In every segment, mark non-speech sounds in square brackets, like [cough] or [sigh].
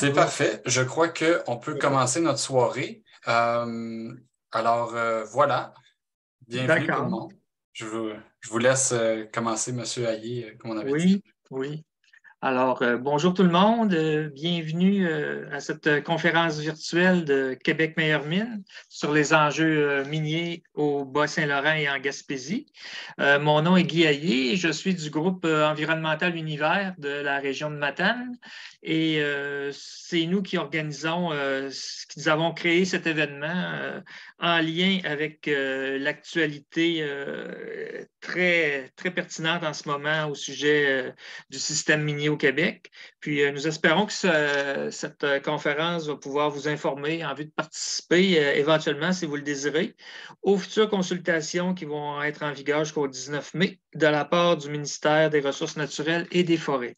C'est parfait. Je crois qu'on peut commencer notre soirée. Euh, alors, euh, voilà. Bienvenue tout le monde. Je vous, je vous laisse euh, commencer, M. Hayé, comme on avait oui, dit. Oui, oui. Alors, euh, bonjour tout le monde. Euh, bienvenue euh, à cette conférence virtuelle de Québec Meilleure Mine sur les enjeux miniers au Bas-Saint-Laurent et en Gaspésie. mon nom est Guy et je suis du groupe environnemental Univers de la région de Matane. Et c'est nous qui organisons, qui avons créé cet événement en lien avec l'actualité très pertinente en ce moment au sujet du système minier au Québec. Puis euh, nous espérons que cette euh, conférence va pouvoir vous informer en vue de participer euh, éventuellement, si vous le désirez, aux futures consultations qui vont être en vigueur jusqu'au 19 mai de la part du ministère des Ressources naturelles et des Forêts.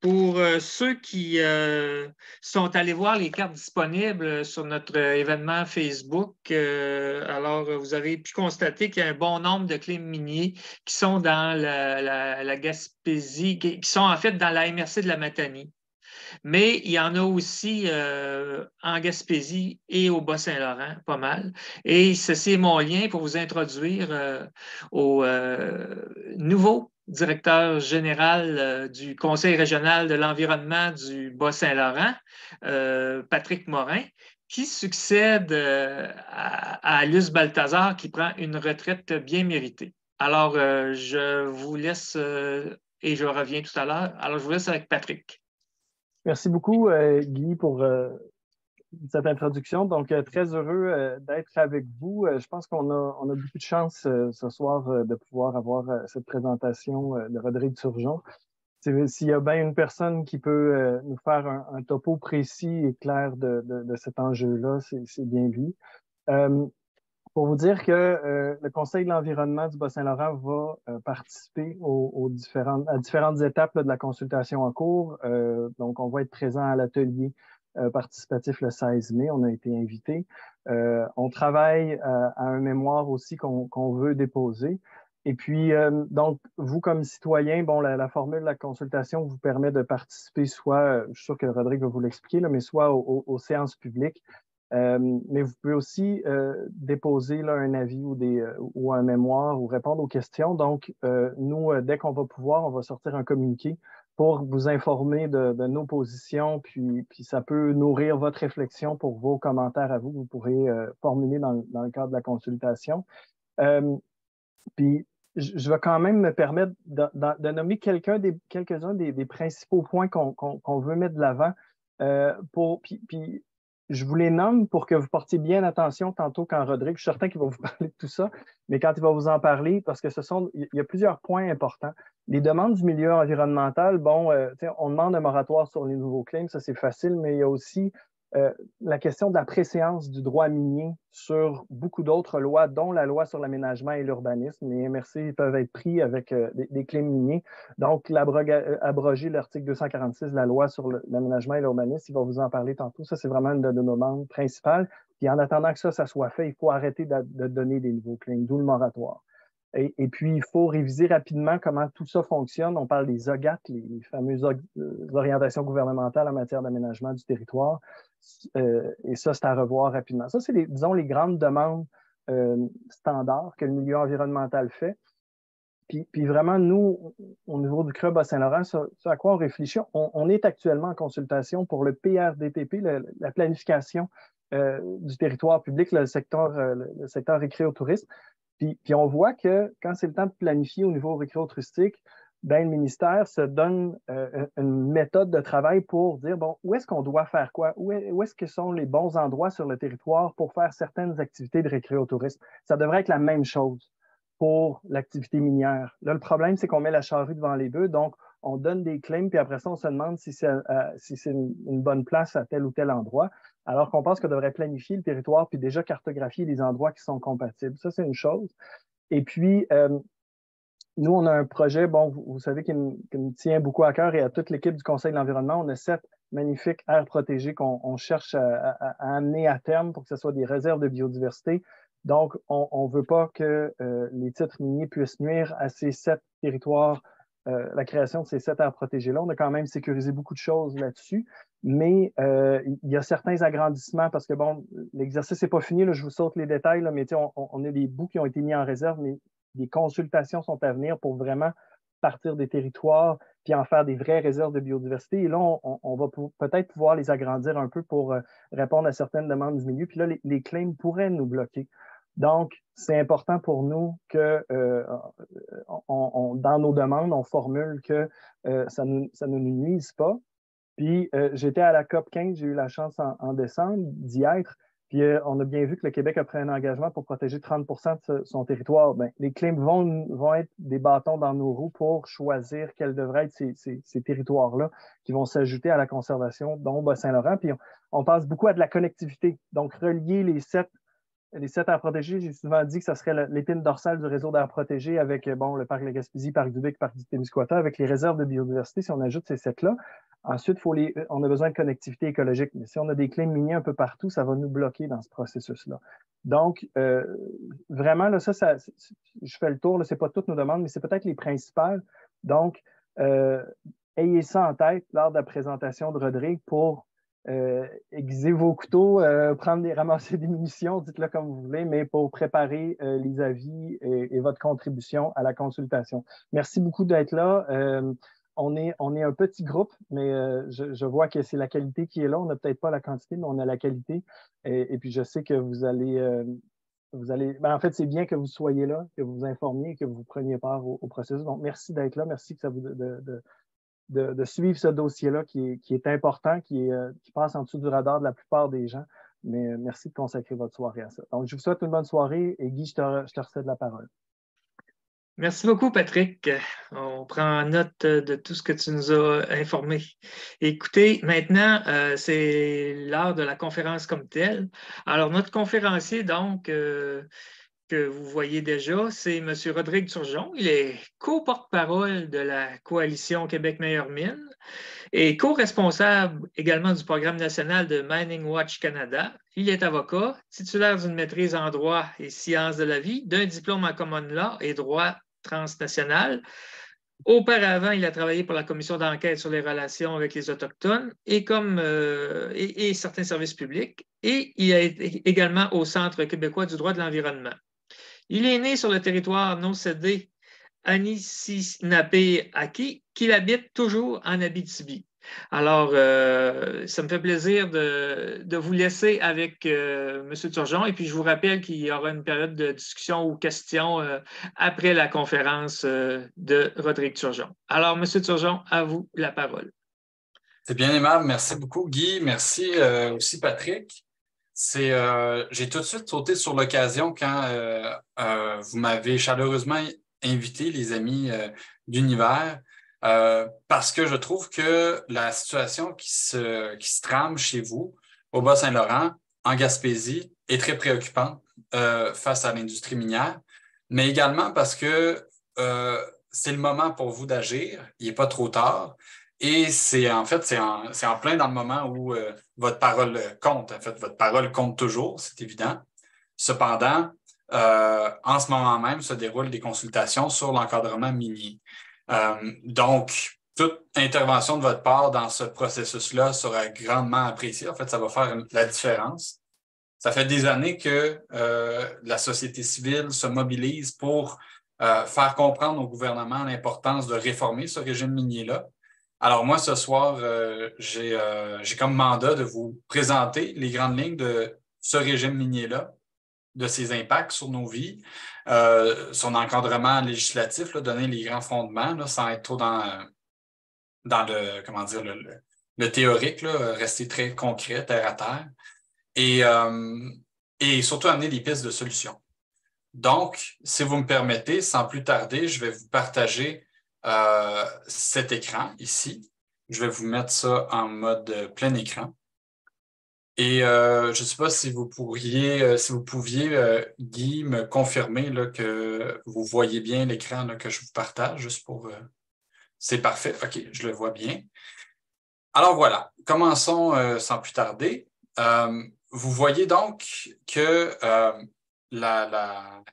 Pour euh, ceux qui euh, sont allés voir les cartes disponibles sur notre événement Facebook, euh, alors vous avez pu constater qu'il y a un bon nombre de clés miniers qui sont dans la, Gaspésie, qui, sont en fait dans la MRC de la Matanie. Mais il y en a aussi en Gaspésie et au Bas-Saint-Laurent, pas mal. Et ceci est mon lien pour vous introduire au nouveau directeur général euh, du Conseil régional de l'environnement du Bas-Saint-Laurent, euh, Patrick Morin, qui succède euh, à, à Luce Balthazar, qui prend une retraite bien méritée. Alors, je vous laisse et je reviens tout à l'heure. Alors, je vous laisse avec Patrick. Merci beaucoup, Guy, pour cette introduction. Donc, euh, très heureux euh, d'être avec vous. Euh, je pense qu'on a, on a beaucoup de chance ce soir de pouvoir avoir cette présentation de Rodrigue Turgeon. S'il y a bien une personne qui peut nous faire un, topo précis et clair de, de, cet enjeu-là, c'est bien lui. pour vous dire que le Conseil de l'environnement du Bas-Saint-Laurent va participer aux, différentes, à différentes étapes de la consultation en cours. donc, on va être présent à l'atelier euh, participatif le 16 mai. On a été invité. Euh, on travaille euh, à un mémoire aussi qu'on veut déposer. Et puis, donc, vous comme citoyen, bon, la, formule de la consultation vous permet de participer soit, je suis sûr que Rodrigue va vous l'expliquer, mais soit aux, séances publiques. mais vous pouvez aussi déposer là, un avis ou, des, ou un mémoire ou répondre aux questions. Donc, nous, dès qu'on va pouvoir, on va sortir un communiqué pour vous informer de, nos positions, puis, ça peut nourrir votre réflexion pour vos commentaires à vous vous pourrez euh, formuler dans, le cadre de la consultation. Euh, puis je vais quand même me permettre de, nommer quelques-uns des, quelques des, des, principaux points qu'on veut mettre de l'avant. Euh, pour, je vous les nomme pour que vous portiez bien attention tantôt quand Rodrigue, je suis certain qu'il va vous [laughs] parler de tout ça, mais quand il va vous en parler, parce que ce sont, il y a plusieurs points importants. Les demandes du milieu environnemental, bon, euh, on demande un moratoire sur les nouveaux claims, ça c'est facile, mais il y a aussi euh, la question de la préséance du droit minier sur beaucoup d'autres lois, dont la loi sur l'aménagement et l'urbanisme. Les MRC peuvent être pris avec euh, des, claims miniers. Donc, euh, abroger l'article 246 de la loi sur l'aménagement et l'urbanisme, il va vous en parler tantôt. Ça, c'est vraiment une de nos demandes principales. Puis, en attendant que ça, ça soit fait, il faut arrêter de, donner des nouveaux claims, d'où le moratoire. Et, puis, il faut réviser rapidement comment tout ça fonctionne. On parle des OGAT, les fameuses orientations gouvernementales en matière d'aménagement du territoire. Euh, et ça, c'est à revoir rapidement. Ça, c'est, disons, les grandes demandes euh, standards que le milieu environnemental fait. Puis, vraiment, nous, au niveau du CREB à Saint-Laurent, ce, à quoi on réfléchit, on, est actuellement en consultation pour le PRDTP, la planification euh, du territoire public, le secteur, le secteur récréo-tourisme. Puis, puis, on voit que quand c'est le temps de planifier au niveau récréo-touristique, ben, le ministère se donne euh, une méthode de travail pour dire, bon, où est-ce qu'on doit faire quoi? Où, est, ce que sont les bons endroits sur le territoire pour faire certaines activités de récréotourisme? Ça devrait être la même chose pour l'activité minière. Là, le problème, c'est qu'on met la charrue devant les bœufs, donc on donne des claims, puis après ça, on se demande si c'est euh, une, bonne place à tel ou tel endroit, alors qu'on pense qu'on devrait planifier le territoire, puis déjà cartographier les endroits qui sont compatibles. Ça, c'est une chose. Et puis, euh, nous, on a un projet, bon, vous, savez, qui me, tient beaucoup à cœur et à toute l'équipe du Conseil de l'environnement. On a sept magnifiques aires protégées qu'on cherche à, amener à terme pour que ce soit des réserves de biodiversité. Donc, on ne veut pas que euh, les titres miniers puissent nuire à ces sept territoires la création de ces sept aires protégées-là. On a quand même sécurisé beaucoup de choses là-dessus, mais il y a certains agrandissements parce que, bon, l'exercice n'est pas fini, là, je vous saute les détails, là, mais on, on, a des bouts qui ont été mis en réserve, mais des consultations sont à venir pour vraiment partir des territoires puis en faire des vraies réserves de biodiversité. Et là, on, va peut-être pouvoir les agrandir un peu pour euh, répondre à certaines demandes du milieu. Puis là, les, claims pourraient nous bloquer. Donc, c'est important pour nous que euh, dans nos demandes, on formule que euh, ça, ne nous nuise pas. Puis, j'étais à la COP 15, j'ai eu la chance en décembre d'y être. Puis euh, on a bien vu que le Québec a pris un engagement pour protéger 30% de son territoire. Bien, les claims vont, vont être des bâtons dans nos roues pour choisir quels devraient être ces, territoires-là qui vont s'ajouter à la conservation, dont Bas-Saint-Laurent. Puis on, passe beaucoup à de la connectivité. Donc, relier les sept, les sept aires protégées, j'ai souvent dit que ce serait l'épine dorsale du réseau d'aires protégées avec bon, le parc de la Gaspésie, parc du Vic, parc du Témiscouata, avec les réserves de biodiversité. Si on ajoute ces sept-là, Ensuite, faut les, on a besoin de connectivité écologique. Mais si on a des clés miniers un peu partout, ça va nous bloquer dans ce processus-là. Donc, euh, vraiment, là, ça, ça, je fais le tour, ce n'est pas toutes nos demandes, mais c'est peut-être les principales. Donc, euh, ayez ça en tête lors de la présentation de Rodrigue pour euh, aiguiser vos couteaux, euh, prendre des, ramasser [laughs] des munitions, dites-le comme vous voulez, mais pour préparer les avis et, et, votre contribution à la consultation. Merci beaucoup d'être là on est, on est un petit groupe, mais euh, je, vois que c'est la qualité qui est là. On n'a peut-être pas la quantité, mais on a la qualité. Et, puis je sais que vous allez. Euh, vous allez ben, en fait, c'est bien que vous soyez là, que vous vous informiez, que vous preniez part au, processus. Donc, merci d'être là. Merci que ça vous, de, suivre ce dossier-là qui est, important, qui, euh, qui passe en dessous du radar de la plupart des gens. Mais merci de consacrer votre soirée à ça. Donc, je vous souhaite une bonne soirée et Guy, je te, je te recède la parole. Merci beaucoup, Patrick. On prend note de tout ce que tu nous as informé. Écoutez, maintenant, euh, c'est l'heure de la conférence comme telle. Alors, notre conférencier, donc, euh, que vous voyez déjà, c'est M. Rodrigue Turgeon. Il est co-porte-parole de la coalition Québec Meilleure Mine et co-responsable également du programme national de Mining Watch Canada. Il est avocat, titulaire d'une maîtrise en droit et sciences de la vie, d'un diplôme en common law et droit transnationale. Auparavant, il a travaillé pour la commission d'enquête sur les relations avec les Autochtones et, euh, et, certains services publics. Et il a été également au Centre québécois du droit de l'environnement. Il est né sur le territoire non cédé Anissinabé-Aki, qu'il habite toujours en Abitibi. Alors, euh, ça me fait plaisir de, vous laisser avec euh, M. Turgeon. Et puis, je vous rappelle qu'il y aura une période de discussion ou questions euh, après la conférence de Rodrigue Turgeon. Alors, M. Turgeon, à vous la parole. C'est bien aimable. Merci beaucoup, Guy. Merci aussi, Patrick. J'ai tout de suite sauté sur l'occasion quand vous m'avez chaleureusement invité, les amis d'Univers, euh, parce que je trouve que la situation qui se, qui se trame chez vous, au Bas-Saint-Laurent, en Gaspésie, est très préoccupante euh, face à l'industrie minière, mais également parce que euh, c'est le moment pour vous d'agir, il n'est pas trop tard. Et c'est en fait, c'est en, en, plein dans le moment où votre parole compte. En fait, votre parole compte toujours, c'est évident. Cependant, en ce moment même se déroulent des consultations sur l'encadrement minier. Euh, donc, toute intervention de votre part dans ce processus-là sera grandement appréciée. En fait, ça va faire la différence. Ça fait des années que euh, la société civile se mobilise pour euh, faire comprendre au gouvernement l'importance de réformer ce régime minier-là. Alors moi, ce soir, j'ai comme mandat de vous présenter les grandes lignes de ce régime minier-là, de ses impacts sur nos vies, euh, son encadrement législatif, donner les grands fondements sans être trop dans, le, théorique, rester très concret, terre à terre, et, euh, et surtout amener des pistes de solutions. Donc, si vous me permettez, sans plus tarder, je vais vous partager euh, cet écran ici. Je vais vous mettre ça en mode plein écran. Et euh, je ne sais pas si vous pourriez, euh, si vous pouviez, Guy, me confirmer là, que vous voyez bien l'écran que je vous partage, juste pour. C'est parfait. OK, je le vois bien. Alors voilà, commençons sans plus tarder. vous voyez donc que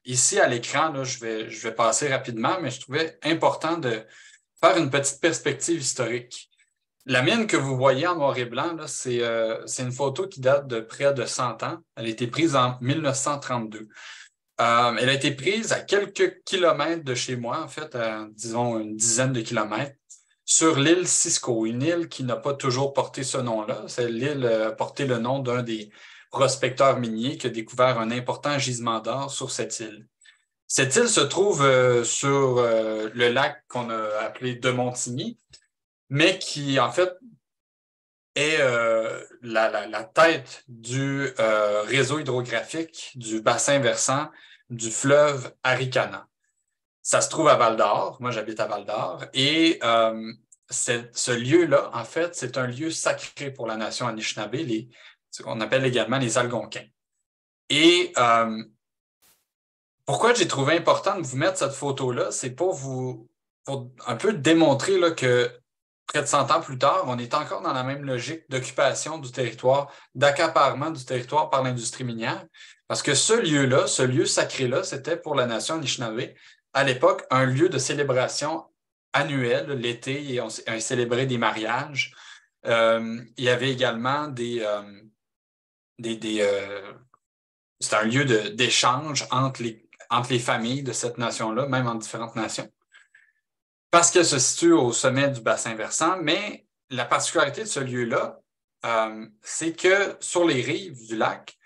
ici à l'écran, je vais, passer rapidement, mais je trouvais important de faire une petite perspective historique. La mine que vous voyez en noir et blanc, c'est une photo qui date de près de 100 ans. Elle a été prise en 1932. Euh, elle a été prise à quelques kilomètres de chez moi, en fait, à, disons une dizaine de kilomètres, sur l'île Cisco, une île qui n'a pas toujours porté ce nom-là. L'île a porté le nom d'un des prospecteurs miniers qui a découvert un important gisement d'or sur cette île. Cette île se trouve euh, sur euh, le lac qu'on a appelé de Montigny, mais qui, en fait, est la, tête du réseau hydrographique du bassin versant du fleuve Arikana. Ça se trouve à Val d'Or. Moi, j'habite à Val d'Or. Et euh, ce lieu-là, en fait, c'est un lieu sacré pour la nation Anishinaabe, ce qu'on appelle également les Algonquins. Et euh, pourquoi j'ai trouvé important de vous mettre cette photo-là, c'est pour vous pour un peu démontrer là, que près de 100 ans plus tard, on est encore dans la même logique d'occupation du territoire, d'accaparement du territoire par l'industrie minière. Parce que ce lieu-là, ce lieu sacré-là, c'était pour la nation Anishinaabe, à l'époque, un lieu de célébration annuel. L'été, on, célébrait des mariages. Euh, il y avait également des. Euh, euh, c'est un lieu d'échange entre les, familles de cette nation-là, même en différentes nations. Parce qu'elle se situe au sommet du bassin versant, mais la particularité de ce lieu-là, c'est que sur les rives du lac,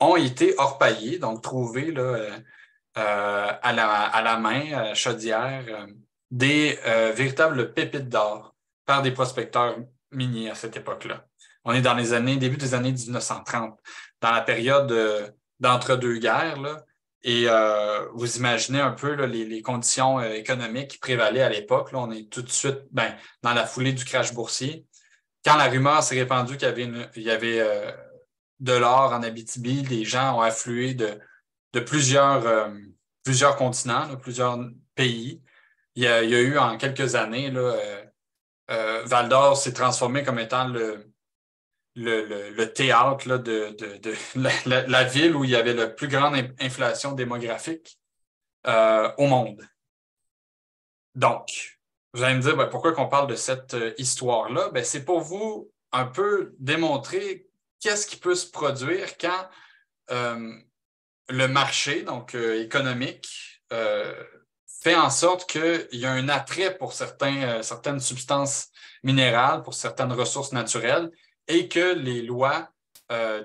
ont été orpaillés, donc trouvés euh, euh, à, la, à, la, main, chaudière, euh, des véritables pépites d'or par des prospecteurs miniers à cette époque-là. On est dans les années, début des années 1930, dans la période d'entre-deux-guerres, et vous imaginez un peu les, conditions économiques qui prévalaient à l'époque. On est tout de suite ben, dans la foulée du crash boursier. Quand la rumeur s'est répandue qu'il y avait, de l'or en Abitibi, les gens ont afflué de, plusieurs, euh, continents, de plusieurs pays. Il y, a, eu en quelques années, là, euh, euh, Val d'Or s'est transformé comme étant le, le, théâtre de, de, [laughs] la, ville où il y avait la plus grande inflation démographique au monde. Donc, vous allez me dire ben, pourquoi qu'on parle de cette histoire-là? Ben, c'est pour vous un peu démontrer qu'est-ce qui peut se produire quand euh, le marché, donc euh, économique, euh, fait en sorte qu'il y a un attrait pour certains, certaines substances minérales, pour certaines ressources naturelles, et que les lois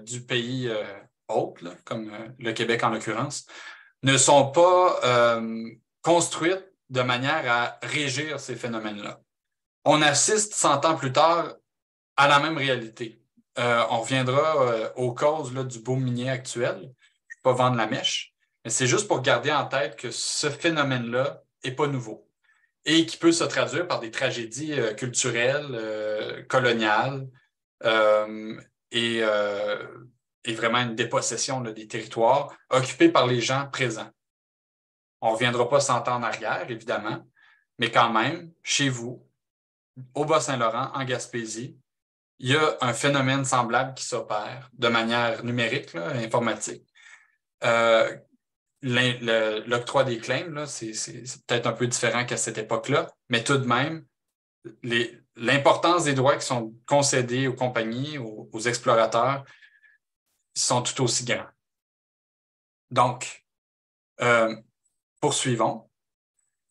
du pays hôte, comme le Québec en l'occurrence, ne sont pas construites de manière à régir ces phénomènes-là. On assiste 100 ans plus tard à la même réalité. Euh, on reviendra euh, aux causes du boom minier actuel. Je ne vais pas vendre la mèche, mais c'est juste pour garder en tête que ce phénomène-là n'est pas nouveau et qui peut se traduire par des tragédies euh, culturelles, coloniales et, vraiment une dépossession des territoires occupés par les gens présents. On ne reviendra pas 100 ans en arrière, évidemment, mais quand même, chez vous, au Bas-Saint-Laurent, en Gaspésie, il y a un phénomène semblable qui s'opère de manière numérique, informatique. Euh, l'octroi des claims, c'est peut-être un peu différent qu'à cette époque-là, mais tout de même, l'importance des droits qui sont concédés aux compagnies, aux, explorateurs, sont tout aussi grands. Donc, euh, poursuivons.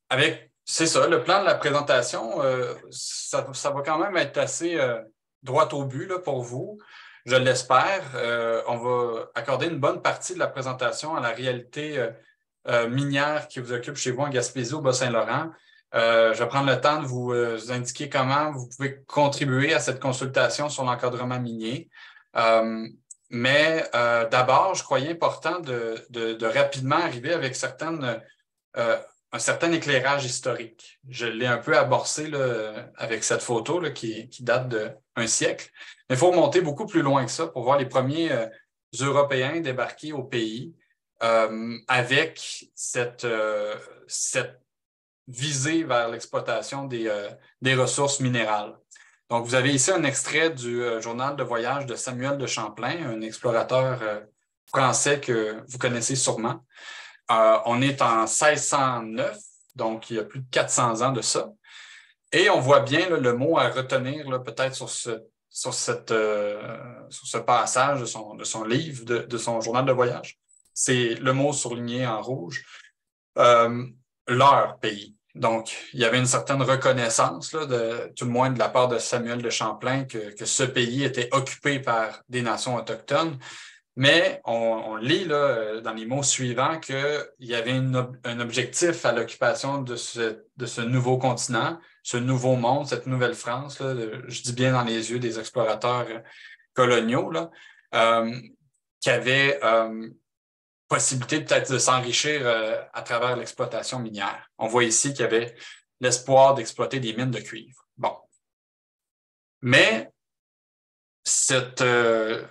Avec, c'est ça, le plan de la présentation, euh, ça, va quand même être assez droit au but là, pour vous. Je l'espère. Euh, on va accorder une bonne partie de la présentation à la réalité euh, euh, minière qui vous occupe chez vous en Gaspésie, au Bas-Saint-Laurent. Je vais prendre le temps de vous, indiquer comment vous pouvez contribuer à cette consultation sur l'encadrement minier. mais d'abord, je croyais important de, de, rapidement arriver avec un certain éclairage historique. Je l'ai un peu amorcé avec cette photo qui, date d'un siècle. Mais il faut remonter beaucoup plus loin que ça pour voir les premiers euh, Européens débarquer au pays euh, avec cette, euh, cette, visée vers l'exploitation des, des, ressources minérales. Donc, vous avez ici un extrait du journal de voyage de Samuel de Champlain, un explorateur français que vous connaissez sûrement. Euh, on est en 1609, donc il y a plus de 400 ans de ça. et on voit bien le mot à retenir peut-être sur ce, sur, sur ce passage de son, de son livre, de, de, son journal de voyage. C'est le mot surligné en rouge. leur pays. Donc, il y avait une certaine reconnaissance, là, de, tout le moins de la part de Samuel de Champlain, que, ce pays était occupé par des nations autochtones. Mais on, lit là, dans les mots suivants qu'il y avait un objectif à l'occupation de ce, nouveau continent, ce nouveau monde, cette nouvelle France, je dis bien dans les yeux des explorateurs coloniaux, là, euh, qui avait euh, possibilité peut-être de s'enrichir euh, à travers l'exploitation minière. On voit ici qu'il y avait l'espoir d'exploiter des mines de cuivre. Mais cette, euh,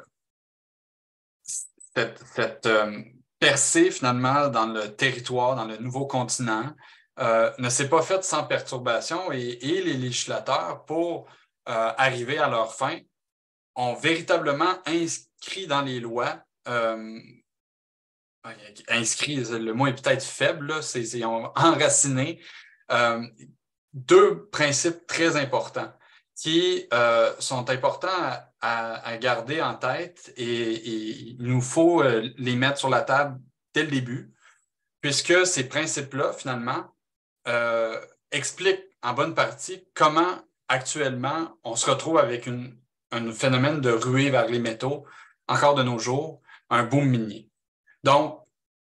cette, euh, percée finalement dans le territoire, dans le nouveau continent, ne s'est pas faite sans perturbation et, et les législateurs, pour arriver à leur fin, ont véritablement inscrit dans les lois inscrit, le mot est peut-être faible, c'est enraciné euh, deux principes très importants qui euh, sont importants à, garder en tête et, il nous faut euh, les mettre sur la table dès le début, puisque ces principes-là, finalement, expliquent en bonne partie comment actuellement on se retrouve avec un phénomène de ruée vers les métaux, encore de nos jours, un boom minier. Donc,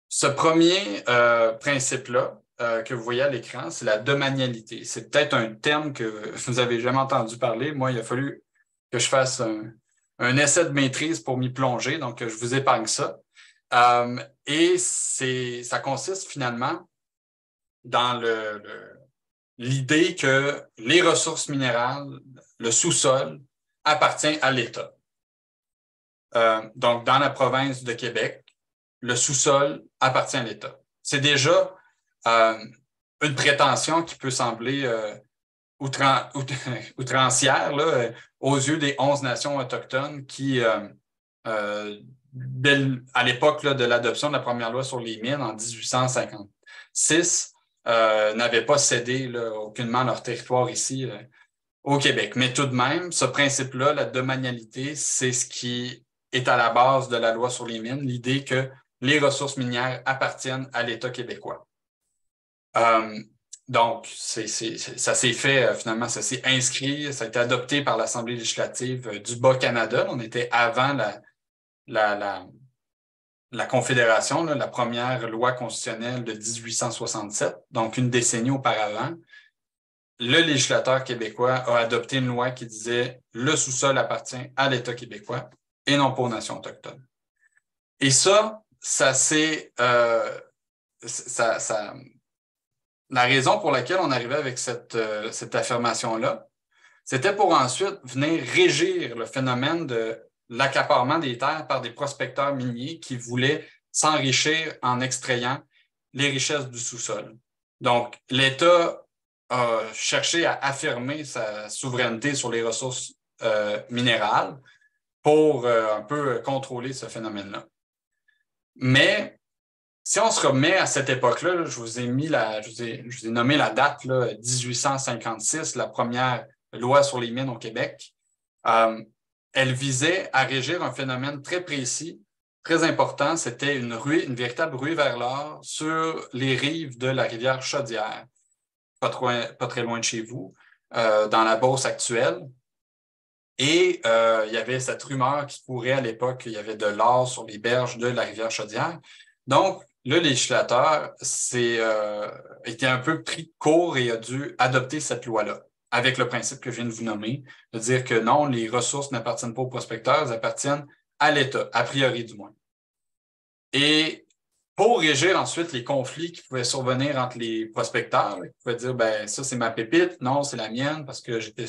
ce premier euh, principe-là euh, que vous voyez à l'écran, c'est la domanialité. C'est peut-être un terme que [laughs] vous n'avez jamais entendu parler. Moi, il a fallu que je fasse un, essai de maîtrise pour m'y plonger, donc je vous épargne ça. Euh, et ça consiste finalement dans l'idée que les ressources minérales, le sous-sol, appartient à l'État. donc, dans la province de Québec, le sous-sol appartient à l'État. C'est déjà euh, une prétention qui peut sembler euh, [laughs] outrancière là, aux yeux des onze nations autochtones qui, euh, à l'époque de l'adoption de la première loi sur les mines en 1856, n'avaient pas cédé aucunement leur territoire ici au Québec. Mais tout de même, ce principe-là, la domanialité, c'est ce qui est à la base de la loi sur les mines, l'idée que les ressources minières appartiennent à l'État québécois. Euh, donc, ça s'est fait, euh, finalement, ça s'est inscrit, ça a été adopté par l'Assemblée législative euh, du Bas-Canada. On était avant la, Confédération, la première loi constitutionnelle de 1867, donc une décennie auparavant. Le législateur québécois a adopté une loi qui disait le sous-sol appartient à l'État québécois et non pas aux nations autochtones. Et ça, ça c'est euh, ça, la raison pour laquelle on arrivait avec cette, euh, cette affirmation-là, c'était pour ensuite venir régir le phénomène de l'accaparement des terres par des prospecteurs miniers qui voulaient s'enrichir en extrayant les richesses du sous-sol. Donc, l'État a cherché à affirmer sa souveraineté sur les ressources euh, minérales pour un peu contrôler ce phénomène-là. Mais si on se remet à cette époque-là, je vous ai mis la, je vous ai, nommé la date, là, 1856, la première loi sur les mines au Québec. Euh, elle visait à régir un phénomène très précis, très important. C'était une véritable ruée vers l'or sur les rives de la rivière Chaudière, pas, pas très loin de chez vous, euh, dans la Beauce actuelle. Et euh, il y avait cette rumeur qui courait à l'époque qu'il y avait de l'or sur les berges de la rivière Chaudière. Donc, le législateur euh, été un peu pris court et a dû adopter cette loi-là, avec le principe que je viens de vous nommer, de dire que non, les ressources n'appartiennent pas aux prospecteurs, elles appartiennent à l'État, a priori du moins. Et pour régir ensuite les conflits qui pouvaient survenir entre les prospecteurs, ils pouvaient dire ben ça c'est ma pépite, non c'est la mienne parce que j'étais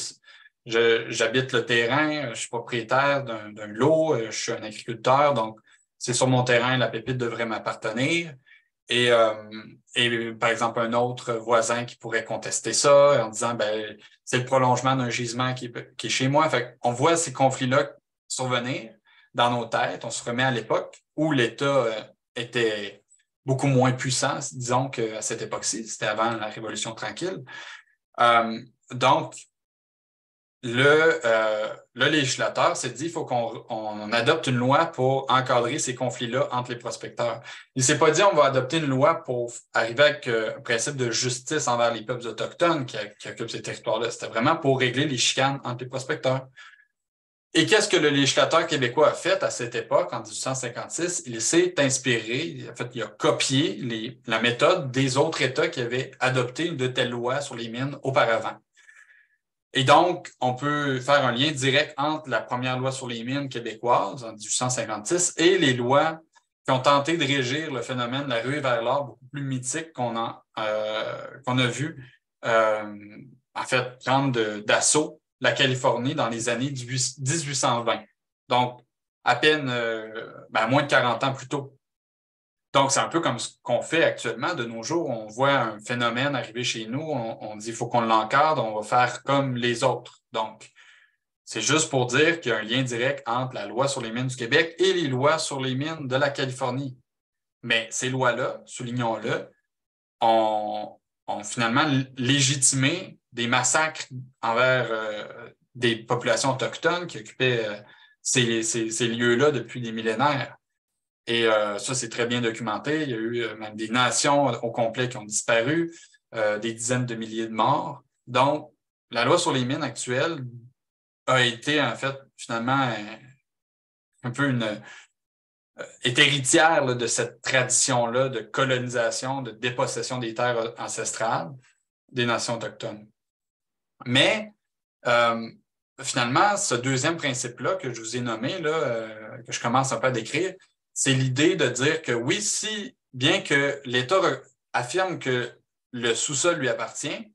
j'habite le terrain, je suis propriétaire d'un lot, je suis un agriculteur, donc c'est sur mon terrain, la pépite devrait m'appartenir. Et, euh, et, par exemple, un autre voisin qui pourrait contester ça en disant ben, c'est le prolongement d'un gisement qui, qui, est chez moi. Fait on voit ces conflits-là survenir dans nos têtes. On se remet à l'époque où l'État euh, était beaucoup moins puissant, disons qu'à cette époque-ci, c'était avant la Révolution tranquille. Euh, donc, le, le législateur s'est dit qu'il faut qu'on adopte une loi pour encadrer ces conflits-là entre les prospecteurs. Il ne s'est pas dit on va adopter une loi pour arriver avec un principe de justice envers les peuples autochtones qui, qui occupent ces territoires-là. C'était vraiment pour régler les chicanes entre les prospecteurs. Et qu'est-ce que le législateur québécois a fait à cette époque, en 1856? Il s'est inspiré, en fait, il a copié la méthode des autres États qui avaient adopté de telles lois sur les mines auparavant. Et donc, on peut faire un lien direct entre la première loi sur les mines québécoises en 1856 et les lois qui ont tenté de régir le phénomène de la ruée vers l'or beaucoup plus mythique qu'on a, euh, qu'on a vu, euh, en fait, prendre d'assaut la Californie dans les années 1820. Donc, à peine euh, ben, moins de 40 ans plus tôt. Donc, c'est un peu comme ce qu'on fait actuellement. De nos jours, on voit un phénomène arriver chez nous, on, dit qu'il faut qu'on l'encadre, on va faire comme les autres. Donc, c'est juste pour dire qu'il y a un lien direct entre la loi sur les mines du Québec et les lois sur les mines de la Californie. Mais ces lois-là, soulignons-le, ont, ont, finalement légitimé des massacres envers euh, des populations autochtones qui occupaient euh, ces, lieux-là depuis des millénaires. Et euh, ça, c'est très bien documenté. Il y a eu même des nations au complet qui ont disparu, des dizaines de milliers de morts. Donc, la loi sur les mines actuelle a été, en fait, finalement, un, peu une, est héritière de cette tradition-là de colonisation, de dépossession des terres ancestrales des nations autochtones. Mais euh, finalement, ce deuxième principe-là que je vous ai nommé, là, euh, que je commence un peu à décrire, c'est l'idée de dire que oui, si, bien que l'État affirme que le sous-sol lui appartient,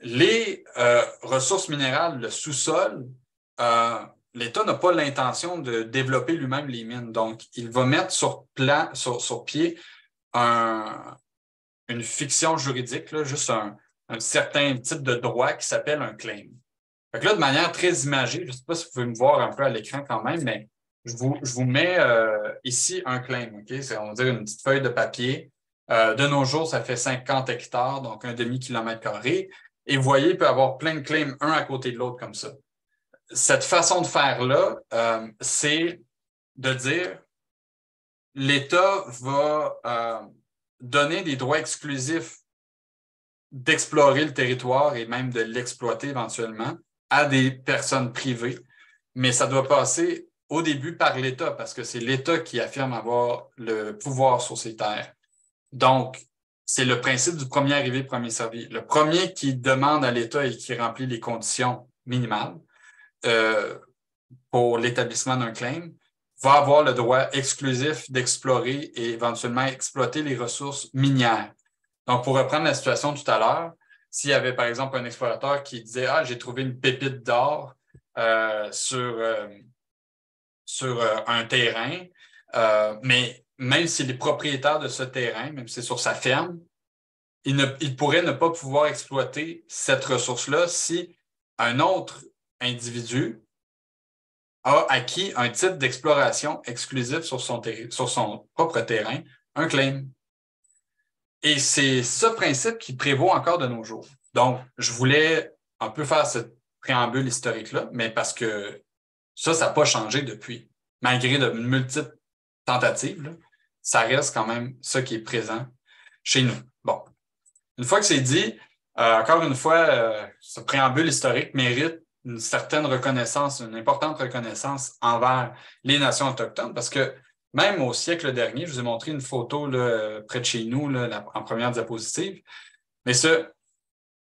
les euh, ressources minérales, le sous-sol, l'État n'a pas l'intention de développer lui-même les mines. Donc, il va mettre sur, plan, sur, pied une fiction juridique, là, juste un, un certain type de droit qui s'appelle un claim. Fait là, de manière très imagée, je ne sais pas si vous pouvez me voir un peu à l'écran quand même, mais je vous, je vous mets euh, ici un claim. OK? C'est, on va dire, une petite feuille de papier. Euh, de nos jours, ça fait 50 hectares, donc un demi-kilomètre carré. Et vous voyez, il peut y avoir plein de claims, un à côté de l'autre comme ça. Cette façon de faire-là, euh, c'est de dire l'État va donner des droits exclusifs d'explorer le territoire et même de l'exploiter éventuellement à des personnes privées, mais ça doit passer au début par l'État parce que c'est l'État qui affirme avoir le pouvoir sur ces terres. Donc, c'est le principe du premier arrivé, premier servi. Le premier qui demande à l'État et qui remplit les conditions minimales euh, pour l'établissement d'un claim va avoir le droit exclusif d'explorer et éventuellement exploiter les ressources minières. Donc, pour reprendre la situation tout à l'heure, s'il y avait par exemple un explorateur qui disait Ah, j'ai trouvé une pépite d'or euh, sur, euh, sur euh, un terrain, mais même s'il est propriétaire de ce terrain, même si c'est sur sa ferme, il pourrait ne pas pouvoir exploiter cette ressource-là si un autre individu a acquis un titre d'exploration exclusif sur son, sur son propre terrain, un claim. Et c'est ce principe qui prévaut encore de nos jours. Donc, je voulais un peu faire ce préambule historique-là, mais parce que ça, ça n'a pas changé depuis. Malgré de multiples tentatives, ça reste quand même ce qui est présent chez nous. Bon, une fois que c'est dit, euh, encore une fois, euh, ce préambule historique mérite une certaine reconnaissance, une importante reconnaissance envers les nations autochtones, parce que même au siècle dernier, je vous ai montré une photo près de chez nous, en première diapositive, mais ce,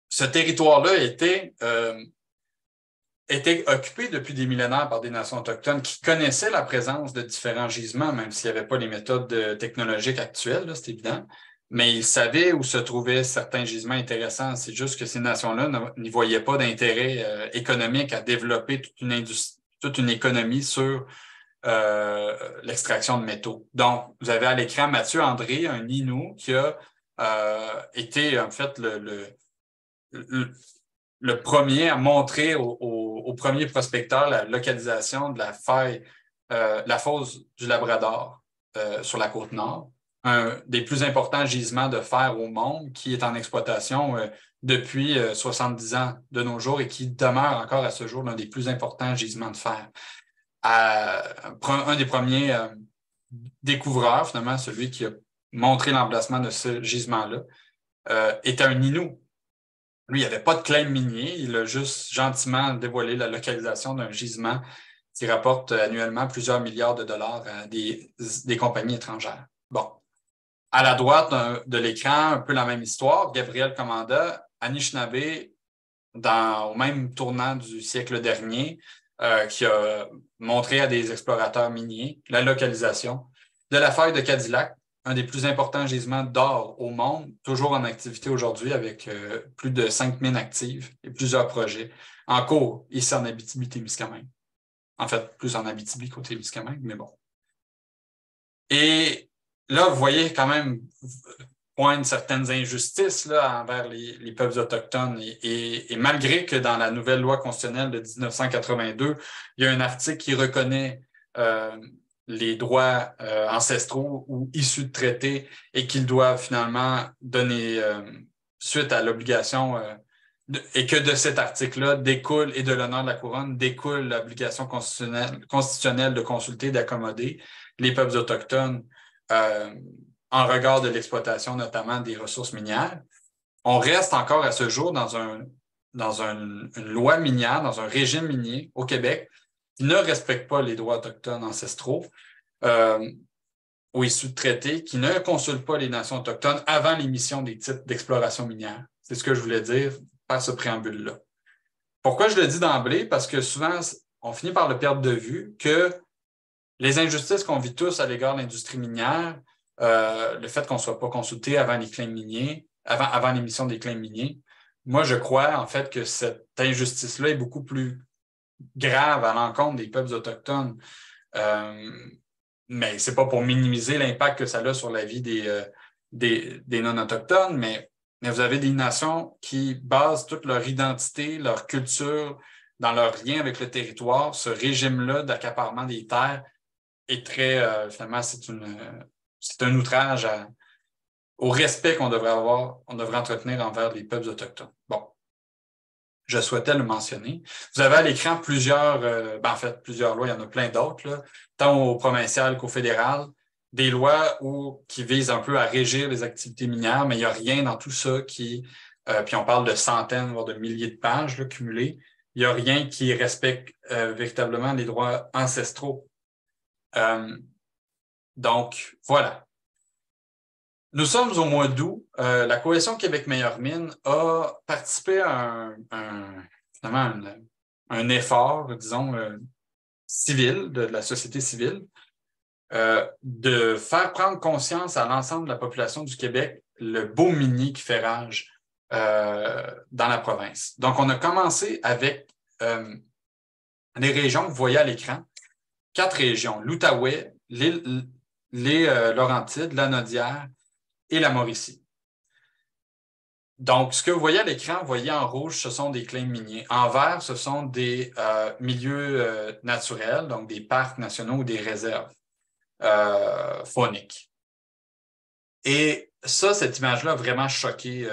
ce territoire-là était, euh, était occupé depuis des millénaires par des nations autochtones qui connaissaient la présence de différents gisements, même s'il n'y avait pas les méthodes euh, technologiques actuelles, c'est évident. Mais ils savaient où se trouvaient certains gisements intéressants. C'est juste que ces nations-là n'y voyaient pas d'intérêt euh, économique à développer toute une, toute une économie sur euh, l'extraction de métaux. Donc, vous avez à l'écran Mathieu André, un Inou, qui a été en fait le, premier à montrer au, premier prospecteur la localisation de la faille, euh, la fosse du Labrador sur la côte nord, un des plus importants gisements de fer au monde qui est en exploitation depuis 70 ans de nos jours et qui demeure encore à ce jour l'un des plus importants gisements de fer. un des premiers découvreurs, finalement, celui qui a montré l'emplacement de ce gisement-là, est un Inou. Lui, il n'y avait pas de claim minier, il a juste gentiment dévoilé la localisation d'un gisement qui rapporte annuellement plusieurs milliards de dollars à des, compagnies étrangères. Bon. À la droite de l'écran, un peu la même histoire. Gabriel Commanda, Anishinaabe, dans, au même tournant du siècle dernier, euh, qui a montré à des explorateurs miniers la localisation de la faille de Cadillac, un des plus importants gisements d'or au monde, toujours en activité aujourd'hui avec euh, plus de 5 mines actives et plusieurs projets en cours ici en Abitibi-Témiscamingue. En fait, plus en Abitibi côté Témiscamingue, mais bon. Et là, vous voyez quand même pointe certaines injustices là, envers les, peuples autochtones. Et, malgré que dans la nouvelle loi constitutionnelle de 1982, il y a un article qui reconnaît euh, les droits euh, ancestraux ou issus de traités et qu'ils doivent finalement donner euh, suite à l'obligation et que de cet article-là découle et de l'honneur de la couronne découle l'obligation constitutionnelle, constitutionnelle de consulter, d'accommoder les peuples autochtones en regard de l'exploitation notamment des ressources minières. On reste encore à ce jour dans, un, dans une loi minière, dans un régime minier au Québec qui ne respecte pas les droits autochtones ancestraux euh, ou issus de traités, qui ne consulte pas les nations autochtones avant l'émission des titres d'exploration minière. C'est ce que je voulais dire par ce préambule-là. Pourquoi je le dis d'emblée? Parce que souvent, on finit par le perdre de vue que les injustices qu'on vit tous à l'égard de l'industrie minière, euh, le fait qu'on ne soit pas consulté avant les claims miniers, avant, avant l'émission des claims miniers. Moi, je crois en fait que cette injustice-là est beaucoup plus grave à l'encontre des peuples autochtones. Euh, mais ce n'est pas pour minimiser l'impact que ça a sur la vie des, euh, des, non-autochtones, mais, mais vous avez des nations qui basent toute leur identité, leur culture, dans leur lien avec le territoire. Ce régime-là d'accaparement des terres est très, finalement, c'est une, c'est un outrage au respect qu'on devrait avoir, on devrait entretenir envers les peuples autochtones. Bon, je souhaitais le mentionner. Vous avez à l'écran plusieurs, euh, ben, en fait, plusieurs lois, il y en a plein d'autres, tant au provincial qu'au fédéral, des lois où, qui visent un peu à régir les activités minières, mais il n'y a rien dans tout ça qui, euh, puis on parle de centaines, voire de milliers de pages cumulées, il n'y a rien qui respecte euh, véritablement les droits ancestraux. Donc, voilà. Nous sommes au mois d'août. Euh, la Coalition Québec Meilleure Mine a participé à un, effort, disons, euh, civil, de la société civile, euh, de faire prendre conscience à l'ensemble de la population du Québec le beau mini qui fait rage dans la province. Donc, on a commencé avec les régions que vous voyez à l'écran, quatre régions, l'Outaouais, l'île les euh, Laurentides, la Nodière et la Mauricie. Donc, ce que vous voyez à l'écran, vous voyez en rouge, ce sont des claims miniers. En vert, ce sont des euh, milieux euh, naturels, donc des parcs nationaux ou des réserves fauniques. Et ça, cette image-là a vraiment choqué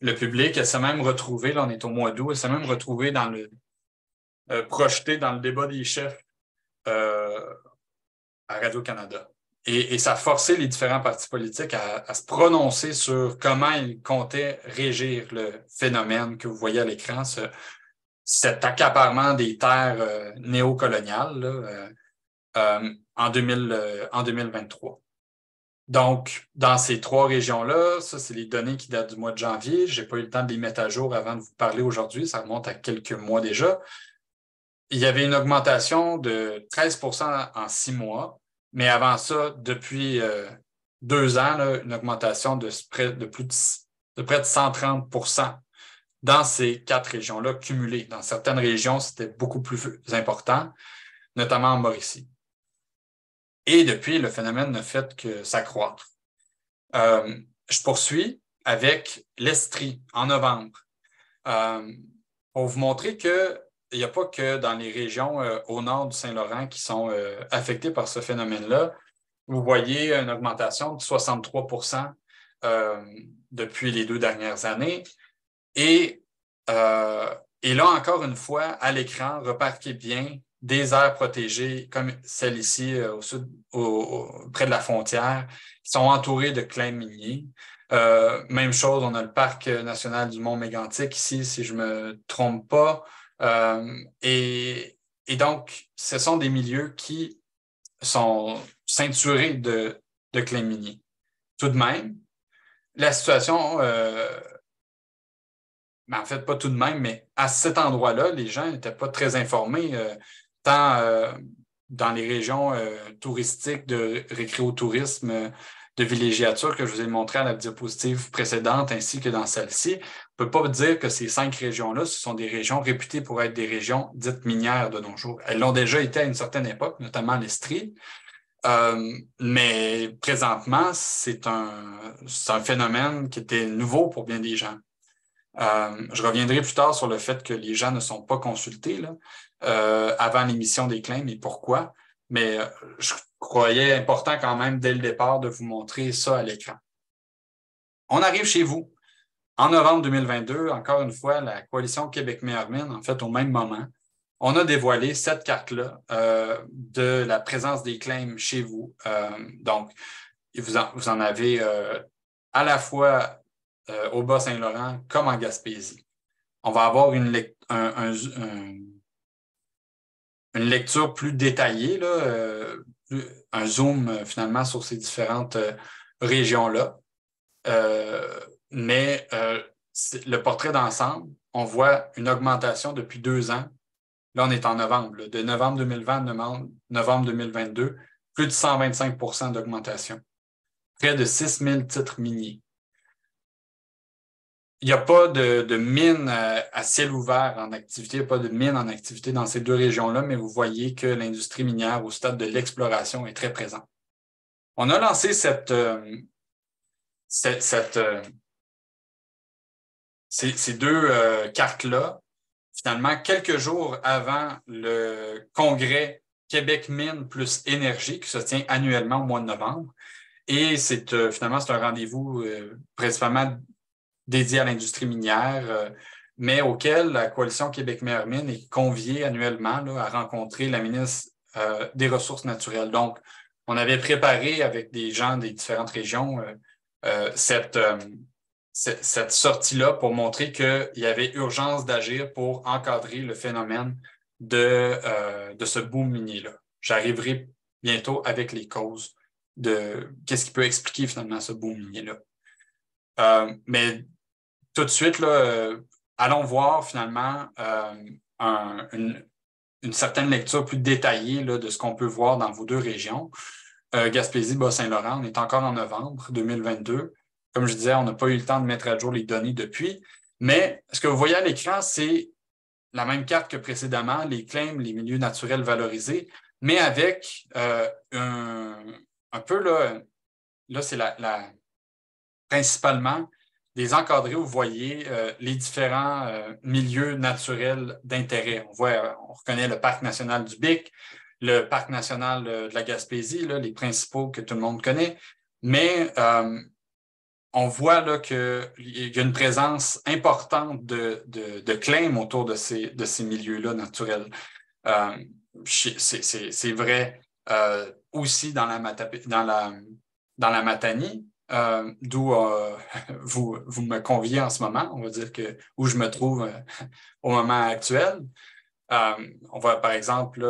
le public. Elle s'est même retrouvée, là on est au mois d'août, elle s'est même retrouvée dans le projetée dans le débat des chefs à Radio-Canada. Et, ça a forcé les différents partis politiques à, se prononcer sur comment ils comptaient régir le phénomène que vous voyez à l'écran, cet accaparement des terres euh, néocoloniales euh, euh, en, 2000, en 2023. Donc, dans ces trois régions-là, ça, c'est les données qui datent du mois de janvier. Je n'ai pas eu le temps de les mettre à jour avant de vous parler aujourd'hui. Ça remonte à quelques mois déjà. Il y avait une augmentation de 13% en six mois mais avant ça, depuis euh, deux ans, une augmentation de près de, plus de, de 130% dans ces quatre régions-là cumulées. Dans certaines régions, c'était beaucoup plus important, notamment en Mauricie. Et depuis, le phénomène ne fait que s'accroître. Euh, je poursuis avec l'Estrie en novembre euh, pour vous montrer que il n'y a pas que dans les régions euh, au nord du Saint-Laurent qui sont euh, affectées par ce phénomène-là. Vous voyez une augmentation de 63% euh, depuis les deux dernières années. Et, et là, encore une fois, à l'écran, remarquez bien des aires protégées comme celle ici au sud, près de la frontière, qui sont entourées de claims miniers. Euh, même chose, on a le parc national du Mont Mégantic ici, si je ne me trompe pas. Euh, et, donc, ce sont des milieux qui sont ceinturés de, de. Tout de même, la situation, euh, ben, en fait, pas tout de même, mais à cet endroit-là, les gens n'étaient pas très informés, tant dans les régions touristiques de récréotourisme de villégiature que je vous ai montré à la diapositive précédente ainsi que dans celle-ci, ne peut pas dire que ces cinq régions-là, ce sont des régions réputées pour être des régions dites minières de nos jours. Elles l'ont déjà été à une certaine époque, notamment l'Estrie. Euh, mais présentement, c'est un, phénomène qui était nouveau pour bien des gens. Euh, je reviendrai plus tard sur le fait que les gens ne sont pas consultés là, euh, avant l'émission des claims et pourquoi? Mais je croyais important quand même dès le départ de vous montrer ça à l'écran. On arrive chez vous. En novembre 2022, encore une fois, la coalition Québec-Meilleure en fait, au même moment, on a dévoilé cette carte-là euh, de la présence des claims chez vous. Euh, donc, vous en, avez euh, à la fois au Bas-Saint-Laurent comme en Gaspésie. On va avoir une, lecture plus détaillée, un zoom finalement sur ces différentes régions-là. Mais le portrait d'ensemble, on voit une augmentation depuis deux ans. Là, on est en novembre, de novembre 2020 à novembre 2022, plus de 125% d'augmentation. Près de 6 000 titres miniers. Il n'y a pas de, de mine à, ciel ouvert en activité, il n'y a pas de mine en activité dans ces deux régions-là, mais vous voyez que l'industrie minière au stade de l'exploration est très présente. On a lancé cette, euh, cette, euh, ces, deux euh, cartes-là, finalement, quelques jours avant le congrès Québec Mine plus Énergie qui se tient annuellement au mois de novembre. Et c'est finalement c'est un rendez-vous principalement dédié à l'industrie minière, euh, mais auquel la coalition Québec-Mer Mine est conviée annuellement à rencontrer la ministre euh, des Ressources naturelles. Donc, on avait préparé avec des gens des différentes régions euh, cette, cette sortie-là pour montrer qu'il y avait urgence d'agir pour encadrer le phénomène de, de ce boom minier-là. J'arriverai bientôt avec les causes de qu'est-ce qui peut expliquer finalement ce boom minier-là. mais tout de suite, euh, allons voir finalement euh, une, certaine lecture plus détaillée de ce qu'on peut voir dans vos deux régions. Euh, Gaspésie, Bas-Saint-Laurent, on est encore en novembre 2022. Comme je disais, on n'a pas eu le temps de mettre à jour les données depuis. Mais ce que vous voyez à l'écran, c'est la même carte que précédemment, les claims, les milieux naturels valorisés, mais avec un, peu, là, là c'est la, principalement des encadrés où vous voyez euh, les différents euh, milieux naturels d'intérêt. On voit, on reconnaît le parc national du Bic, le parc national de la Gaspésie, les principaux que tout le monde connaît, mais euh, on voit qu'il y a une présence importante de, de, claims autour de ces, de ces milieux-là naturels. c'est vrai aussi dans la, dans la, dans la Matanie, euh, d'où euh, [laughs] vous, vous me conviez en ce moment, on va dire que où je me trouve euh, au moment actuel. on voit par exemple,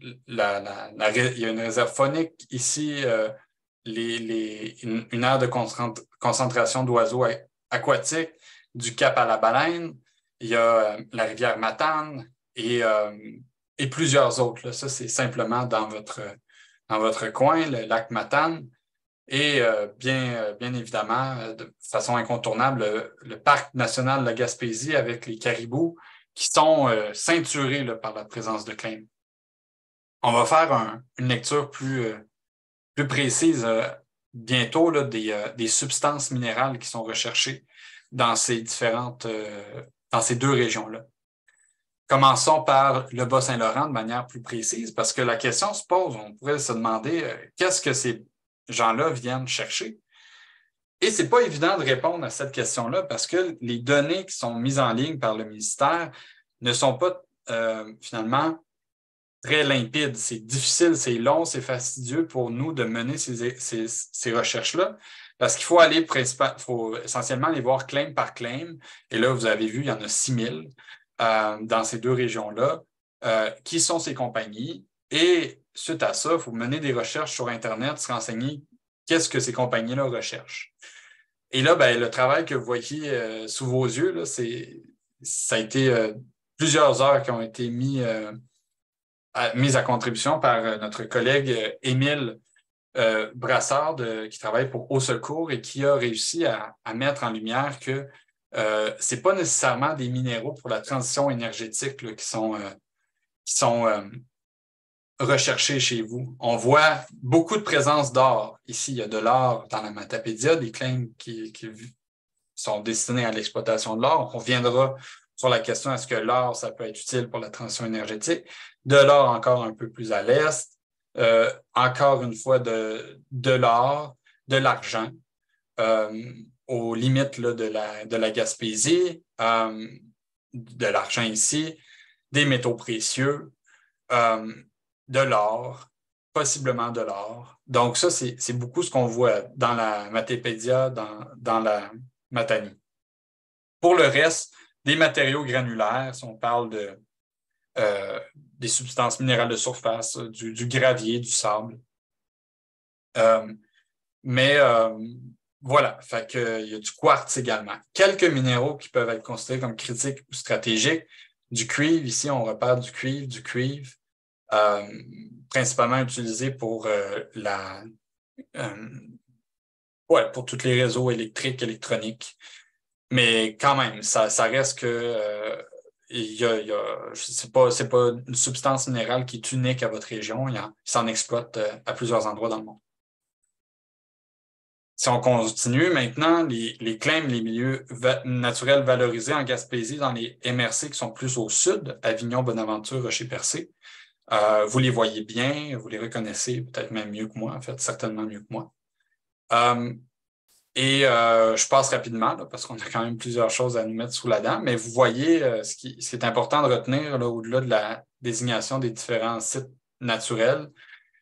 il y a une réserve phonique ici, les, une, aire de concentration d'oiseaux aquatiques du Cap à la Baleine. Il y a la rivière Matane et, et plusieurs autres. Ça, c'est simplement dans votre, dans votre coin, le lac Matane. Et euh, bien, euh, bien évidemment, euh, de façon incontournable, le, parc national de la Gaspésie avec les caribous qui sont ceinturés par la présence de claim. On va faire une lecture plus, plus précise bientôt là, des, des, substances minérales qui sont recherchées dans ces différentes, dans ces deux régions-là. Commençons par le Bas-Saint-Laurent de manière plus précise, parce que la question se pose, on pourrait se demander qu'est-ce que ces gens-là viennent chercher? Et ce n'est pas évident de répondre à cette question-là parce que les données qui sont mises en ligne par le ministère ne sont pas euh, finalement très limpides. C'est difficile, c'est long, c'est fastidieux pour nous de mener ces, recherches-là parce qu'il faut aller faut essentiellement aller voir claim par claim. Et là, vous avez vu, il y en a 6000 euh, dans ces deux régions-là. Euh, qui sont ces compagnies? Et suite à ça, il faut mener des recherches sur Internet, se renseigner qu'est-ce que ces compagnies-là recherchent. Et là, ben, le travail que vous voyez euh, sous vos yeux, là, ça a été plusieurs heures qui ont été mis, euh, à, mises à contribution par notre collègue Émile Brassard, qui travaille pour Au Secours et qui a réussi à, mettre en lumière que ce n'est pas nécessairement des minéraux pour la transition énergétique qui sont, qui sont rechercher chez vous. On voit beaucoup de présence d'or. Ici, il y a de l'or dans la Matapédia, des claims qui, sont destinés à l'exploitation de l'or. On reviendra sur la question est-ce que l'or, ça peut être utile pour la transition énergétique? De l'or encore un peu plus à l'est. Euh, encore une fois, de, de l'or, de l'argent, euh, aux limites de, la, de la Gaspésie, euh, de l'argent ici, des métaux précieux de l'or, possiblement de l'or. Donc, ça, c'est beaucoup ce qu'on voit dans la Matépédia, dans, dans la Matanie. Pour le reste, des matériaux granulaires, si on parle de, euh, des substances minérales de surface, du, gravier, du sable. Euh, mais euh, voilà, fait il y a du quartz également. Quelques minéraux qui peuvent être considérés comme critiques ou stratégiques. Du cuivre, ici, on repère du cuivre, du cuivre. Principalement utilisé pour la ouais, pour tous les réseaux électriques, électroniques. Mais quand même, ça, reste que a, il pas, une substance minérale qui est unique à votre région. Il, s'en exploite à plusieurs endroits dans le monde. Si on continue maintenant, les, les claims, les milieux naturels valorisés en Gaspésie dans les MRC qui sont plus au sud, Avignon, Bonaventure, Rocher-Percé, euh, vous les voyez bien, vous les reconnaissez peut-être même mieux que moi, en fait, certainement mieux que moi. Euh, et euh, je passe rapidement parce qu'on a quand même plusieurs choses à nous mettre sous la dent, mais vous voyez ce qui, est important de retenir au-delà de la désignation des différents sites naturels,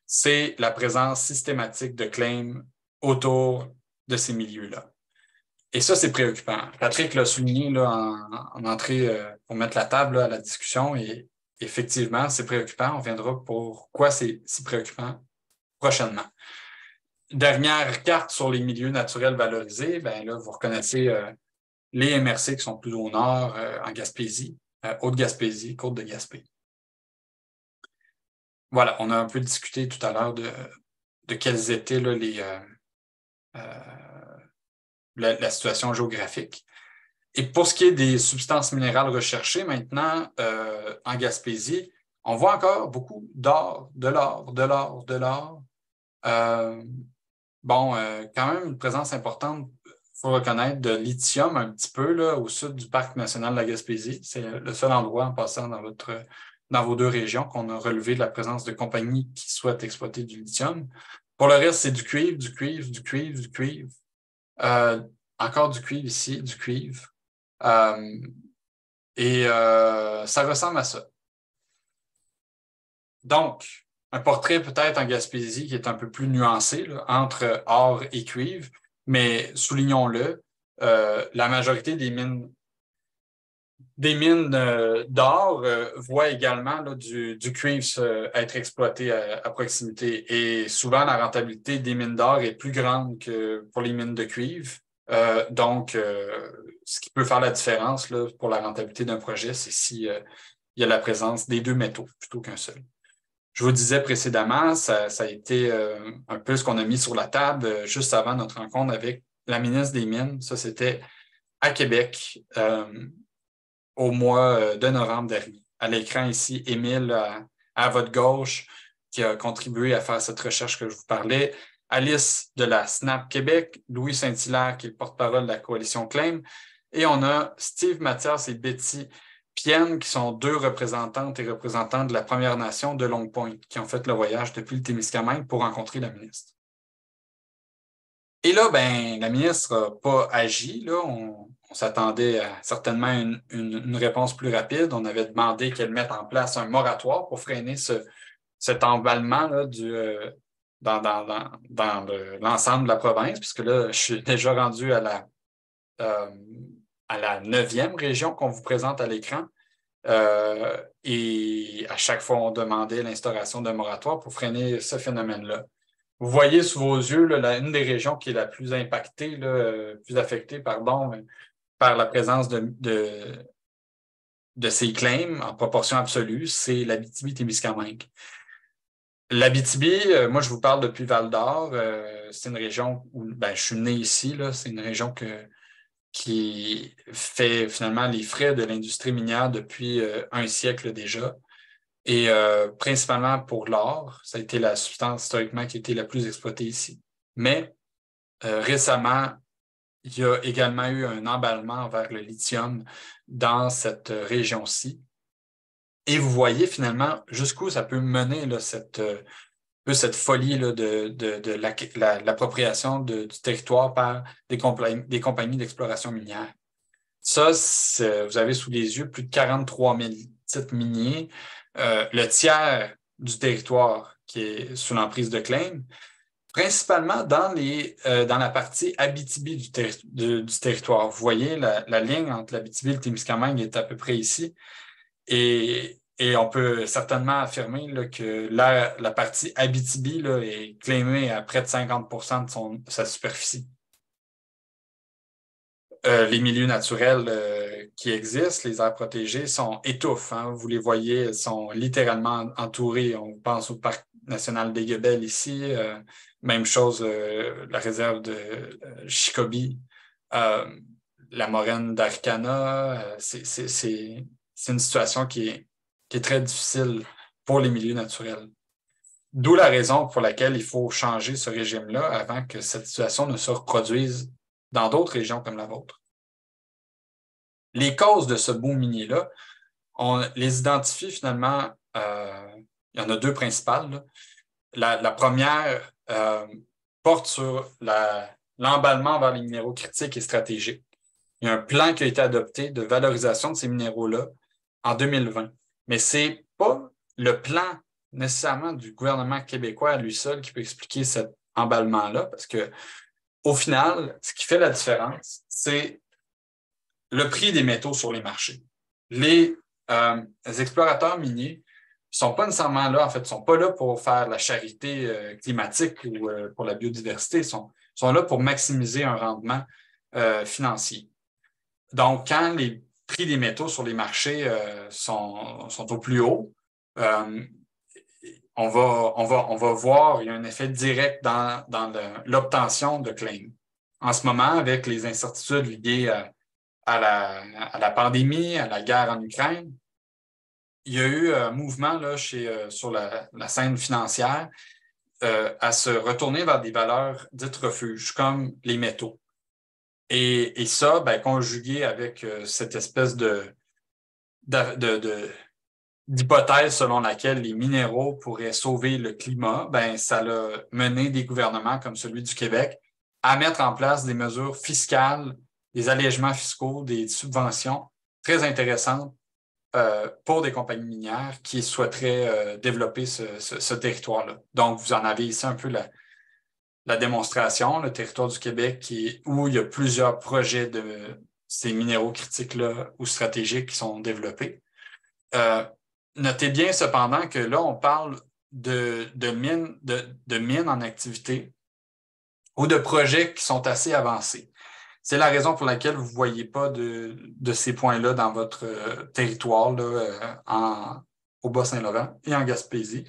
c'est la présence systématique de claims autour de ces milieux-là. Et ça, c'est préoccupant. Patrick l'a souligné là, en, entrée pour mettre la table à la discussion et effectivement, c'est préoccupant. On viendra pourquoi c'est si préoccupant prochainement. Dernière carte sur les milieux naturels valorisés, ben là, vous reconnaissez euh, les MRC qui sont plus au nord, euh, en Gaspésie, euh, Haute-Gaspésie, Côte de Gaspé. Voilà, on a un peu discuté tout à l'heure de, de quelles étaient les, la, situation géographique. Et pour ce qui est des substances minérales recherchées maintenant en Gaspésie, on voit encore beaucoup d'or, de l'or, de l'or, de l'or. Bon, euh, quand même une présence importante, il faut reconnaître, de lithium un petit peu là, au sud du parc national de la Gaspésie. C'est le seul endroit en passant dans, votre, dans vos deux régions qu'on a relevé de la présence de compagnies qui souhaitent exploiter du lithium. Pour le reste, c'est du cuivre, du cuivre, du cuivre, du cuivre. encore du cuivre ici, du cuivre. Euh, et euh, ça ressemble à ça. Donc, un portrait peut-être en Gaspésie qui est un peu plus nuancé entre or et cuivre, mais soulignons-le, euh, la majorité des mines mines d'or voient également du, cuivre être exploité à, proximité. Et souvent, la rentabilité des mines d'or est plus grande que pour les mines de cuivre. donc, ce qui peut faire la différence là, pour la rentabilité d'un projet, c'est s'il euh, y a la présence des deux métaux plutôt qu'un seul. Je vous disais précédemment, ça, a été euh, un peu ce qu'on a mis sur la table euh, juste avant notre rencontre avec la ministre des Mines. Ça, c'était à Québec au mois de novembre dernier. À l'écran ici, Émile à, votre gauche, qui a contribué à faire cette recherche que je vous parlais. Alice de la SNAP Québec, Louis Saint-Hilaire, qui est le porte-parole de la coalition Claim, et on a Steve Mathias et Betty Pienne, qui sont deux représentantes et représentants de la Première Nation de Long Point, qui ont fait le voyage depuis le Témiscamingue pour rencontrer la ministre. Et là, ben, la ministre n'a pas agi. Là. On, s'attendait à certainement une, une, réponse plus rapide. On avait demandé qu'elle mette en place un moratoire pour freiner ce, cet emballement là, du, euh, dans, dans, dans, dans l'ensemble de la province, puisque là, je suis déjà rendu à la, euh, à la neuvième région qu'on vous présente à l'écran. Euh, et à chaque fois, on demandait l'instauration d'un moratoire pour freiner ce phénomène-là. Vous voyez sous vos yeux là, une des régions qui est la plus impactée, euh, plus affectée, pardon, par la présence de, ces claims en proportion absolue, c'est l'Abitibi-Témiscamingue. L'Abitibi, euh, moi, je vous parle depuis Val d'Or. Euh, c'est une région où ben, je suis né ici. C'est une région que, qui fait finalement les frais de l'industrie minière depuis un siècle déjà. Et euh, principalement pour l'or, ça a été la substance historiquement qui a été la plus exploitée ici. Mais euh, récemment, il y a également eu un emballement vers le lithium dans cette région-ci. Et vous voyez finalement jusqu'où ça peut mener là, cette, euh, cette folie là, de, de, de l'appropriation du territoire par des, compagnies, des compagnies d'exploration minière. Ça, vous avez sous les yeux plus de 43 000 titres miniers euh, le tiers du territoire qui est sous l'emprise de claim, principalement dans, les, euh, dans la partie Abitibi du, du, territoire. Vous voyez, la, ligne entre l'Abitibi et le Témiscamingue est à peu près ici. Et, et on peut certainement affirmer que la, la partie Abitibi là, est claimée à près de 50 de, son, sa superficie. Euh, les milieux naturels euh, qui existent, les aires protégées, sont étouffes. Hein. Vous les voyez, elles sont littéralement entourées. On pense au parc national des Guebels ici. Euh, même chose, la réserve de Chicobi, la moraine d'Arcana. C'est une situation qui est, qui est très difficile pour les milieux naturels. D'où la raison pour laquelle il faut changer ce régime-là avant que cette situation ne se reproduise dans d'autres régions comme la vôtre. Les causes de ce boom minier-là, on les identifie finalement, euh, il y en a deux principales. La, première euh, porte sur l'emballement vers les minéraux critiques et stratégiques. Il y a un plan qui a été adopté de valorisation de ces minéraux-là en 2020. Mais ce n'est pas le plan nécessairement du gouvernement québécois à lui seul qui peut expliquer cet emballement-là, parce que au final, ce qui fait la différence, c'est le prix des métaux sur les marchés. Les, euh, explorateurs miniers ne sont pas nécessairement là, en fait, ne sont pas là pour faire la charité euh, climatique ou euh, pour la biodiversité, ils sont, sont, là pour maximiser un rendement financier. Donc, quand les prix des métaux sur les marchés sont, sont, au plus haut, on va, on, va, on va voir, il y a un effet direct dans, dans l'obtention de claims. En ce moment, avec les incertitudes liées à, la, à, la, pandémie, à la guerre en Ukraine, il y a eu un mouvement là, chez, euh, sur la, la, scène financière euh, à se retourner vers des valeurs dites refuges, comme les métaux. Et, ça, ben, conjugué avec euh, cette espèce de, d'hypothèse selon laquelle les minéraux pourraient sauver le climat, ben, ça a mené des gouvernements comme celui du Québec à mettre en place des mesures fiscales, des allègements fiscaux, des subventions très intéressantes euh, pour des compagnies minières qui souhaiteraient euh, développer ce, territoire-là. Donc, vous en avez ici un peu la, la démonstration, le territoire du Québec où il y a plusieurs projets de ces minéraux critiques-là ou stratégiques qui sont développés. Euh, Notez bien cependant que là, on parle de, de, mines, de, mines en activité ou de projets qui sont assez avancés. C'est la raison pour laquelle vous ne voyez pas de, de ces points-là dans votre euh, territoire là, euh, en, au Bas-Saint-Laurent et en Gaspésie.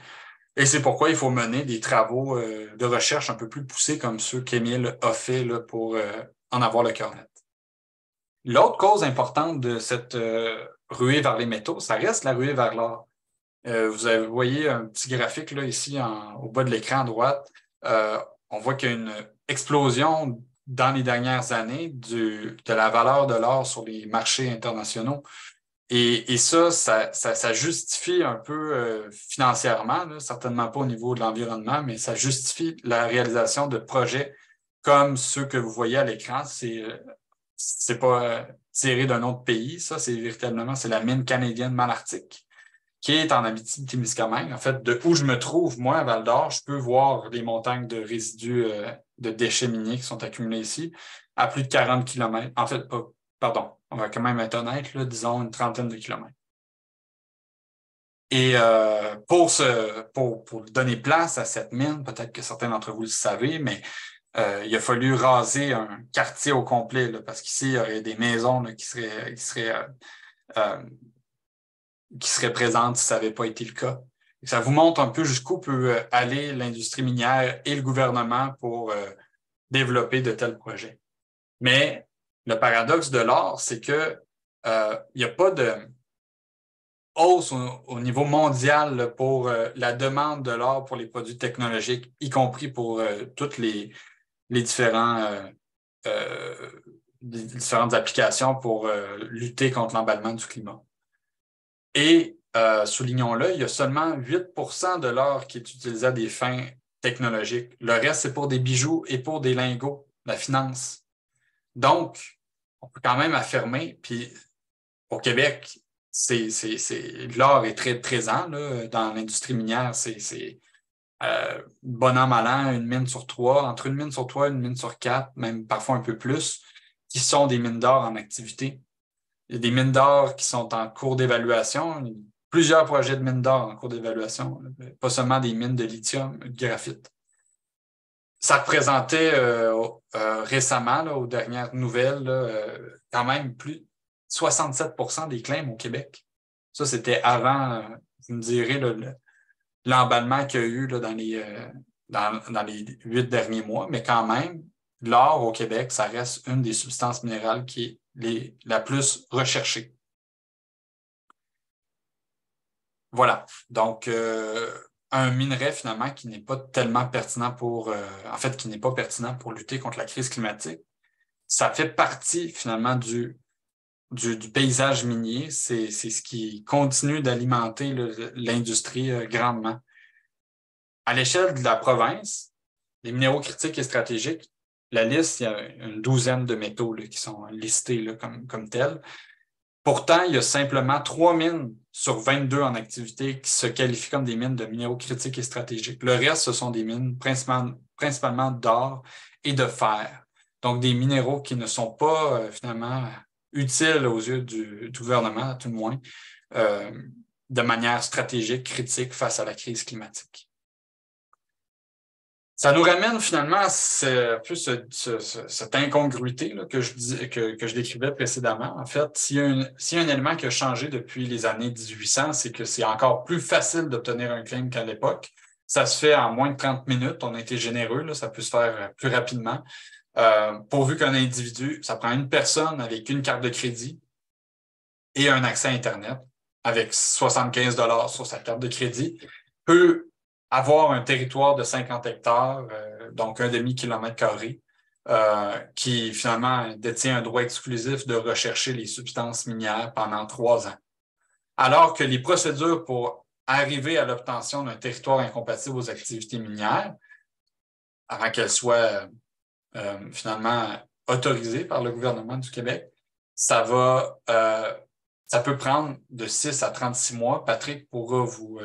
Et c'est pourquoi il faut mener des travaux euh, de recherche un peu plus poussés comme ceux qu'Émile a fait pour en avoir le cœur net. L'autre cause importante de cette ruée vers les métaux, ça reste la ruée vers l'or. Euh, vous, voyez un petit graphique là, ici au bas de l'écran à droite. Euh, on voit qu'il y a une explosion dans les dernières années de la valeur de l'or sur les marchés internationaux. Et, ça, ça, justifie un peu euh, financièrement, certainement pas au niveau de l'environnement, mais ça justifie la réalisation de projets comme ceux que vous voyez à l'écran, c'est c'est pas tiré d'un autre pays, ça, c'est véritablement c'est la mine canadienne Malartic qui est en Abitibi-Témiscamingue. En fait, de où je me trouve, moi, à Val-d'Or, je peux voir les montagnes de résidus euh, de déchets miniers qui sont accumulés ici à plus de 40 km. En fait, pardon, on va quand même être honnête, là, disons une trentaine de kilomètres. Et euh, pour, pour, pour, donner place à cette mine, peut-être que certains d'entre vous le savez, mais euh, il a fallu raser un quartier au complet, là, parce qu'ici, il y aurait des maisons qui seraient, qui seraient qui serait présente si ça n'avait pas été le cas. ça vous montre un peu jusqu'où peut euh, aller l'industrie minière et le gouvernement pour euh, développer de tels projets. Mais le paradoxe de l'or, c'est que euh, il n'y a pas de hausse au, niveau mondial pour la demande de l'or pour les produits technologiques, y compris pour toutes les, différents différentes applications pour lutter contre l'emballement du climat. Et euh, soulignons-le, il y a seulement 8% de l'or qui est utilisé à des fins technologiques. Le reste, c'est pour des bijoux et pour des lingots, la finance. Donc, on peut quand même affirmer, puis au Québec, l'or est très présent dans l'industrie minière. C'est, euh, bon an, mal an, une mine sur trois, entre une mine sur trois une mine sur quatre, même parfois un peu plus, qui sont des mines d'or en activité. Il y a des mines d'or qui sont en cours d'évaluation, plusieurs projets de mines d'or en cours d'évaluation, pas seulement des mines de lithium, de graphite. Ça représentait euh, euh, récemment, aux dernières nouvelles, euh, quand même plus de 67% des claims au Québec. Ça, c'était avant, vous me direz, l'emballement qu'il y a eu dans, les, dans les huit derniers mois, mais quand même, l'or au Québec, ça reste une des substances minérales qui est la plus recherchée. Voilà. Donc, un minerai finalement qui n'est pas tellement pertinent pour, euh, en fait, qui n'est pas pertinent pour lutter contre la crise climatique. Ça fait partie finalement du, du, paysage minier. C'est ce qui continue d'alimenter l'industrie euh, grandement. À l'échelle de la province, les minéraux critiques et stratégiques la liste, il y a une douzaine de métaux qui sont listés comme, comme tels. Pourtant, il y a simplement trois mines sur 22 en activité qui se qualifient comme des mines de minéraux critiques et stratégiques. Le reste, ce sont des mines principalement, d'or et de fer. Donc, des minéraux qui ne sont pas euh, finalement utiles aux yeux du, gouvernement, à tout le moins, euh, de manière stratégique, critique face à la crise climatique. Ça nous ramène finalement à ce, cette incongruité que, je que, je décrivais précédemment. En fait, s'il y, a un élément qui a changé depuis les années 1800, c'est que c'est encore plus facile d'obtenir un claim qu'à l'époque. Ça se fait en moins de 30 minutes. On a été généreux, ça peut se faire plus rapidement. Euh, pourvu qu'un individu, ça prend une personne avec une carte de crédit et un accès à Internet avec 75 dollars sur sa carte de crédit, peut avoir un territoire de 50 hectares, euh, donc un demi-kilomètre carré, euh, qui finalement détient un droit exclusif de rechercher les substances minières pendant trois ans. Alors que les procédures pour arriver à l'obtention d'un territoire incompatible aux activités minières, avant qu'elles soient euh, finalement autorisées par le gouvernement du Québec, ça va, ça peut prendre de 6 à 36 mois. Patrick pourra vous,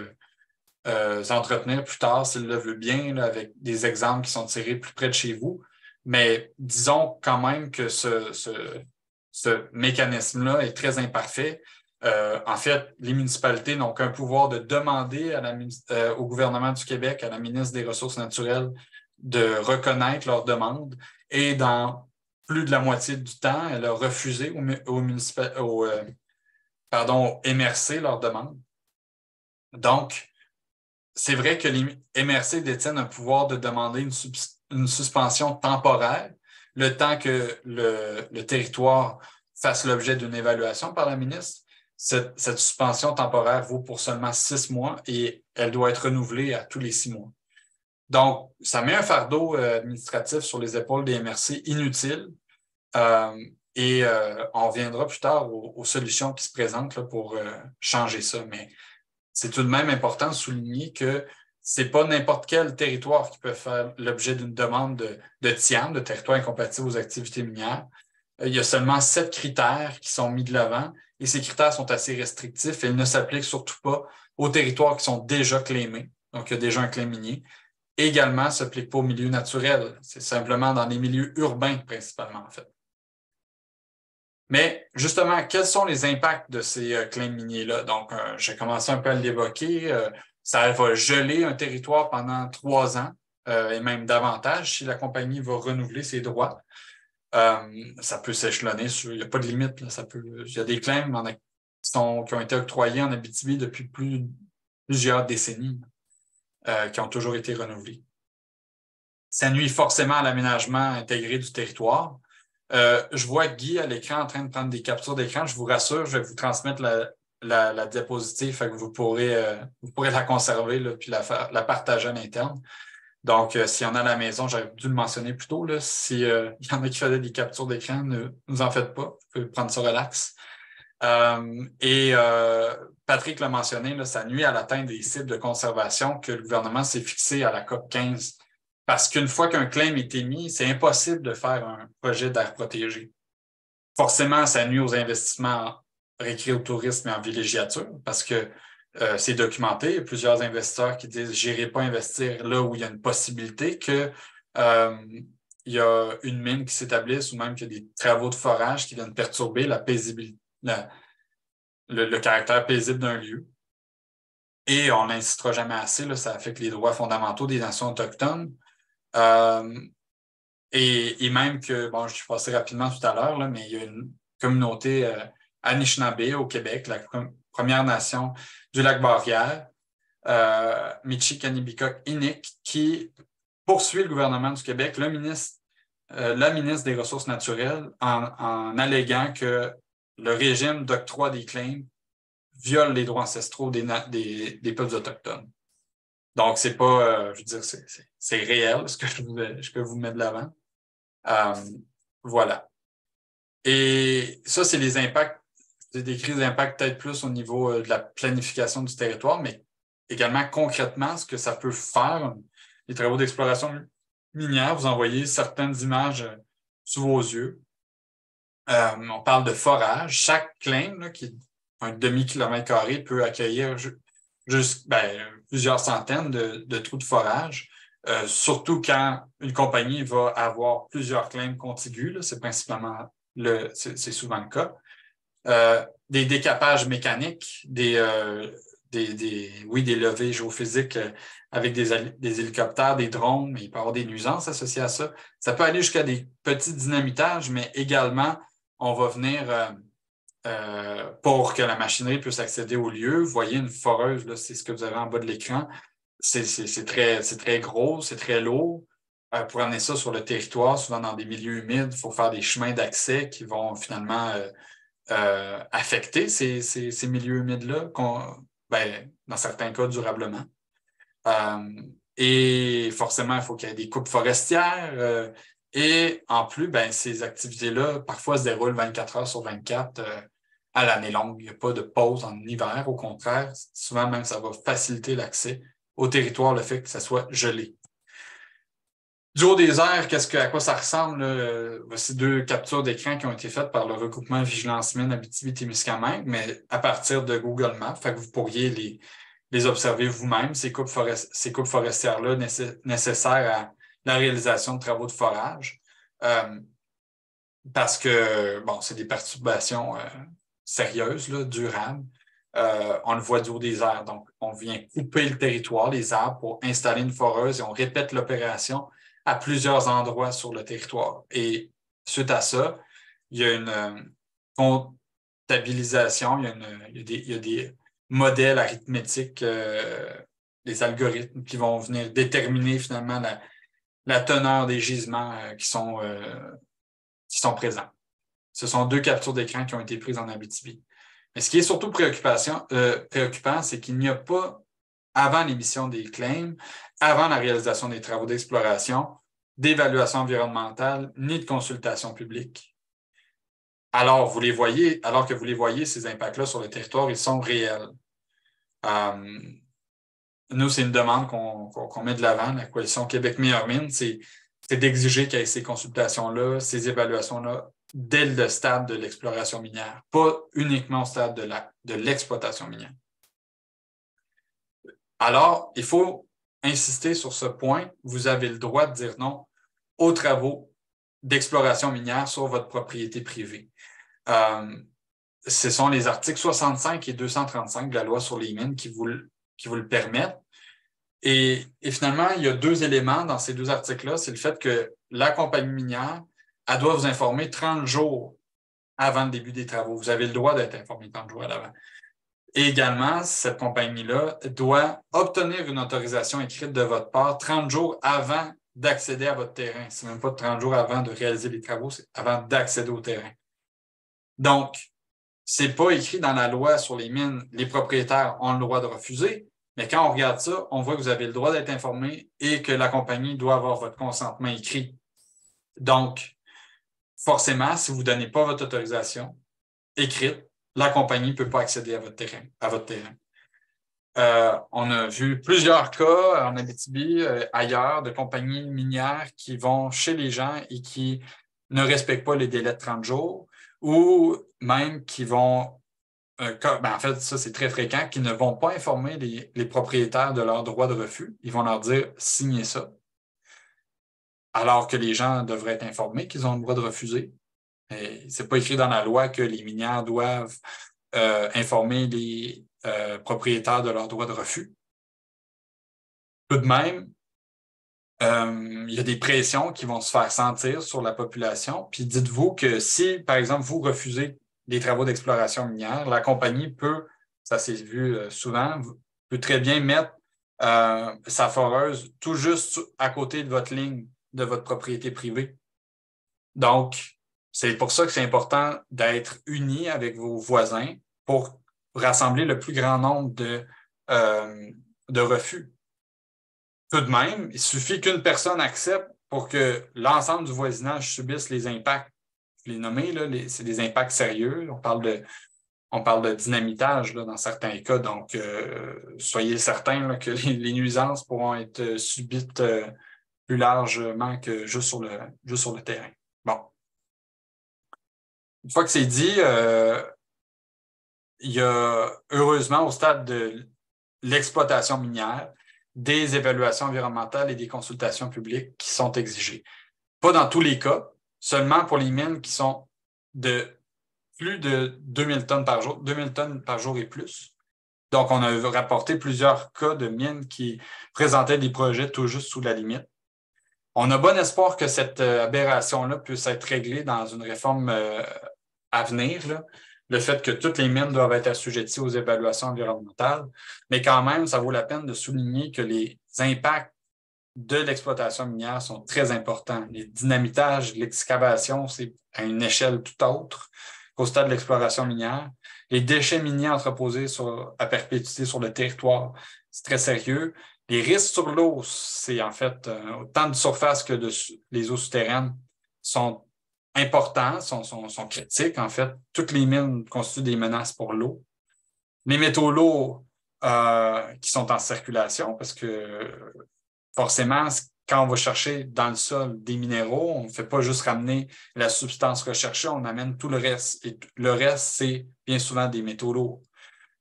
euh, s'entretenir plus tard s'il le veut bien, avec des exemples qui sont tirés plus près de chez vous. Mais disons quand même que ce, mécanisme-là est très imparfait. Euh, en fait, les municipalités n'ont qu'un pouvoir de demander euh, au gouvernement du Québec, à la ministre des Ressources naturelles, de reconnaître leurs demandes. Et dans plus de la moitié du temps, elle a refusé au, au, pardon, MRC leur demande. Donc, c'est vrai que les MRC détiennent un pouvoir de demander une, suspension temporaire, le temps que le, territoire fasse l'objet d'une évaluation par la ministre. Cette, suspension temporaire vaut pour seulement six mois et elle doit être renouvelée à tous les six mois. Donc, ça met un fardeau euh, administratif sur les épaules des MRC inutile. Euh, et euh, on reviendra plus tard aux, solutions qui se présentent pour changer ça. Mais c'est tout de même important de souligner que Ce n'est pas n'importe quel territoire qui peut faire l'objet d'une demande de, de de territoire incompatible aux activités minières. Il y a seulement sept critères qui sont mis de l'avant et ces critères sont assez restrictifs et ils ne s'appliquent surtout pas aux territoires qui sont déjà clémés, donc il y a déjà un claim minier. Également, ne s'applique pas aux milieux naturels, c'est simplement dans les milieux urbains principalement en fait. Mais justement, quels sont les impacts de ces euh, claims miniers-là? Donc, euh, j'ai commencé un peu à l'évoquer. Euh, ça va geler un territoire pendant trois ans et même davantage si la compagnie va renouveler ses droits. ça peut s'échelonner il n'y a pas de limite. Ça peut, il y a des claims qui, ont été octroyés en Abitibi depuis plusieurs décennies, qui ont toujours été renouvelés. Ça nuit forcément à l'aménagement intégré du territoire. Euh, je vois Guy à l'écran en train de prendre des captures d'écran. Je vous rassure, je vais vous transmettre la, diapositive, que vous pourrez, euh, vous pourrez la conserver là, puis la, partager à l'interne. Donc, euh, s'il y en a à la maison, j'aurais dû le mentionner plus tôt. S'il [laughs] y en a qui faisaient des captures d'écran, ne vous en faites pas. Vous pouvez prendre ça relax. et Patrick l'a mentionné, ça nuit à l'atteinte des cibles de conservation que le gouvernement s'est fixé à la COP 15 parce qu'une fois qu'un claim est émis, c'est impossible de faire un projet d'air protégé. Forcément, ça nuit aux investissements en au tourisme et en villégiature parce que euh, c'est documenté. Il y a plusieurs investisseurs qui disent n'irai pas investir là où il y a une possibilité qu'il euh, y a une mine qui s'établisse ou même qu'il y a des travaux de forage qui viennent perturber la paisibilité, le, caractère paisible d'un lieu. Et on n'insistera jamais assez, là, ça affecte les droits fondamentaux des nations autochtones. Euh, et, même que, bon, je suis passé rapidement tout à l'heure, mais il y a une communauté euh, Anishinaabe au Québec, la Première Nation du lac Barrière, euh, Michikanibikok Inuk, qui poursuit le gouvernement du Québec, le ministre, euh, la ministre des Ressources naturelles, en, alléguant que le régime d'octroi des claims viole les droits ancestraux des peuples autochtones. Donc, c'est pas, euh, je veux dire, c'est réel ce que je, je peux vous mettre de l'avant. Euh, voilà. Et ça, c'est les impacts. J'ai décrit les impacts peut-être plus au niveau euh, de la planification du territoire, mais également concrètement ce que ça peut faire. Les travaux d'exploration minière, vous envoyez certaines images sous vos yeux. on parle de forage. Chaque claim, qui est un demi-kilomètre carré, peut accueillir juste, ben, plusieurs centaines de, trous de forage, euh, surtout quand une compagnie va avoir plusieurs claims contigus. C'est principalement le, c'est souvent le cas. Euh, des décapages mécaniques, des, euh, des, des, oui, des levées géophysiques avec des, des, hélicoptères, des drones, mais il peut y avoir des nuisances associées à ça. Ça peut aller jusqu'à des petits dynamitages, mais également, on va venir euh, pour que la machinerie puisse accéder au lieu. Vous voyez une foreuse, c'est ce que vous avez en bas de l'écran. C'est très, très gros, c'est très lourd. Euh, pour amener ça sur le territoire, souvent dans des milieux humides, il faut faire des chemins d'accès qui vont finalement euh, affecter ces, milieux humides-là, ben, dans certains cas durablement. et forcément, il faut qu'il y ait des coupes forestières. Et en plus, ben, ces activités-là, parfois, se déroulent 24 heures sur 24 à l'année longue. Il n'y a pas de pause en hiver. Au contraire, souvent même, ça va faciliter l'accès au territoire, le fait que ça soit gelé. Du haut des airs, qu'est-ce que, à quoi ça ressemble? Voici deux captures d'écran qui ont été faites par le recoupement Vigilance Mine Abitibi-Témiscamingue, mais à partir de Google Maps. Fait que vous pourriez les, les observer vous-même, ces coupes, forestières-là nécessaires à la réalisation de travaux de forage. Euh, parce que, bon, c'est des perturbations euh, sérieuse, là, durable, euh, on le voit du haut des airs. Donc, on vient couper le territoire, les arbres, pour installer une foreuse et on répète l'opération à plusieurs endroits sur le territoire. Et suite à ça, il y a une comptabilisation, il y a, des, modèles arithmétiques, des algorithmes qui vont venir déterminer finalement la, teneur des gisements qui, sont, qui sont présents. Ce sont deux captures d'écran qui ont été prises en Abitibi. Mais ce qui est surtout euh, préoccupant, c'est qu'il n'y a pas, avant l'émission des claims, avant la réalisation des travaux d'exploration, d'évaluation environnementale ni de consultation publique. Alors, vous les voyez, alors que vous les voyez, ces impacts-là sur le territoire, ils sont réels. Euh, nous, c'est une demande qu'on met de l'avant, la coalition Québec Meilleure Mine, c'est d'exiger qu'il y ait ces consultations-là, ces évaluations-là, dès le stade de l'exploration minière, pas uniquement au stade de l'exploitation minière. Alors, il faut insister sur ce point. Vous avez le droit de dire non aux travaux d'exploration minière sur votre propriété privée. Euh, ce sont les articles 65 et 235 de la loi sur les mines qui vous, qui vous le permettent. Et, finalement, il y a deux éléments dans ces deux articles-là. C'est le fait que la compagnie minière, elle doit vous informer 30 jours avant le début des travaux. Vous avez le droit d'être informé 30 jours à l'avant. Et également, cette compagnie-là doit obtenir une autorisation écrite de votre part 30 jours avant d'accéder à votre terrain. Ce n'est même pas 30 jours avant de réaliser les travaux, c'est avant d'accéder au terrain. Donc, ce n'est pas écrit dans la loi sur les mines, les propriétaires ont le droit de refuser, mais quand on regarde ça, on voit que vous avez le droit d'être informé et que la compagnie doit avoir votre consentement écrit. Donc, forcément, si vous ne donnez pas votre autorisation écrite, la compagnie ne peut pas accéder à votre terrain. À votre terrain. Euh, on a vu plusieurs cas en Abitibi, euh, ailleurs, de compagnies minières qui vont chez les gens et qui ne respectent pas les délais de 30 jours ou même qui vont, euh, ben, en fait, ça c'est très fréquent, qui ne vont pas informer les, propriétaires de leur droit de refus. Ils vont leur dire signez ça. Alors que les gens devraient être informés qu'ils ont le droit de refuser. Ce n'est pas écrit dans la loi que les minières doivent informer les, euh, propriétaires de leur droit de refus. Tout de même, euh, il y a des pressions qui vont se faire sentir sur la population. Puis dites-vous que si, par exemple, vous refusez des travaux d'exploration minière, la compagnie peut, ça s'est vu euh, souvent, peut très bien mettre sa foreuse tout juste à côté de votre ligne de votre propriété privée. Donc, c'est pour ça que c'est important d'être unis avec vos voisins pour rassembler le plus grand nombre de, euh, de refus. Tout de même, il suffit qu'une personne accepte pour que l'ensemble du voisinage subisse les impacts. Je l'ai nommé, c'est des impacts sérieux. On parle de, dynamitage dans certains cas. Donc, euh, soyez certains que [laughs] les, nuisances pourront être subites euh, plus largement que juste sur le terrain. Bon. Une fois que c'est dit, il y a heureusement au stade de l'exploitation minière des évaluations environnementales et des consultations publiques qui sont exigées. Pas dans tous les cas, seulement pour les mines qui sont de plus de 2000 tonnes par jour, 2000 tonnes par jour et plus. Donc, on a rapporté plusieurs cas de mines qui présentaient des projets tout juste sous la limite. On a bon espoir que cette euh, aberration-là puisse être réglée dans une réforme euh, à venir. Le fait que toutes les mines doivent être assujetties aux évaluations environnementales, mais quand même, ça vaut la peine de souligner que les impacts de l'exploitation minière sont très importants. Les dynamitages, l'excavation, c'est à une échelle tout autre qu'au stade de l'exploration minière. Les déchets miniers entreposés à perpétuité sur le territoire, c'est très sérieux. Les risques sur l'eau, c'est en fait euh, autant de surface que de, les eaux souterraines sont importants, sont, sont, critiques, en fait. Toutes les mines constituent des menaces pour l'eau. Les métaux lourds euh, qui sont en circulation, parce que forcément, quand on va chercher dans le sol des minéraux, on ne fait pas juste ramener la substance recherchée, on amène tout le reste. Et le reste, c'est bien souvent des métaux lourds.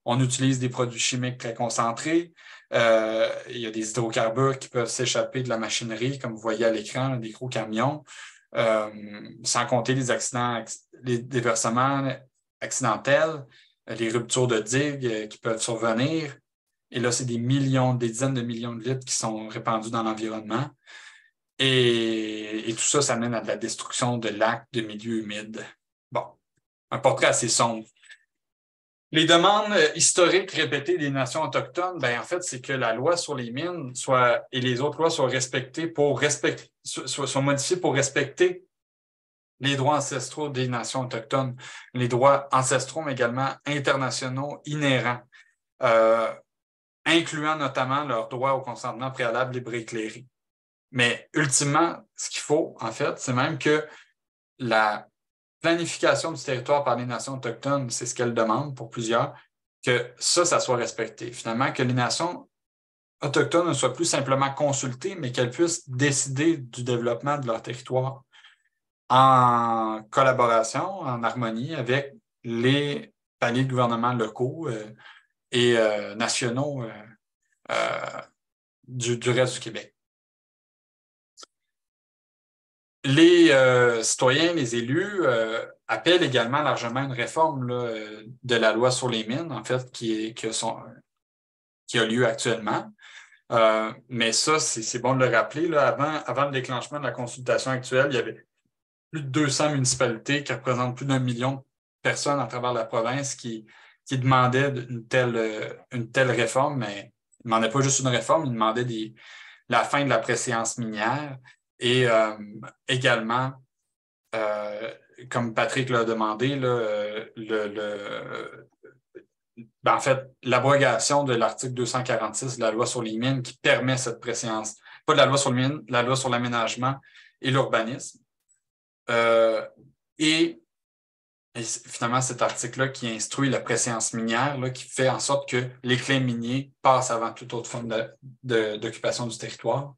On utilise des produits chimiques très concentrés. Euh, il y a des hydrocarbures qui peuvent s'échapper de la machinerie, comme vous voyez à l'écran, des gros camions. Euh, sans compter les accidents, les déversements accidentels, les ruptures de digues euh, qui peuvent survenir. Et là, c'est des millions, des dizaines de millions de litres qui sont répandus dans l'environnement. Et, tout ça, ça mène à de la destruction de lacs, de milieux humides. Bon, un portrait assez sombre. Les demandes euh, historiques répétées des nations autochtones, ben, en fait, c'est que la loi sur les mines soit, et les autres lois soient respectées pour respecter, soient, modifiées pour respecter les droits ancestraux des nations autochtones, les droits ancestraux, mais également internationaux inhérents, euh, incluant notamment leur droit au consentement préalable libre et éclairé. Mais ultimement, ce qu'il faut, en fait, c'est même que la planification du territoire par les nations autochtones, c'est ce qu'elles demandent pour plusieurs, que ça, ça soit respecté. Finalement, que les nations autochtones ne soient plus simplement consultées, mais qu'elles puissent décider du développement de leur territoire en collaboration, en harmonie avec les paliers de gouvernement locaux euh, et euh, nationaux euh, du, reste du Québec. Les citoyens, les élus appellent également largement une réforme de la loi sur les mines, en fait, qui, qui a lieu actuellement. mais ça, c'est bon de le rappeler. avant, avant le déclenchement de la consultation actuelle, il y avait plus de 200 municipalités qui représentent plus d'un million de personnes à travers la province qui, qui demandaient une telle, euh, une telle réforme, mais ils ne demandaient pas juste une réforme, ils demandaient des, la fin de la préséance minière et euh, également, euh, comme Patrick l'a demandé, le, le ben, en fait, l'abrogation de l'article 246 de la loi sur les mines qui permet cette préséance. Pas de la loi sur les mines, la loi sur l'aménagement et l'urbanisme. Et, finalement, cet article-là qui instruit la préséance minière, là, qui fait en sorte que les clés miniers passent avant toute autre forme d'occupation du territoire.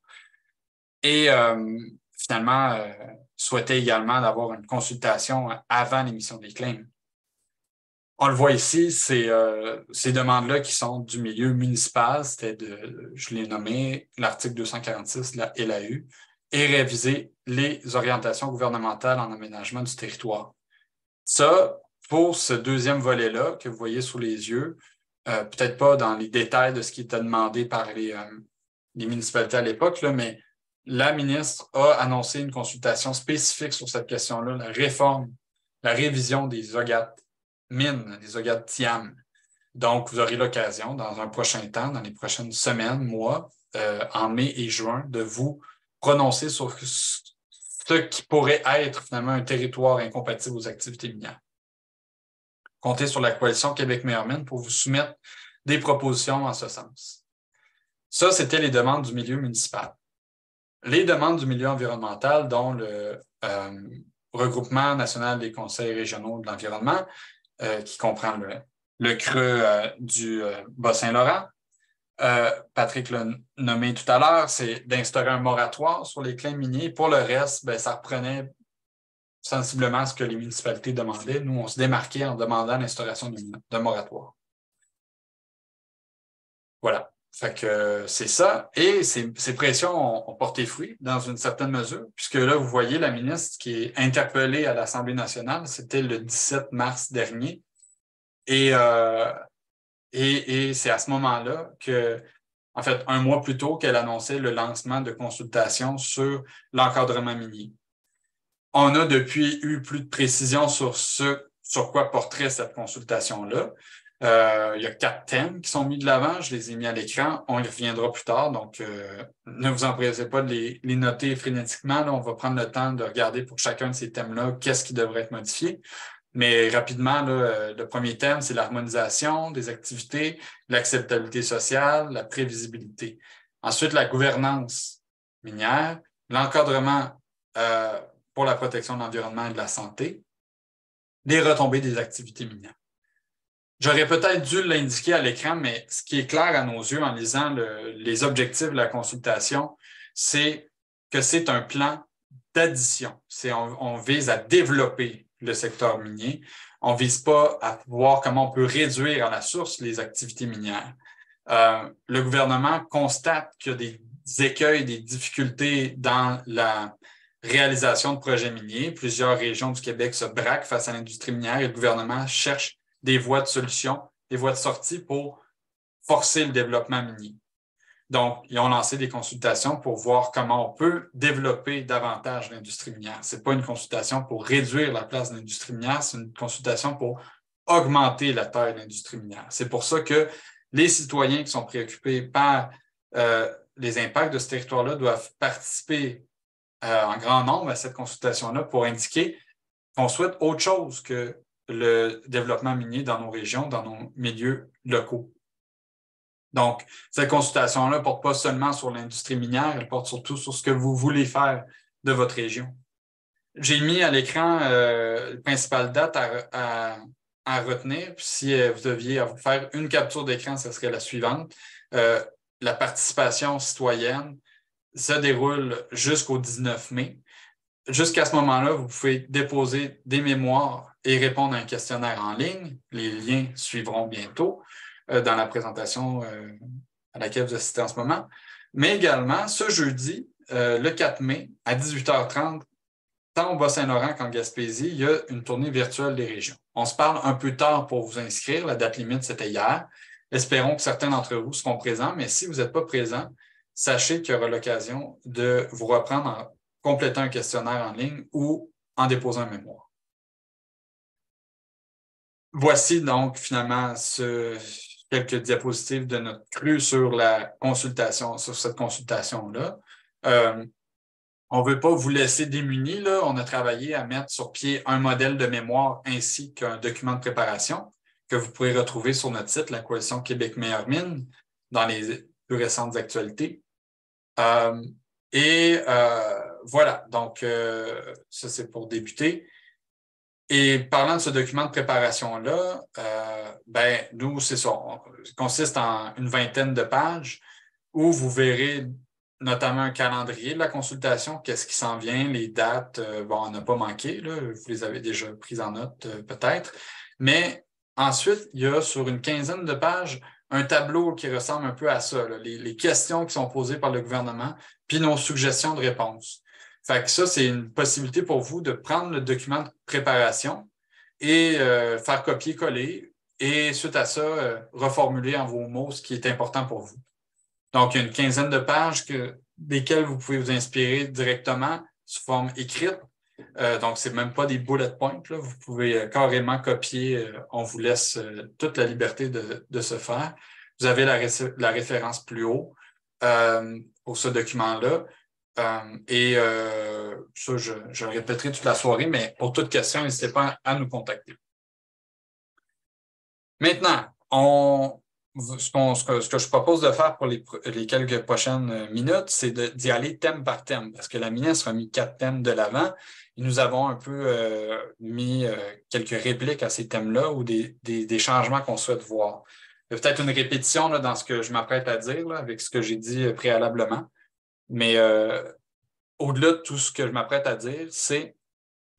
Et euh, finalement, euh, souhaitait également d'avoir une consultation avant l'émission des claims. On le voit ici, c'est ces demandes-là qui sont du milieu municipal, c'était de, je l'ai nommé, l'article 246 la LAU, et réviser les orientations gouvernementales en aménagement du territoire. Ça, pour ce deuxième volet-là que vous voyez sous les yeux, euh, peut-être pas dans les détails de ce qui était demandé par les, euh, les municipalités à l'époque, mais la ministre a annoncé une consultation spécifique sur cette question-là, la réforme, la révision des OGAT mines, des OGAT TIAM. Donc, vous aurez l'occasion, dans un prochain temps, dans les prochaines semaines, mois, euh, en mai et juin, de vous prononcer sur qui pourrait être finalement un territoire incompatible aux activités minières. Comptez sur la coalition Québec-Meilleure pour vous soumettre des propositions en ce sens. Ça, c'était les demandes du milieu municipal. Les demandes du milieu environnemental, dont le euh, regroupement national des conseils régionaux de l'environnement, euh, qui comprend le, creux euh, du Bas-Saint-Laurent, euh, Patrick l'a nommé tout à l'heure, c'est d'instaurer un moratoire sur les claims miniers. Pour le reste, ben, ça reprenait sensiblement ce que les municipalités demandaient. Nous, on se démarquait en demandant l'instauration d'un moratoire. Voilà. Fait que c'est ça. Et ces, pressions ont, porté fruit dans une certaine mesure, puisque là, vous voyez la ministre qui est interpellée à l'Assemblée nationale, c'était le 17 mars dernier. Et euh, et, c'est à ce moment-là que, en fait, un mois plus tôt, qu'elle annonçait le lancement de consultations sur l'encadrement minier. On a depuis eu plus de précisions sur ce sur quoi porterait cette consultation-là. Euh, il y a quatre thèmes qui sont mis de l'avant. Je les ai mis à l'écran. On y reviendra plus tard. Donc, euh, ne vous empressez pas de les, noter frénétiquement. on va prendre le temps de regarder pour chacun de ces thèmes-là qu'est-ce qui devrait être modifié. Mais rapidement, euh, le premier thème, c'est l'harmonisation des activités, l'acceptabilité sociale, la prévisibilité. Ensuite, la gouvernance minière, l'encadrement euh, pour la protection de l'environnement et de la santé, les retombées des activités minières. J'aurais peut-être dû l'indiquer à l'écran, mais ce qui est clair à nos yeux en lisant les objectifs de la consultation, c'est que c'est un plan d'addition. on, vise à développer le secteur minier. On ne vise pas à voir comment on peut réduire à la source les activités minières. Euh, le gouvernement constate qu'il y a des écueils, des difficultés dans la réalisation de projets miniers. Plusieurs régions du Québec se braquent face à l'industrie minière et le gouvernement cherche des voies de solution, des voies de sortie pour forcer le développement minier. Donc, ils ont lancé des consultations pour voir comment on peut développer davantage l'industrie minière. Ce n'est pas une consultation pour réduire la place de l'industrie minière, c'est une consultation pour augmenter la taille de l'industrie minière. C'est pour ça que les citoyens qui sont préoccupés par euh, les impacts de ce territoire-là doivent participer euh, en grand nombre à cette consultation-là pour indiquer qu'on souhaite autre chose que le développement minier dans nos régions, dans nos milieux locaux. Donc, cette consultation-là ne porte pas seulement sur l'industrie minière, elle porte surtout sur ce que vous voulez faire de votre région. J'ai mis à l'écran euh, les principales dates à, retenir. si euh, vous deviez faire une capture d'écran, ce serait la suivante. Euh, la participation citoyenne se déroule jusqu'au 19 mai. Jusqu'à ce moment-là, vous pouvez déposer des mémoires et répondre à un questionnaire en ligne. Les liens suivront bientôt dans la présentation euh, à laquelle vous assistez en ce moment. Mais également, ce jeudi, euh, le 4 mai, à 18h30, tant au Bas-Saint-Laurent qu'en Gaspésie, il y a une tournée virtuelle des régions. On se parle un peu tard pour vous inscrire. La date limite, c'était hier. Espérons que certains d'entre vous seront présents, mais si vous n'êtes pas présents, sachez qu'il y aura l'occasion de vous reprendre en complétant un questionnaire en ligne ou en déposant un mémoire. Voici donc finalement quelques diapositives de notre cru sur la consultation, sur cette consultation-là. Euh, on ne veut pas vous laisser démunis. Là. On a travaillé à mettre sur pied un modèle de mémoire ainsi qu'un document de préparation que vous pourrez retrouver sur notre site, la Coalition Québec Meilleure Mine, dans les plus récentes actualités. Euh, et euh, voilà, donc euh, ça c'est pour débuter. Et parlant de ce document de préparation-là, ben, nous, c'est ça, consiste en une vingtaine de pages où vous verrez notamment un calendrier de la consultation, qu'est-ce qui s'en vient, les dates, bon, on n'a pas manqué, là, vous les avez déjà prises en note peut-être, mais Ensuite, il y a sur une quinzaine de pages un tableau qui ressemble un peu à ça, les, questions qui sont posées par le gouvernement, puis nos suggestions de réponse. Fait que ça, c'est une possibilité pour vous de prendre le document de préparation et euh, faire copier-coller et suite à ça, euh, reformuler en vos mots ce qui est important pour vous. Donc, il y a une quinzaine de pages que, desquelles vous pouvez vous inspirer directement sous forme écrite euh, donc, ce n'est même pas des bullet points. Vous pouvez carrément copier. On vous laisse toute la liberté de, se faire. Vous avez la, référence plus haut pour ce document-là. Et ça, je, répéterai toute la soirée, mais pour toute question, n'hésitez pas à nous contacter. Maintenant, ce, que, je propose de faire pour les, quelques prochaines euh, minutes, c'est d'y aller thème par thème, parce que la ministre a mis quatre thèmes de l'avant et nous avons un peu euh, mis euh, quelques répliques à ces thèmes-là ou des, changements qu'on souhaite voir. Il y a peut-être une répétition dans ce que je m'apprête à dire avec ce que j'ai dit préalablement, mais au-delà de tout ce que je m'apprête à dire, c'est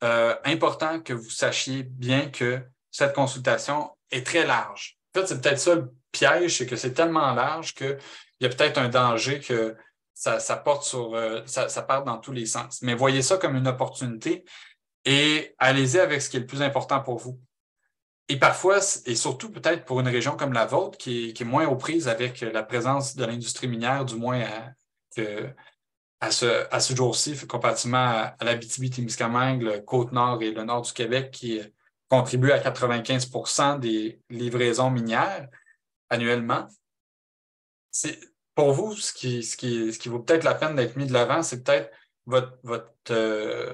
important que vous sachiez bien que cette consultation est très large. En fait, c'est peut-être ça le piège, c'est que c'est tellement large qu'il y a peut-être un danger que ça, porte sur, euh, ça, part dans tous les sens. Mais voyez ça comme une opportunité et allez-y avec ce qui est le plus important pour vous. Et parfois, et surtout peut-être pour une région comme la vôtre, qui est, moins aux prises avec la présence de l'industrie minière, du moins à, ce, à ce jour-ci, comparativement à, à l'Abitibi-Témiscamingue, le Côte-Nord et le nord du Québec, qui contribuent à 95% des livraisons minières annuellement. Pour vous, ce qui, ce qui, ce qui vaut peut-être la peine d'être mis de l'avant, c'est peut-être votre, votre, euh,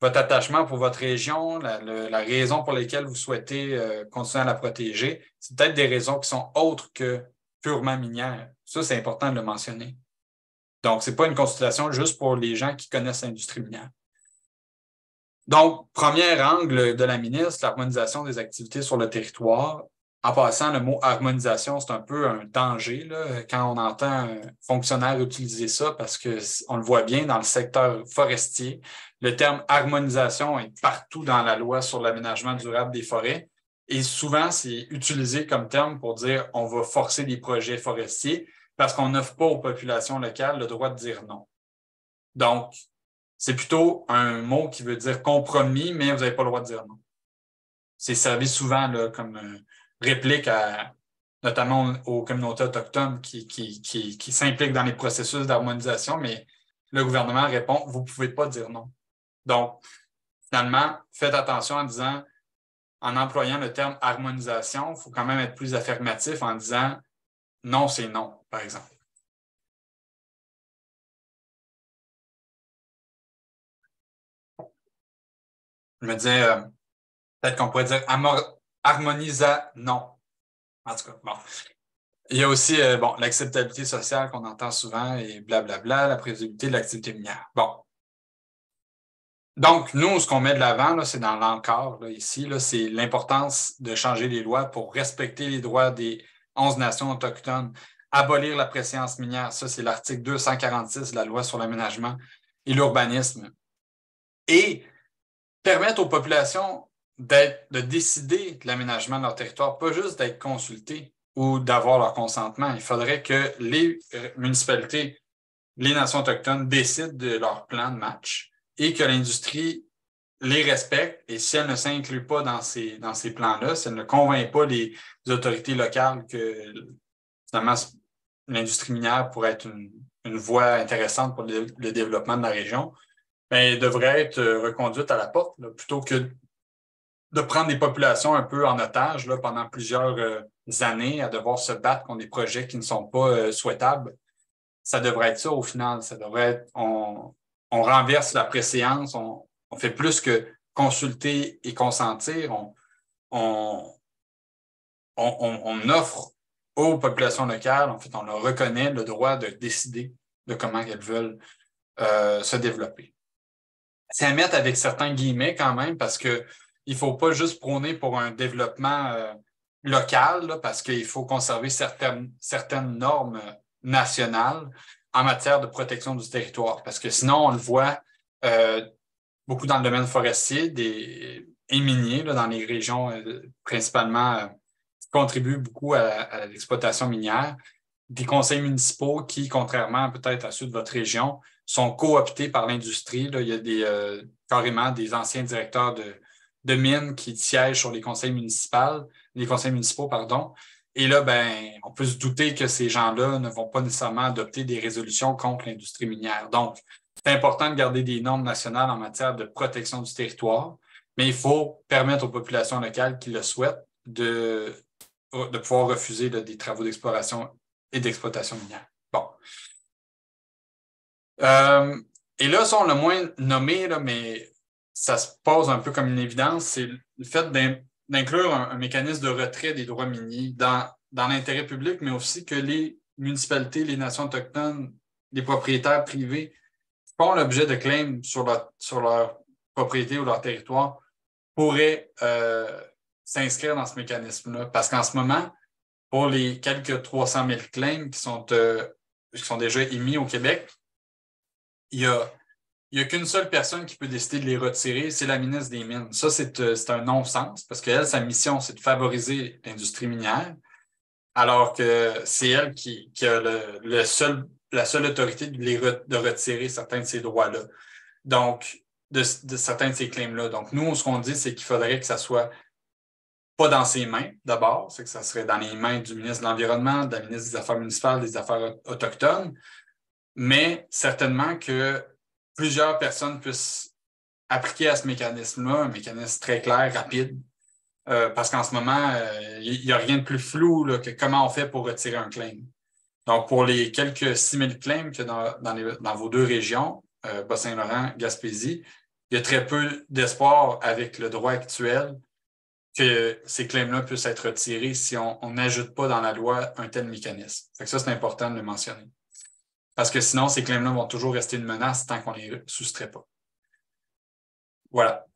votre attachement pour votre région, la, raison pour laquelle vous souhaitez euh, continuer à la protéger. C'est peut-être des raisons qui sont autres que purement minières. Ça, c'est important de le mentionner. Donc, ce n'est pas une consultation juste pour les gens qui connaissent l'industrie minière. Donc, premier angle de la ministre, l'harmonisation des activités sur le territoire. En passant, le mot harmonisation, c'est un peu un danger là, quand on entend un fonctionnaire utiliser ça parce qu'on le voit bien dans le secteur forestier. Le terme harmonisation est partout dans la loi sur l'aménagement durable des forêts et souvent, c'est utilisé comme terme pour dire on va forcer des projets forestiers parce qu'on n'offre pas aux populations locales le droit de dire non. Donc, c'est plutôt un mot qui veut dire compromis, mais vous n'avez pas le droit de dire non. C'est servi souvent là, comme euh, réplique à, notamment aux communautés autochtones qui, qui, s'impliquent dans les processus d'harmonisation, mais le gouvernement répond, vous ne pouvez pas dire non. Donc, finalement, faites attention en disant, en employant le terme harmonisation, il faut quand même être plus affirmatif en disant non, c'est non, par exemple. Je me disais, euh, peut-être qu'on pourrait dire harmonisa, non. En tout cas, bon. Il y a aussi euh, l'acceptabilité sociale qu'on entend souvent et blablabla, la prévisibilité de l'activité minière. Bon. Donc, nous, ce qu'on met de l'avant, c'est dans l'encore ici, c'est l'importance de changer les lois pour respecter les droits des 11 nations autochtones abolir la préséance minière. Ça, c'est l'article 246 de la loi sur l'aménagement et l'urbanisme. Et permettre aux populations de décider de l'aménagement de leur territoire, pas juste d'être consultées ou d'avoir leur consentement. Il faudrait que les municipalités, les nations autochtones décident de leur plan de match et que l'industrie les respecte. Et si elle ne s'inclut pas dans ces, plans-là, si elle ne convainc pas les, autorités locales que l'industrie minière pourrait être une, voie intéressante pour le, développement de la région, bien, elle devrait être reconduite à la porte plutôt que de prendre des populations un peu en otage pendant plusieurs euh, années à devoir se battre contre des projets qui ne sont pas euh, souhaitables. Ça devrait être ça au final. Ça devrait être, on, renverse la préséance, fait plus que consulter et consentir. On, on, offre aux populations locales, en fait, on leur reconnaît le droit de décider de comment elles veulent euh, se développer. C'est à mettre avec certains guillemets quand même parce que il ne faut pas juste prôner pour un développement euh, local, parce qu'il faut conserver certaines, certaines normes nationales en matière de protection du territoire. Parce que sinon, on le voit euh, beaucoup dans le domaine forestier des, et minier, dans les régions euh, principalement qui contribuent beaucoup à, l'exploitation minière, des conseils municipaux qui, contrairement peut-être à ceux de votre région, sont cooptés par l'industrie. Il y a des, carrément des anciens directeurs de, de mines qui siègent sur les conseils municipaux, les conseils municipaux, pardon. Et là, ben, on peut se douter que ces gens-là ne vont pas nécessairement adopter des résolutions contre l'industrie minière. Donc, c'est important de garder des normes nationales en matière de protection du territoire, mais il faut permettre aux populations locales qui le souhaitent de, pouvoir refuser des travaux d'exploration et d'exploitation minière. Bon. Euh, et là, ça, on l'a moins nommé, mais ça se pose un peu comme une évidence, c'est le fait d'inclure un, mécanisme de retrait des droits miniers dans l'intérêt public, mais aussi que les municipalités, les nations autochtones, les propriétaires privés font l'objet de claims sur leur, propriété ou leur territoire pourraient euh, s'inscrire dans ce mécanisme-là. Parce qu'en ce moment, pour les quelques 300 000 claims qui sont, euh, qui sont déjà émis au Québec, il y a n'y a qu'une seule personne qui peut décider de les retirer, c'est la ministre des Mines. Ça, c'est euh, un non-sens parce qu'elle, sa mission, c'est de favoriser l'industrie minière, alors que c'est elle qui, a le, seul, la seule autorité de, les de retirer certains de ces droits-là. Donc, de, certains de ces claims-là. Donc, nous, ce qu'on dit, c'est qu'il faudrait que ça soit pas dans ses mains, d'abord, c'est que ça serait dans les mains du ministre de l'Environnement, de la ministre des Affaires municipales, des Affaires autochtones, mais certainement que plusieurs personnes puissent appliquer à ce mécanisme-là, un mécanisme très clair, rapide, euh, parce qu'en ce moment, il euh, n'y a rien de plus flou que comment on fait pour retirer un claim. Donc, pour les quelques 6 000 claims que dans, dans, vos deux régions, euh, Bas-Saint-Laurent, Gaspésie, il y a très peu d'espoir avec le droit actuel que ces claims-là puissent être retirés si on n'ajoute pas dans la loi un tel mécanisme. ça, c'est important de le mentionner. Parce que sinon, ces claims-là vont toujours rester une menace tant qu'on ne les soustrait pas. Voilà.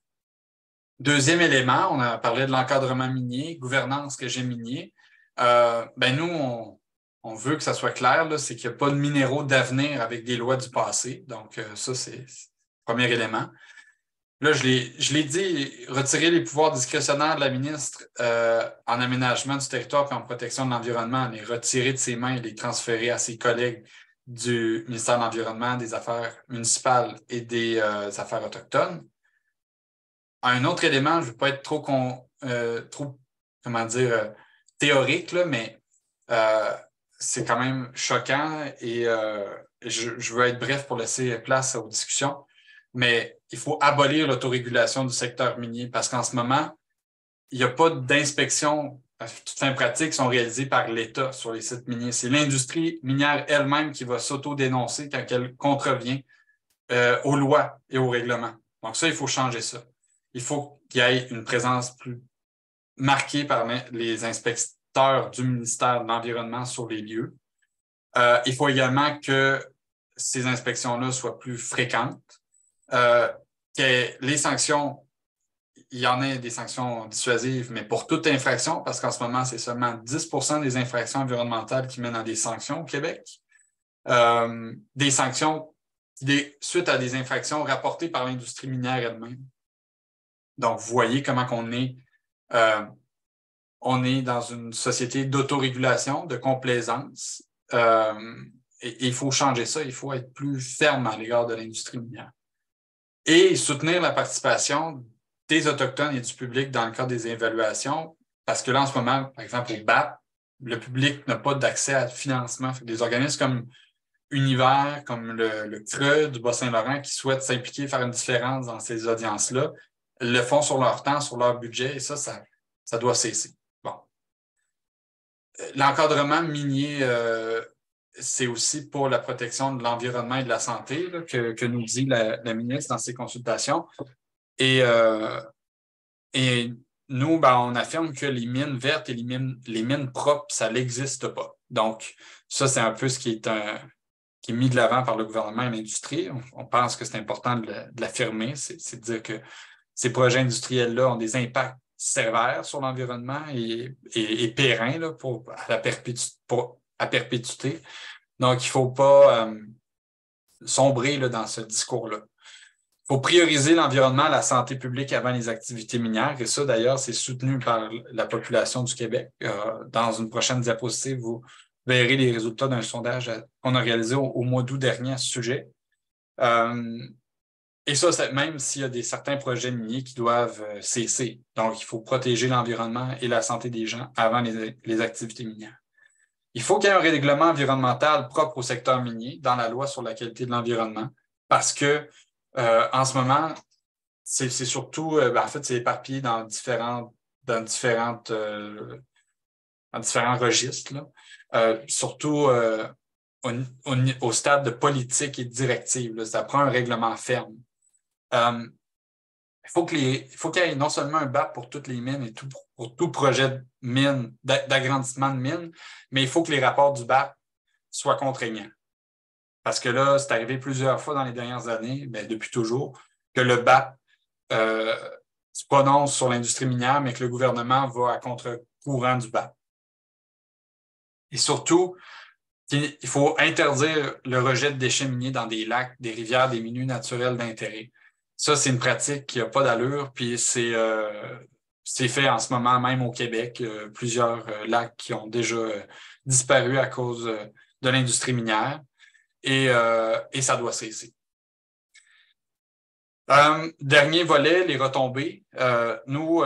Deuxième élément, on a parlé de l'encadrement minier, gouvernance que j'ai minier. Euh, ben nous, on, veut que ça soit clair, c'est qu'il n'y a pas de minéraux d'avenir avec des lois du passé. Donc, euh, ça, c'est le premier élément. Là, je l'ai dit, retirer les pouvoirs discrétionnaires de la ministre euh, en aménagement du territoire et en protection de l'environnement, les retirer de ses mains et les transférer à ses collègues du ministère de l'Environnement, des Affaires municipales et des euh, Affaires autochtones. Un autre élément, je ne veux pas être trop, comment dire, théorique, mais c'est quand même choquant et je, je, veux être bref pour laisser place aux discussions. Mais il faut abolir l'autorégulation du secteur minier parce qu'en ce moment, il n'y a pas d'inspection toutes fin pratique sont réalisées par l'État sur les sites miniers. C'est l'industrie minière elle-même qui va s'auto-dénoncer quand elle contrevient euh, aux lois et aux règlements. Donc ça, il faut changer ça. Il faut qu'il y ait une présence plus marquée par les du ministère de l'Environnement sur les lieux. Euh, il faut également que ces inspections-là soient plus fréquentes, euh, que les sanctions il y en a des sanctions dissuasives, mais pour toute infraction, parce qu'en ce moment, c'est seulement 10% des infractions environnementales qui mènent à des sanctions au Québec. Euh, des sanctions suite à des infractions rapportées par l'industrie minière elle-même. Donc, vous voyez comment on est, on est dans une société d'autorégulation, de complaisance. Euh, et il faut changer ça, il faut être plus ferme à l'égard de l'industrie minière. Et soutenir la participation des Autochtones et du public dans le cadre des évaluations, parce que là, en ce moment, par exemple, au BAP, le public n'a pas d'accès à financement. Des organismes comme Univers, comme le, le CRE du Bas-Saint-Laurent, qui souhaitent s'impliquer, faire une différence dans ces audiences-là, le font sur leur temps, sur leur budget, et ça, ça, doit cesser. L'encadrement minier, euh, c'est aussi pour la protection de l'environnement et de la santé que, nous dit la, ministre dans ses consultations. Et, euh, nous, ben, on affirme que les mines vertes et les mines, propres, ça n'existe pas. Donc, ça, c'est un peu ce qui est, mis de l'avant par le gouvernement et l'industrie. On, pense que c'est important de l'affirmer, c'est de dire que ces projets industriels-là ont des impacts sévères sur l'environnement et, pérennes là, pour, à, la perpétuité. Donc, il ne faut pas euh, sombrer là, dans ce discours-là. Il faut prioriser l'environnement, la santé publique avant les activités minières. Et ça, d'ailleurs, c'est soutenu par la population du Québec. Euh, dans une prochaine diapositive, vous verrez les résultats d'un sondage qu'on a réalisé au, mois d'août dernier à ce sujet. Euh, et ça, même s'il y a des, certains projets miniers qui doivent euh, cesser. Donc, il faut protéger l'environnement et la santé des gens avant les, activités minières. Il faut qu'il y ait un règlement environnemental propre au secteur minier dans la loi sur la qualité de l'environnement parce que euh, en ce moment, c'est surtout, euh, ben, en fait, c'est éparpillé dans différentes, dans différentes, dans différents registres, surtout au, stade de politique et de directive. Ça prend un règlement ferme. Il faut qu'il y ait non seulement un BAP pour toutes les mines et tout, pour tout projet mine, d'agrandissement de mine, mais il faut que les rapports du BAP soient contraignants. Parce que là, c'est arrivé plusieurs fois dans les dernières années, depuis toujours, que le BAP euh, se prononce sur l'industrie minière, mais que le gouvernement va à contre-courant du BAP. Et surtout, il faut interdire le rejet de déchets miniers dans des lacs, des rivières, des milieux naturels d'intérêt. Ça, c'est une pratique qui n'a pas d'allure, puis c'est euh, fait en ce moment même au Québec. Euh, plusieurs euh, lacs qui ont déjà disparu à cause de l'industrie minière. Euh, et, ça doit cesser. Dernier volet, les retombées. Nous,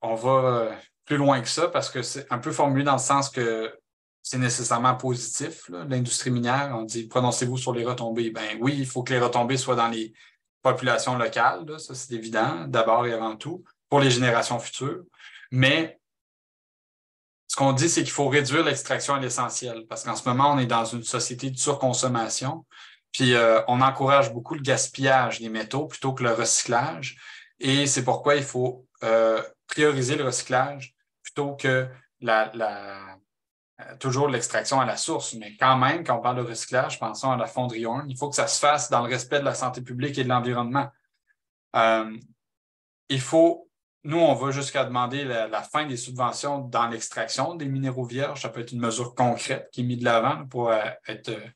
on va plus loin que ça parce que c'est un peu formulé dans le sens que c'est nécessairement positif. L'industrie minière, on dit prononcez-vous sur les retombées. Ben oui, il faut que les retombées soient dans les populations locales, ça c'est évident, d'abord et avant tout, pour les générations futures. Mais ce qu'on dit, c'est qu'il faut réduire l'extraction à l'essentiel parce qu'en ce moment, on est dans une société de surconsommation. Puis euh, on encourage beaucoup le gaspillage des métaux plutôt que le recyclage. Et c'est pourquoi il faut euh, prioriser le recyclage plutôt que la, euh, toujours l'extraction à la source. Mais quand même, quand on parle de recyclage, pensons à la fonderie il faut que ça se fasse dans le respect de la santé publique et de l'environnement. il faut nous, on va jusqu'à demander la, fin des subventions dans l'extraction des minéraux vierges. Ça peut être une mesure concrète qui est mise de l'avant pour euh, être euh,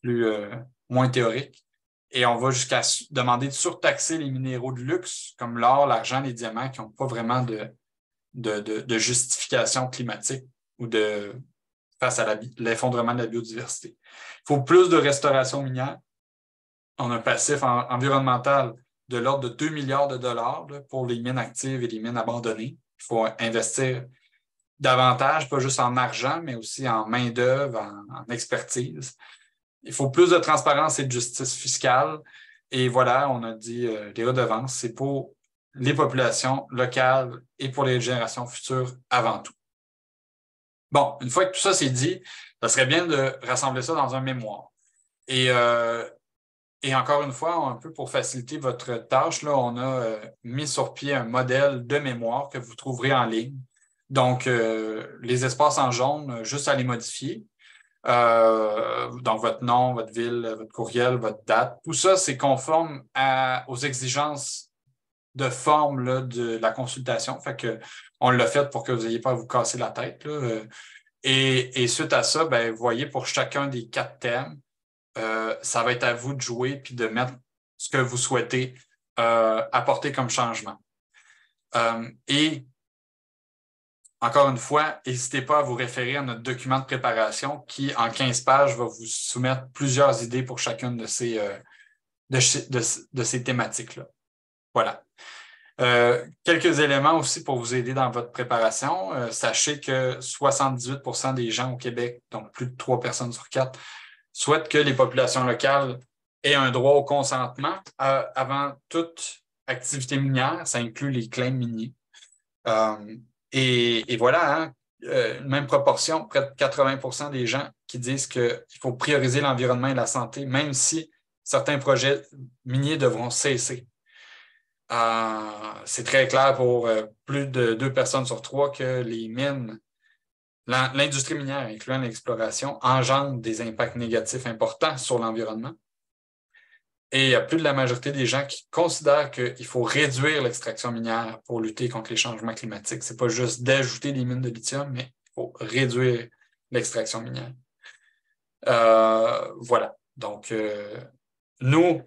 plus, euh, moins théorique. Et on va jusqu'à demander de surtaxer les minéraux de luxe, comme l'or, l'argent, les diamants, qui n'ont pas vraiment de, justification climatique ou de face à l'effondrement de la biodiversité. Il faut plus de restauration minière. On a un passif environnemental de l'ordre de 2 milliards de dollars pour les mines actives et les mines abandonnées. Il faut investir davantage, pas juste en argent, mais aussi en main-d'œuvre, en, expertise. Il faut plus de transparence et de justice fiscale. Et voilà, on a dit euh, les redevances, c'est pour les populations locales et pour les générations futures avant tout. Bon, une fois que tout ça c'est dit, ça serait bien de rassembler ça dans un mémoire. Et euh, et encore une fois, un peu pour faciliter votre tâche, là, on a euh, mis sur pied un modèle de mémoire que vous trouverez en ligne. Donc, euh, les espaces en jaune, juste à les modifier. donc, votre nom, votre ville, votre courriel, votre date. Tout ça, c'est conforme aux exigences de forme de la consultation. Fait que on l'a fait pour que vous n'ayez pas à vous casser la tête. Et, suite à ça, ben, vous voyez, pour chacun des quatre thèmes, euh, ça va être à vous de jouer puis de mettre ce que vous souhaitez euh, apporter comme changement. Euh, et encore une fois, n'hésitez pas à vous référer à notre document de préparation qui, en 15 pages, va vous soumettre plusieurs idées pour chacune de ces, de, ces thématiques-là. Voilà. Quelques éléments aussi pour vous aider dans votre préparation. sachez que 78% des gens au Québec, donc plus de trois personnes sur quatre, souhaite que les populations locales aient un droit au consentement euh, avant toute activité minière. Ça inclut les claims miniers. Euh, et, voilà, hein, euh, même proportion, près de 80% des gens qui disent qu'il faut prioriser l'environnement et la santé, même si certains projets miniers devront cesser. C'est très clair pour plus de deux personnes sur trois que les mines L'industrie minière, incluant l'exploration, engendre des impacts négatifs importants sur l'environnement. Et il y a plus de la majorité des gens qui considèrent qu'il faut réduire l'extraction minière pour lutter contre les changements climatiques. Ce n'est pas juste d'ajouter des mines de lithium, mais il faut réduire l'extraction minière. Euh, voilà. Donc, euh, nous,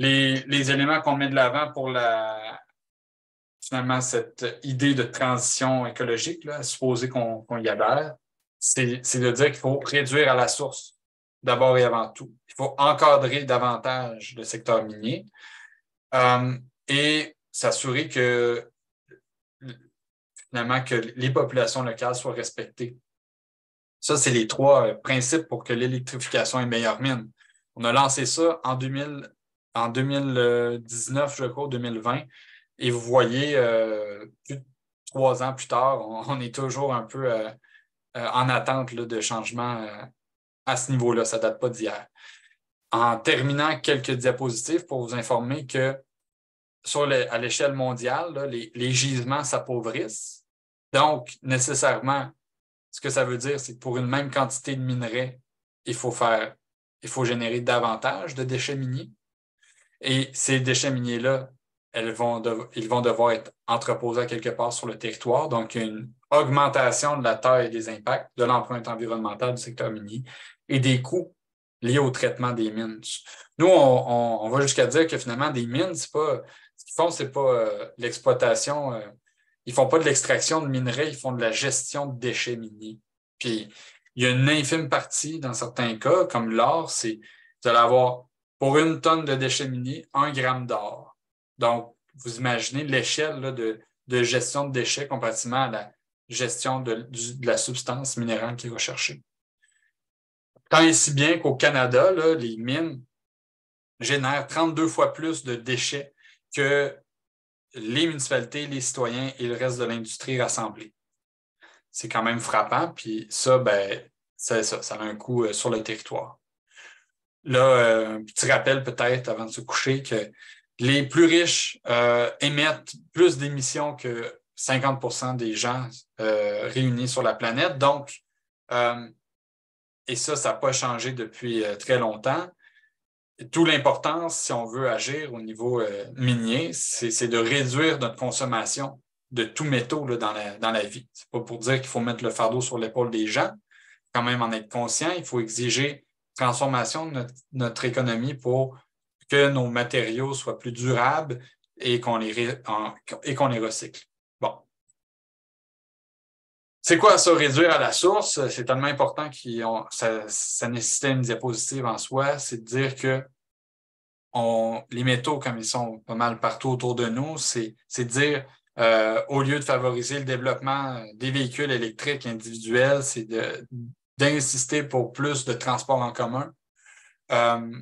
les, éléments qu'on met de l'avant pour finalement cette idée de transition écologique, là, à supposer qu'on y adhère, c'est de dire qu'il faut réduire à la source, d'abord et avant tout. Il faut encadrer davantage le secteur minier euh, et s'assurer que finalement que les populations locales soient respectées. Ça, c'est les trois principes pour que l'électrification ait meilleure mine. On a lancé ça en, 2000, en 2019, je crois, 2020. Et vous voyez, euh, plus de trois ans plus tard, on, est toujours un peu euh, euh, en attente de changements à ce niveau-là. Ça ne date pas d'hier. En terminant quelques diapositives pour vous informer que sur à l'échelle mondiale, les, gisements s'appauvrissent. Donc, nécessairement, ce que ça veut dire, c'est que pour une même quantité de minerais, il faut faire, il faut générer davantage de déchets miniers. Et ces déchets miniers-là vont ils vont devoir être entreposés quelque part sur le territoire. Donc, une augmentation de la taille des impacts de l'empreinte environnementale du secteur minier et des coûts liés au traitement des mines. Nous, on, va jusqu'à dire que finalement, des mines, pas, ce qu'ils font, c'est pas euh, l'exploitation. Euh, ils font pas de l'extraction de minerais, ils font de la gestion de déchets miniers. Puis, il y a une infime partie, dans certains cas, comme l'or, c'est vous allez avoir pour une tonne de déchets miniers, un gramme d'or. Donc, vous imaginez l'échelle de, gestion de déchets comparativement à la gestion de, la substance minérale qui est recherchée. Tant et si bien qu'au Canada, les mines génèrent 32 fois plus de déchets que les municipalités, les citoyens et le reste de l'industrie rassemblés. C'est quand même frappant, puis ça, ben, ça, ça, a un coût euh, sur le territoire. Là, euh, un petit rappel peut-être avant de se coucher que les plus riches euh, émettent plus d'émissions que 50% des gens euh, réunis sur la planète. Donc, et ça, ça n'a pas changé depuis très longtemps. Tout l'importance, si on veut agir au niveau minier, c'est de réduire notre consommation de tout métaux dans, la, dans la vie. Ce n'est pas pour dire qu'il faut mettre le fardeau sur l'épaule des gens, quand même en être conscient. Il faut exiger transformation de notre économie pour que nos matériaux soient plus durables et qu'on les, et qu'on les recycle. Bon. C'est quoi ça, réduire à la source? C'est tellement important que ça, ça, nécessitait une diapositive en soi. C'est de dire que on, les métaux, comme ils sont pas mal partout autour de nous, c'est de dire, euh, au lieu de favoriser le développement des véhicules électriques individuels, c'est d'insister pour plus de transport en commun. Euh,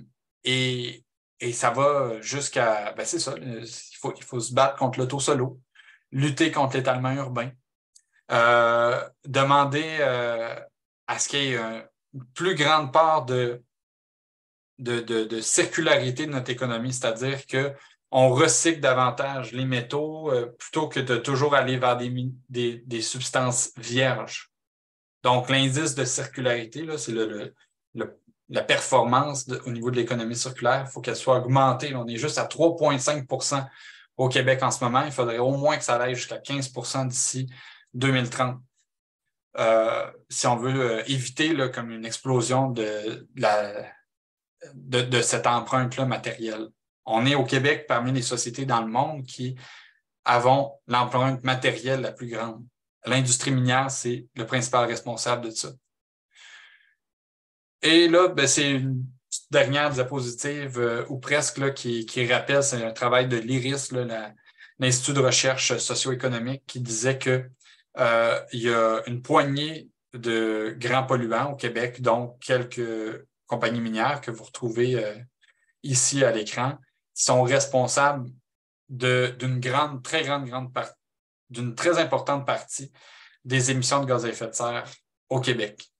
et et ça va jusqu'à, ben c'est ça, il faut, il faut se battre contre l'auto-solo, lutter contre l'étalement urbain, euh, demander euh, à ce qu'il y ait une plus grande part de, de, de, circularité de notre économie, c'est-à-dire qu'on recycle davantage les métaux euh, plutôt que de toujours aller vers des, des, des substances vierges. Donc, l'indice de circularité, c'est le, la performance au niveau de l'économie circulaire, il faut qu'elle soit augmentée. On est juste à 3,5% au Québec en ce moment. Il faudrait au moins que ça aille jusqu'à 15% d'ici 2030. Euh, si on veut euh, éviter là, comme une explosion de, de, cette empreinte-là matérielle. On est au Québec parmi les sociétés dans le monde qui avons l'empreinte matérielle la plus grande. L'industrie minière, c'est le principal responsable de ça. Et là, ben, c'est une dernière diapositive, euh, ou presque, qui rappelle, c'est un travail de l'IRIS, l'Institut de recherche socio-économique, qui disait qu'il euh, y a une poignée de grands polluants au Québec, donc quelques compagnies minières que vous retrouvez euh, ici à l'écran, qui sont responsables d'une grande, très grande, grande partie, d'une très importante partie des émissions de gaz à effet de serre au Québec.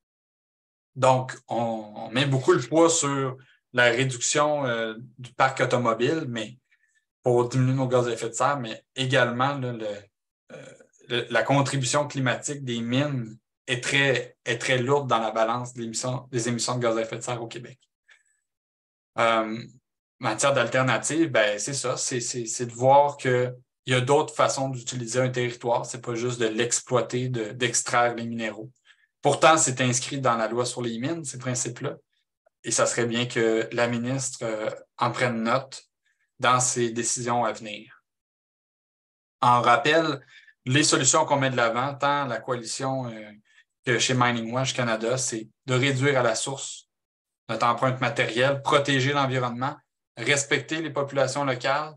Donc, on, met beaucoup le poids sur la réduction euh, du parc automobile, mais pour diminuer nos gaz à effet de serre, mais également euh, la contribution climatique des mines est très, est très lourde dans la balance des émissions, des émissions de gaz à effet de serre au Québec. Euh, en matière d'alternative, ben, c'est ça, c'est de voir qu'il y a d'autres façons d'utiliser un territoire. Ce n'est pas juste de l'exploiter, d'extraire les minéraux. Pourtant, c'est inscrit dans la loi sur les mines, ces principes-là. Et ça serait bien que la ministre euh, en prenne note dans ses décisions à venir. En rappel, les solutions qu'on met de l'avant, tant la coalition euh, que chez Mining Watch Canada, c'est de réduire à la source notre empreinte matérielle, protéger l'environnement, respecter les populations locales,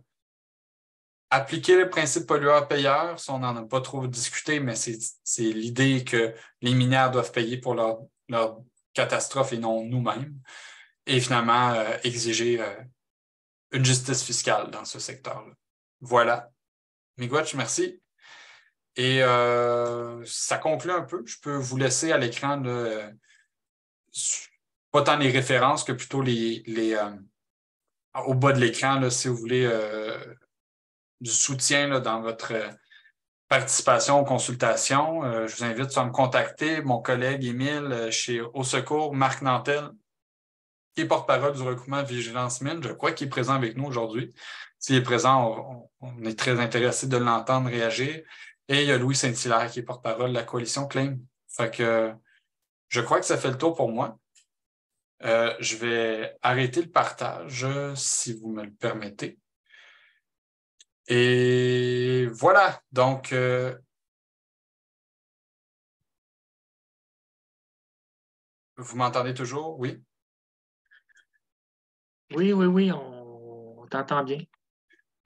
appliquer le principe pollueur-payeur, si on n'en a pas trop discuté, mais c'est l'idée que les mineurs doivent payer pour leur, leur catastrophe et non nous-mêmes. Et finalement, euh, exiger euh, une justice fiscale dans ce secteur-là. Voilà. Miigwech, merci. Et euh, ça conclut un peu. Je peux vous laisser à l'écran pas tant les références que plutôt les, les au bas de l'écran, si vous voulez du soutien dans votre euh, participation aux consultations. Euh, je vous invite à me contacter. Mon collègue Émile euh, chez Au Secours, Marc Nantel, qui est porte-parole du recoupement Vigilance Mine. Je crois qu'il est présent avec nous aujourd'hui. S'il est présent, on, est très intéressé de l'entendre réagir. Et il y a Louis Saint-Hilaire qui est porte-parole de la coalition Claim. Fait que je crois que ça fait le tour pour moi. je vais arrêter le partage si vous me le permettez. Et voilà, donc euh, vous m'entendez toujours? Oui? Oui, oui, oui, on, t'entend bien.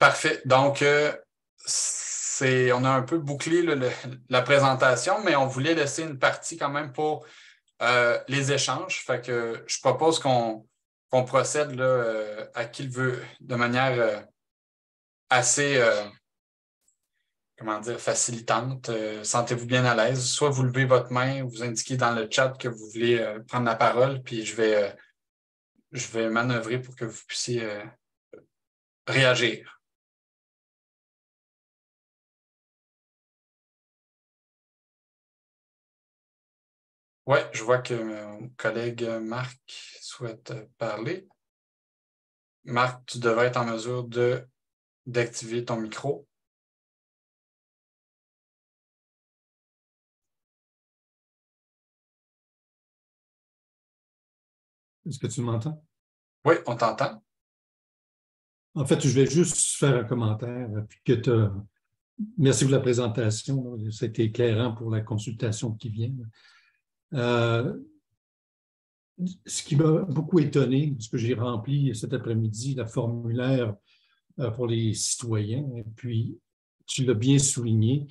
Parfait. Donc, euh, c'est, on a un peu bouclé la présentation, mais on voulait laisser une partie quand même pour euh, les échanges. Fait que je propose qu'on, procède là, à qui le veut de manière assez, euh, comment dire, facilitante. Euh, sentez-vous bien à l'aise. Soit vous levez votre main, vous indiquez dans le chat que vous voulez euh, prendre la parole, puis je vais, je vais manœuvrer pour que vous puissiez réagir. Oui, je vois que mon collègue Marc souhaite parler. Marc, tu devrais être en mesure de d'activer ton micro. Est-ce que tu m'entends? Oui, on t'entend. En fait, je vais juste faire un commentaire. que Merci pour la présentation. C'était éclairant pour la consultation qui vient. Euh, ce qui m'a beaucoup étonné, ce que j'ai rempli cet après-midi, la formulaire pour les citoyens. Et puis, tu l'as bien souligné,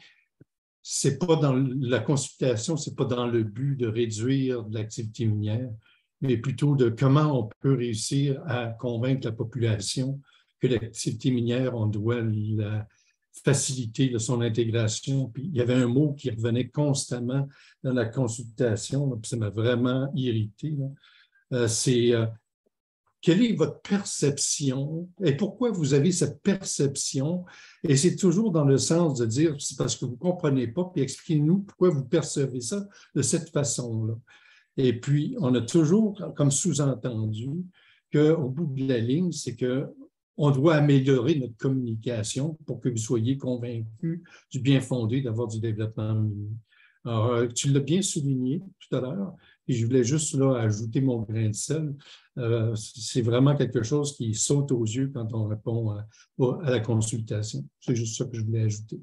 c'est pas dans la consultation, c'est pas dans le but de réduire l'activité minière, mais plutôt de comment on peut réussir à convaincre la population que l'activité minière, on doit la faciliter de son intégration. Puis il y avait un mot qui revenait constamment dans la consultation, ça m'a vraiment irrité. Euh, c'est euh, quelle est votre perception et pourquoi vous avez cette perception? Et c'est toujours dans le sens de dire, c'est parce que vous ne comprenez pas, puis expliquez-nous pourquoi vous percevez ça de cette façon-là. Et puis, on a toujours comme sous-entendu qu'au bout de la ligne, c'est que on doit améliorer notre communication pour que vous soyez convaincus du bien fondé d'avoir du développement. Alors, euh, tu l'as bien souligné tout à l'heure, je voulais juste là, ajouter mon grain de sel. Euh, c'est vraiment quelque chose qui saute aux yeux quand on répond à, la consultation. C'est juste ça que je voulais ajouter.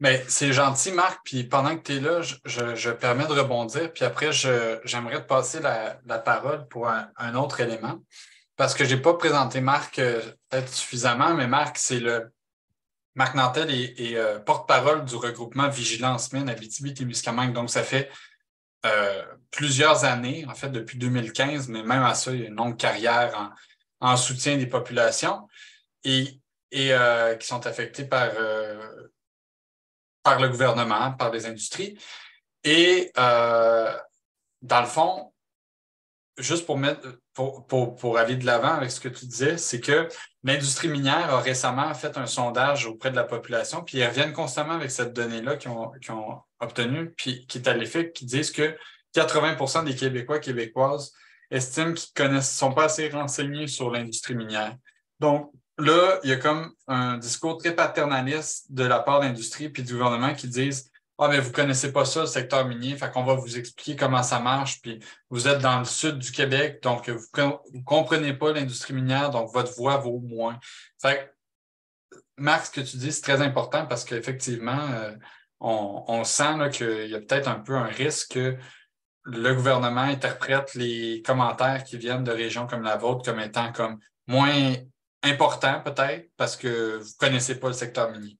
Mais c'est gentil, Marc. Puis pendant que tu es là, je, je, permets de rebondir. Puis après, j'aimerais te passer la, parole pour un, autre élément. Parce que je n'ai pas présenté Marc euh, peut-être suffisamment, mais Marc, c'est le. Marc Nantel est, euh, porte-parole du regroupement Vigilance Mine Abitibi-Témiscamingue. Donc, ça fait euh, plusieurs années, en fait, depuis 2015, mais même à ça, il y a une longue carrière en, soutien des populations et, et qui sont affectées par, par le gouvernement, par les industries. Et dans le fond, juste pour, mettre, pour, pour, aller de l'avant avec ce que tu disais, c'est que l'industrie minière a récemment fait un sondage auprès de la population, puis ils reviennent constamment avec cette donnée-là qu'ils ont, qu ont obtenue, puis qui est à l'effet, qui disent que 80% des Québécois, Québécoises estiment qu'ils ne sont pas assez renseignés sur l'industrie minière. Donc, là, il y a comme un discours très paternaliste de la part de l'industrie puis du gouvernement qui disent ah, mais vous connaissez pas ça, le secteur minier, fait qu'on va vous expliquer comment ça marche. Puis vous êtes dans le sud du Québec, donc vous ne comprenez pas l'industrie minière, donc votre voix vaut moins. Fait Marc, ce que tu dis, c'est très important parce qu'effectivement, euh, on, sent qu'il y a peut-être un peu un risque que le gouvernement interprète les commentaires qui viennent de régions comme la vôtre comme étant comme moins importants, peut-être, parce que vous ne connaissez pas le secteur minier.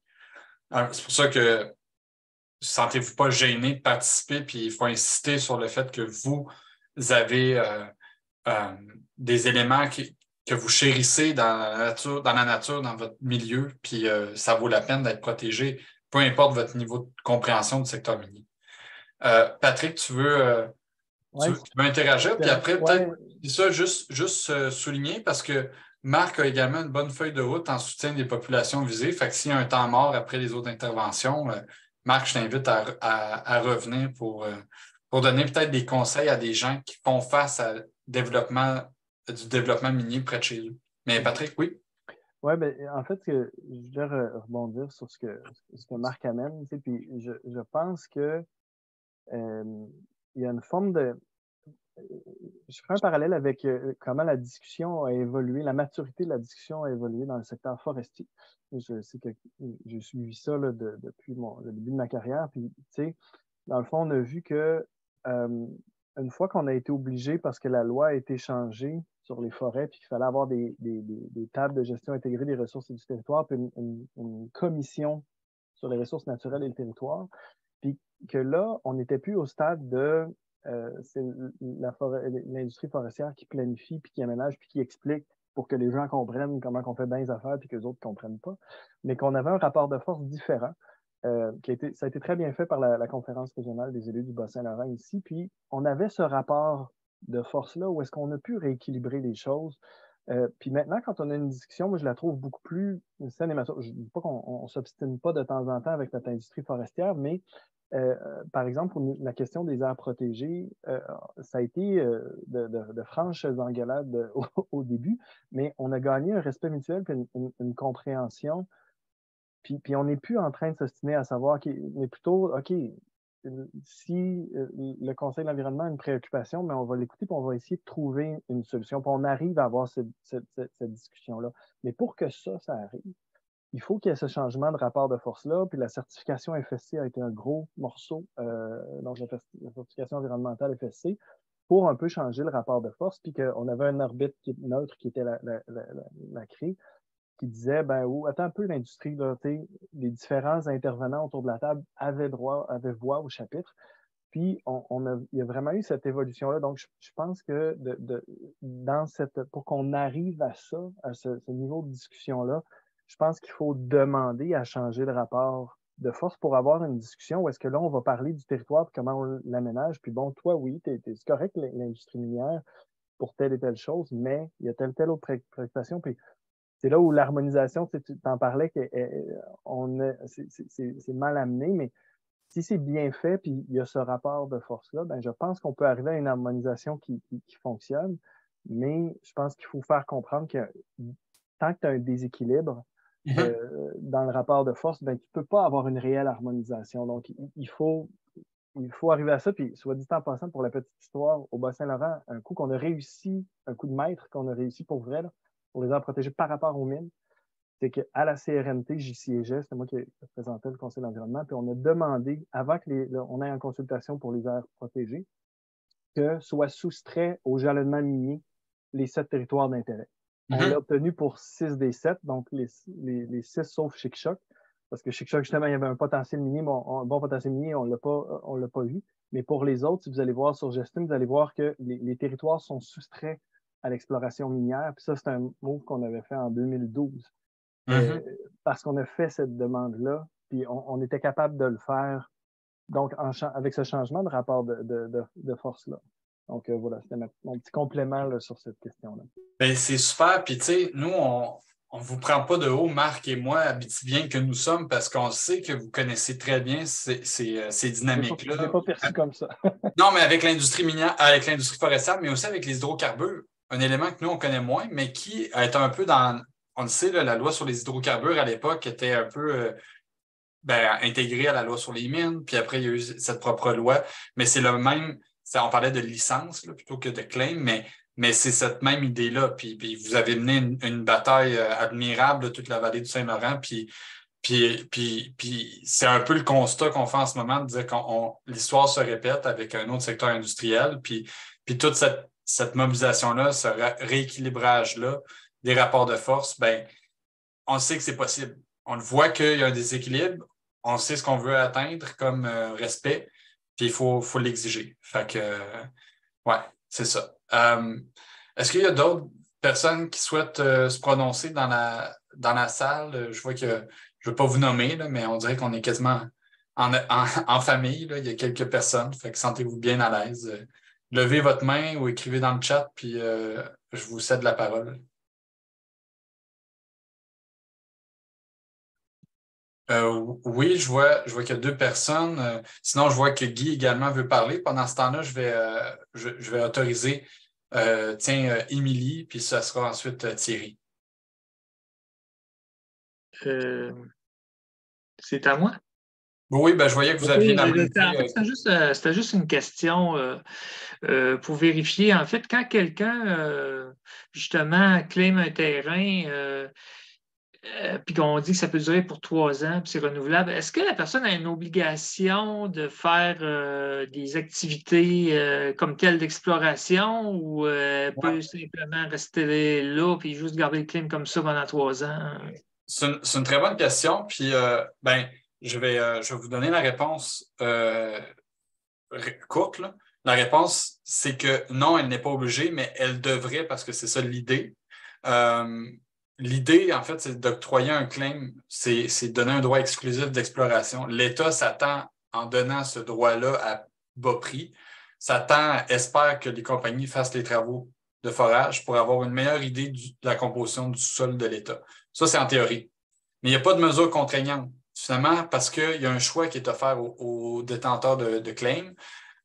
C'est pour ça que sentez-vous pas gêné de participer, puis il faut insister sur le fait que vous avez euh, euh, des éléments que vous chérissez dans la nature, dans, votre milieu, puis euh, ça vaut la peine d'être protégé, peu importe votre niveau de compréhension du secteur minier. Patrick, tu veux, interagir, puis après, peut-être, ça, juste, juste souligner, parce que Marc a également une bonne feuille de route en soutien des populations visées. Fait que s'il y a un temps mort après les autres interventions, Marc, je t'invite à, revenir pour, euh, pour donner peut-être des conseils à des gens qui font face à développement, du développement minier près de chez eux. Mais Patrick, oui? Oui, ben, en fait, je voulais rebondir sur ce que, ce que Marc amène. puis je, je, pense que il y a une forme de. Je ferai un parallèle avec euh, comment la discussion a évolué, la maturité de la discussion a évolué dans le secteur forestier. Je sais que j'ai suivi ça depuis le début de ma carrière. Puis, tu sais, dans le fond, on a vu que une fois qu'on a été obligé, parce que la loi a été changée sur les forêts, puis qu'il fallait avoir des, tables de gestion intégrées des ressources et du territoire, puis une, commission sur les ressources naturelles et le territoire, puis que là, on n'était plus au stade de euh, l'industrie forestière qui planifie, puis qui aménage, puis qui explique pour que les gens comprennent comment on fait bien les affaires puis que les autres ne comprennent pas, mais qu'on avait un rapport de force différent. Euh, qui a été, ça a été très bien fait par la, conférence régionale des élus du Bas-Saint-Laurent ici. Puis on avait ce rapport de force-là où est-ce qu'on a pu rééquilibrer les choses. Euh, puis maintenant, quand on a une discussion, moi, je la trouve beaucoup plus saine et Je ne dis pas qu'on ne s'obstine pas de temps en temps avec notre industrie forestière, mais euh, par exemple, pour la question des aires protégées, euh, ça a été euh, de, franches engueulades [laughs] au, début, mais on a gagné un respect mutuel et une, compréhension. Puis, puis on n'est plus en train de s'ostiner à savoir, mais plutôt, OK, si le Conseil de l'environnement a une préoccupation, mais on va l'écouter et on va essayer de trouver une solution. Puis on arrive à avoir cette discussion-là. Mais pour que ça, ça arrive, il faut qu'il y ait ce changement de rapport de force-là. Puis la certification FSC a été un gros morceau, euh, donc la, certification environnementale FSC, pour un peu changer le rapport de force. Puis qu'on avait un arbitre neutre qui était la, la, la, CRI, qui disait ben, oh, attends un peu, l'industrie, les différents intervenants autour de la table avaient droit, avaient voix au chapitre. Puis, on, a, il y a vraiment eu cette évolution-là. Donc, je, pense que de, dans cette, pour qu'on arrive à ça, à ce, ce niveau de discussion-là, je pense qu'il faut demander à changer le rapport de force pour avoir une discussion où est-ce que là, on va parler du territoire, comment on l'aménage. Puis bon, toi, oui, c'est correct l'industrie minière pour telle et telle chose, mais il y a telle telle autre préoccupation. Puis c'est là où l'harmonisation, tu t'en parlais, que c'est mal amené, mais si c'est bien fait, puis il y a ce rapport de force-là, ben, je pense qu'on peut arriver à une harmonisation qui, qui fonctionne, mais je pense qu'il faut faire comprendre que tant que tu as un déséquilibre mm-hmm. euh, dans le rapport de force, ben, tu ne peux pas avoir une réelle harmonisation. Donc, il faut, il faut arriver à ça. Puis, soit dit en passant, pour la petite histoire, au Bas-Saint-Laurent, un coup qu'on a réussi, un coup de maître qu'on a réussi pour vrai, pour les aires protégées par rapport aux mines, c'est qu'à la CRNT, j'y siégeais, c'était moi qui représentais le Conseil d'environnement, puis on a demandé, avant qu'on ait en consultation pour les aires protégées, que soient soustraits au jalonnement minier les sept territoires d'intérêt. On mm-hmm. l'a obtenu pour six des sept, donc les, les, six sauf Chic-Choc, parce que Chic-Choc, justement, il y avait un potentiel minier, un bon potentiel minier, on ne l'a pas vu. Mais pour les autres, si vous allez voir sur Gestum, vous allez voir que les, territoires sont soustraits à l'exploration minière. Puis ça, c'est un mot qu'on avait fait en 2012. Euh, mm-hmm. parce qu'on a fait cette demande-là, puis on, était capable de le faire donc avec ce changement de rapport de, force-là. Donc euh, voilà, c'était mon petit complément sur cette question-là. Ben, c'est super. Puis tu sais, nous, on ne vous prend pas de haut, Marc et moi, bien que nous sommes, parce qu'on sait que vous connaissez très bien ces, ces, ces dynamiques-là. Je pas perçu comme ça. [laughs] non, mais avec l'industrie minière, avec l'industrie forestière, mais aussi avec les hydrocarbures, un élément que nous, on connaît moins, mais qui est un peu dans, on le sait, la loi sur les hydrocarbures à l'époque était un peu euh, ben, intégrée à la loi sur les mines, puis après, il y a eu cette propre loi, mais c'est le même, on parlait de licence plutôt que de claim, mais, mais c'est cette même idée-là. Puis, vous avez mené une, bataille euh, admirable de toute la vallée du Saint-Laurent, puis, puis, puis, puis c'est un peu le constat qu'on fait en ce moment de dire que l'histoire se répète avec un autre secteur industriel, puis, puis toute cette, cette mobilisation-là, ce rééquilibrage-là, des rapports de force, ben, on sait que c'est possible. On le voit qu'il y a un déséquilibre, on sait ce qu'on veut atteindre comme euh, respect, puis il faut, faut l'exiger. Fait que, euh, ouais, c'est ça. Euh, est-ce qu'il y a d'autres personnes qui souhaitent se prononcer dans la, dans la salle? Je vois que je ne veux pas vous nommer, mais on dirait qu'on est quasiment en, en, famille. Il y a quelques personnes, fait que sentez-vous bien à l'aise. Levez votre main ou écrivez dans le chat, puis je vous cède la parole. Euh, oui, je vois, je vois qu'il y a deux personnes. Euh, sinon, je vois que Guy également veut parler. Pendant ce temps-là, je vais, euh, je, vais autoriser, tiens, Émilie, puis ce sera ensuite Thierry. C'est à moi? Oui, ben, je voyais que vous aviez C'était juste, une question pour vérifier. En fait, quand quelqu'un, justement, claim un terrain, euh, puis qu'on dit que ça peut durer pour trois ans, puis c'est renouvelable, est-ce que la personne a une obligation de faire euh, des activités euh, comme telles d'exploration ou peut simplement rester là puis juste garder le clim comme ça pendant trois ans? C'est une, très bonne question. Puis, ben, je vais, je vais vous donner la réponse courte. La réponse, c'est que non, elle n'est pas obligée, mais elle devrait parce que c'est ça l'idée. L'idée, en fait, c'est d'octroyer un claim, c'est de donner un droit exclusif d'exploration. L'État s'attend, en donnant ce droit-là à bas prix, s'attend, espère que les compagnies fassent les travaux de forage pour avoir une meilleure idée de la composition du sol de l'État. Ça, c'est en théorie. Mais il n'y a pas de mesure contraignante, finalement, parce qu'il y a un choix qui est offert aux, détenteurs de, claims.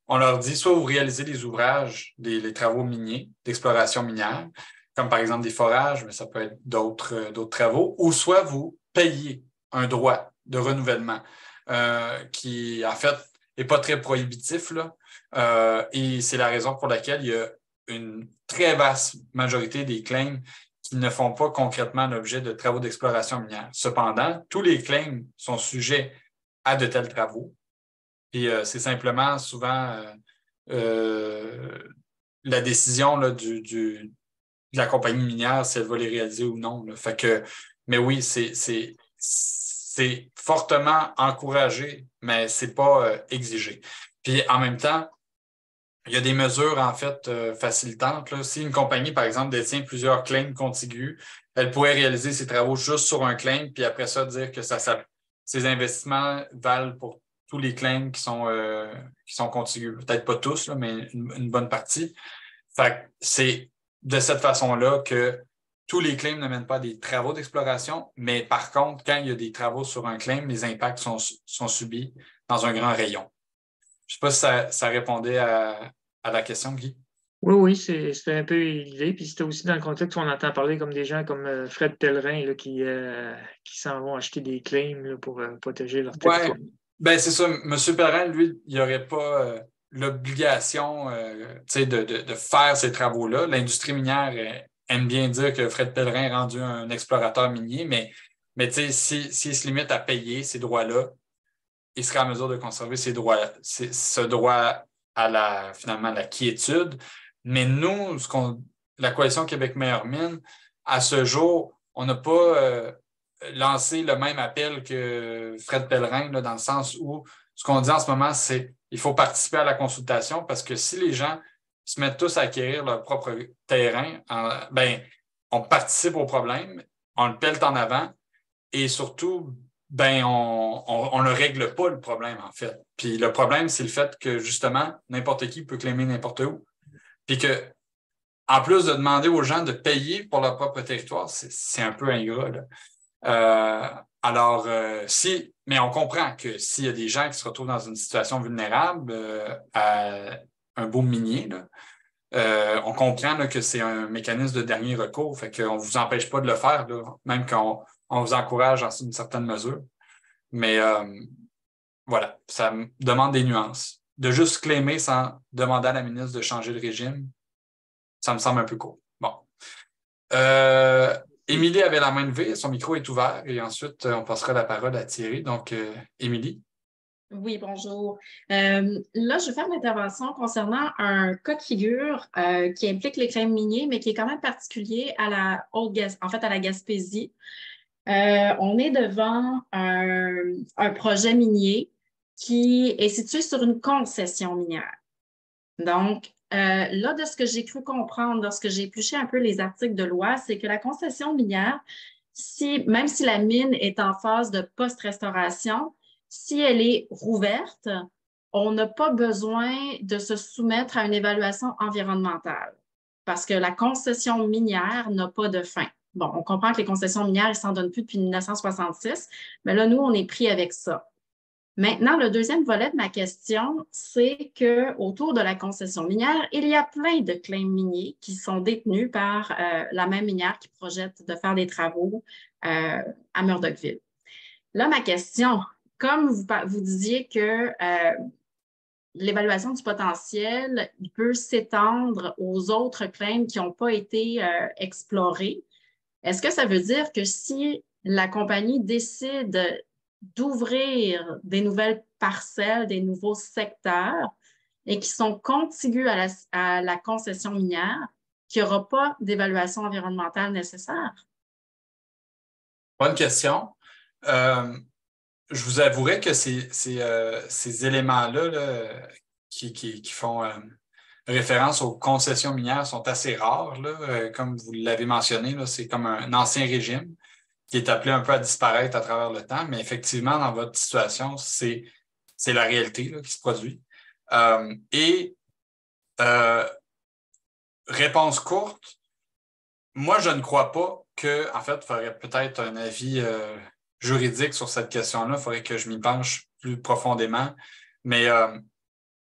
On leur dit soit vous réalisez les ouvrages, les travaux miniers, d'exploration minière, comme par exemple des forages, mais ça peut être d'autres, euh, travaux, ou soit vous payez un droit de renouvellement euh, qui, en fait, n'est pas très prohibitif. Euh, et c'est la raison pour laquelle il y a une très vaste majorité des claims ne font pas concrètement l'objet de travaux d'exploration minière. Cependant, tous les claims sont sujets à de tels travaux. Et c'est simplement souvent la décision là, du, du, la compagnie minière si elle va les réaliser ou non. Fait que, mais oui, c'est fortement encouragé, mais ce n'est pas euh, exigé. Puis en même temps, il y a des mesures en fait euh, facilitantes. Là. Si une compagnie, par exemple, détient plusieurs claims contigus, elle pourrait réaliser ses travaux juste sur un claim, puis après ça, dire que ça, ça ces investissements valent pour tous les claims qui sont, euh, qui sont contigus. Peut-être pas tous, mais une, bonne partie. C'est de cette façon-là que tous les claims ne mènent pas des travaux d'exploration, mais par contre, quand il y a des travaux sur un claim, les impacts sont, sont subis dans un grand rayon. Je ne sais pas si ça, répondait à, la question, Guy. Oui, oui, c'était un peu élevé. Puis c'était aussi dans le contexte où on entend parler comme des gens comme euh, Fred Pellerin qui, euh, qui s'en vont acheter des claims pour euh, protéger leur territoire. Ben, c'est ça. M. Pellerin, lui, il n'y aurait pas l'obligation de, de, de, faire ces travaux-là. L'industrie minière aime bien dire que Fred Pellerin est rendu un explorateur minier, mais, mais s'il si, se limite à payer ces droits-là, il sera en mesure de conserver ces droits, ce droit à la, finalement, la quiétude. Mais nous, ce la coalition Québec Meilleure Mine, à ce jour, on n'a pas euh, lancé le même appel que Fred Pellerin, dans le sens où ce qu'on dit en ce moment, c'est qu'il faut participer à la consultation parce que si les gens se mettent tous à acquérir leur propre terrain, ben, on participe au problème, on le pèle en avant et surtout, ben, on ne règle pas le problème, en fait. Puis le problème, c'est le fait que justement, n'importe qui peut claimer n'importe où. Puis que, en plus de demander aux gens de payer pour leur propre territoire, c'est un peu ingrat. Euh, alors, euh, si, mais on comprend que s'il y a des gens qui se retrouvent dans une situation vulnérable euh, à un beau minier, on comprend que c'est un mécanisme de dernier recours. Fait qu'on ne vous empêche pas de le faire, même qu'on on vous encourage dans une certaine mesure. Mais voilà, ça demande des nuances de juste claimer sans demander à la ministre de changer de régime, ça me semble un peu court. Bon. Euh, Émilie avait la main levée, son micro est ouvert et ensuite on passera la parole à Thierry. Donc, euh, Émilie. Oui, bonjour. Euh, là, je vais faire une intervention concernant un cas de figure qui implique les crèmes miniers, mais qui est quand même particulier à la haute en fait à la Gaspésie. On est devant un projet minier qui est situé sur une concession minière. Donc, euh, là, de ce que j'ai cru comprendre lorsque j'ai épluché un peu les articles de loi, c'est que la concession minière, même si la mine est en phase de post-restauration, si elle est rouverte, on n'a pas besoin de se soumettre à une évaluation environnementale parce que la concession minière n'a pas de fin. Bon, on comprend que les concessions minières, ne s'en donnent plus depuis 1966, mais là, nous, on est pris avec ça. Maintenant, le deuxième volet de ma question, c'est que autour de la concession minière, il y a plein de claims miniers qui sont détenus par euh, la même minière qui projette de faire des travaux euh, à Murdochville. Là, ma question, comme vous, disiez que euh, l'évaluation du potentiel peut s'étendre aux autres claims qui n'ont pas été explorés, est-ce que ça veut dire que si la compagnie décide d'ouvrir des nouvelles parcelles, des nouveaux secteurs et qui sont contigus à la, concession minière, qu'il n'y aura pas d'évaluation environnementale nécessaire? Bonne question. Euh, je vous avouerai que ces, euh, éléments-là qui, font euh, référence aux concessions minières sont assez rares. comme vous l'avez mentionné, c'est comme un ancien régime qui est appelé un peu à disparaître à travers le temps, mais effectivement, dans votre situation, c'est, la réalité qui se produit. Euh, et euh, réponse courte, moi, je ne crois pas que, en fait, il faudrait peut-être un avis euh, juridique sur cette question-là. Il faudrait que je m'y penche plus profondément. Mais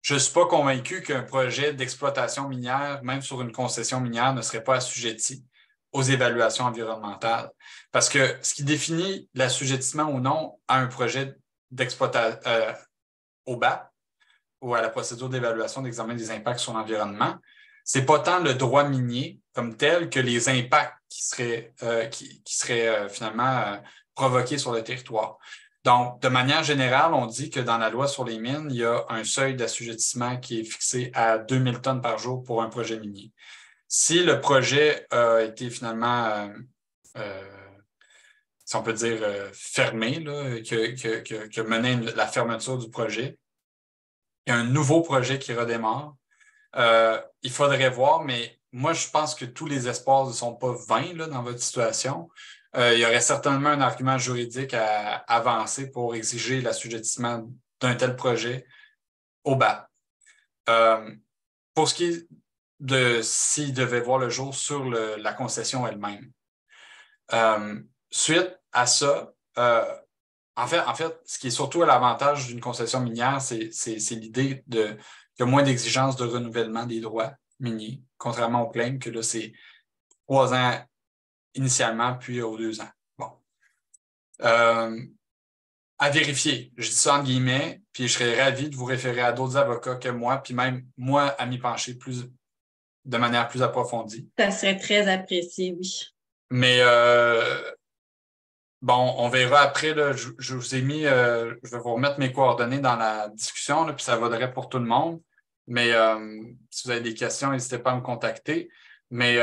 je ne suis pas convaincu qu'un projet d'exploitation minière, même sur une concession minière, ne serait pas assujetti aux évaluations environnementales. Parce que ce qui définit l'assujettissement ou non à un projet d'exploitation euh, au BAP ou à la procédure d'évaluation d'examen des impacts sur l'environnement, c'est pas tant le droit minier comme tel que les impacts qui seraient, euh, euh, finalement provoqués sur le territoire. Donc, de manière générale, on dit que dans la loi sur les mines, il y a un seuil d'assujettissement qui est fixé à 2000 tonnes par jour pour un projet minier. Si le projet a été finalement, euh, euh, si on peut dire, euh, fermé, que, mené la fermeture du projet, il y a un nouveau projet qui redémarre, il faudrait voir, mais moi, je pense que tous les espoirs ne sont pas vains dans votre situation. Il y aurait certainement un argument juridique à avancer pour exiger l'assujettissement d'un tel projet au bas. pour ce qui est de s'il devait voir le jour sur la concession elle-même. Euh, suite à ça, euh, en, fait, en fait, ce qui est surtout à l'avantage d'une concession minière, c'est l'idée qu'il y a moins d'exigences de renouvellement des droits miniers. contrairement au claim, que là, c'est trois ans initialement, puis aux deux ans. Bon. Euh, à vérifier. Je dis ça en guillemets, puis je serais ravi de vous référer à d'autres avocats que moi, puis même moi à m'y pencher plus de manière plus approfondie. Ça serait très apprécié, oui. Mais euh, bon, on verra après. Là, je, vous ai mis, euh, je vais vous remettre mes coordonnées dans la discussion, puis ça vaudrait pour tout le monde. Mais euh, si vous avez des questions, n'hésitez pas à me contacter. Mais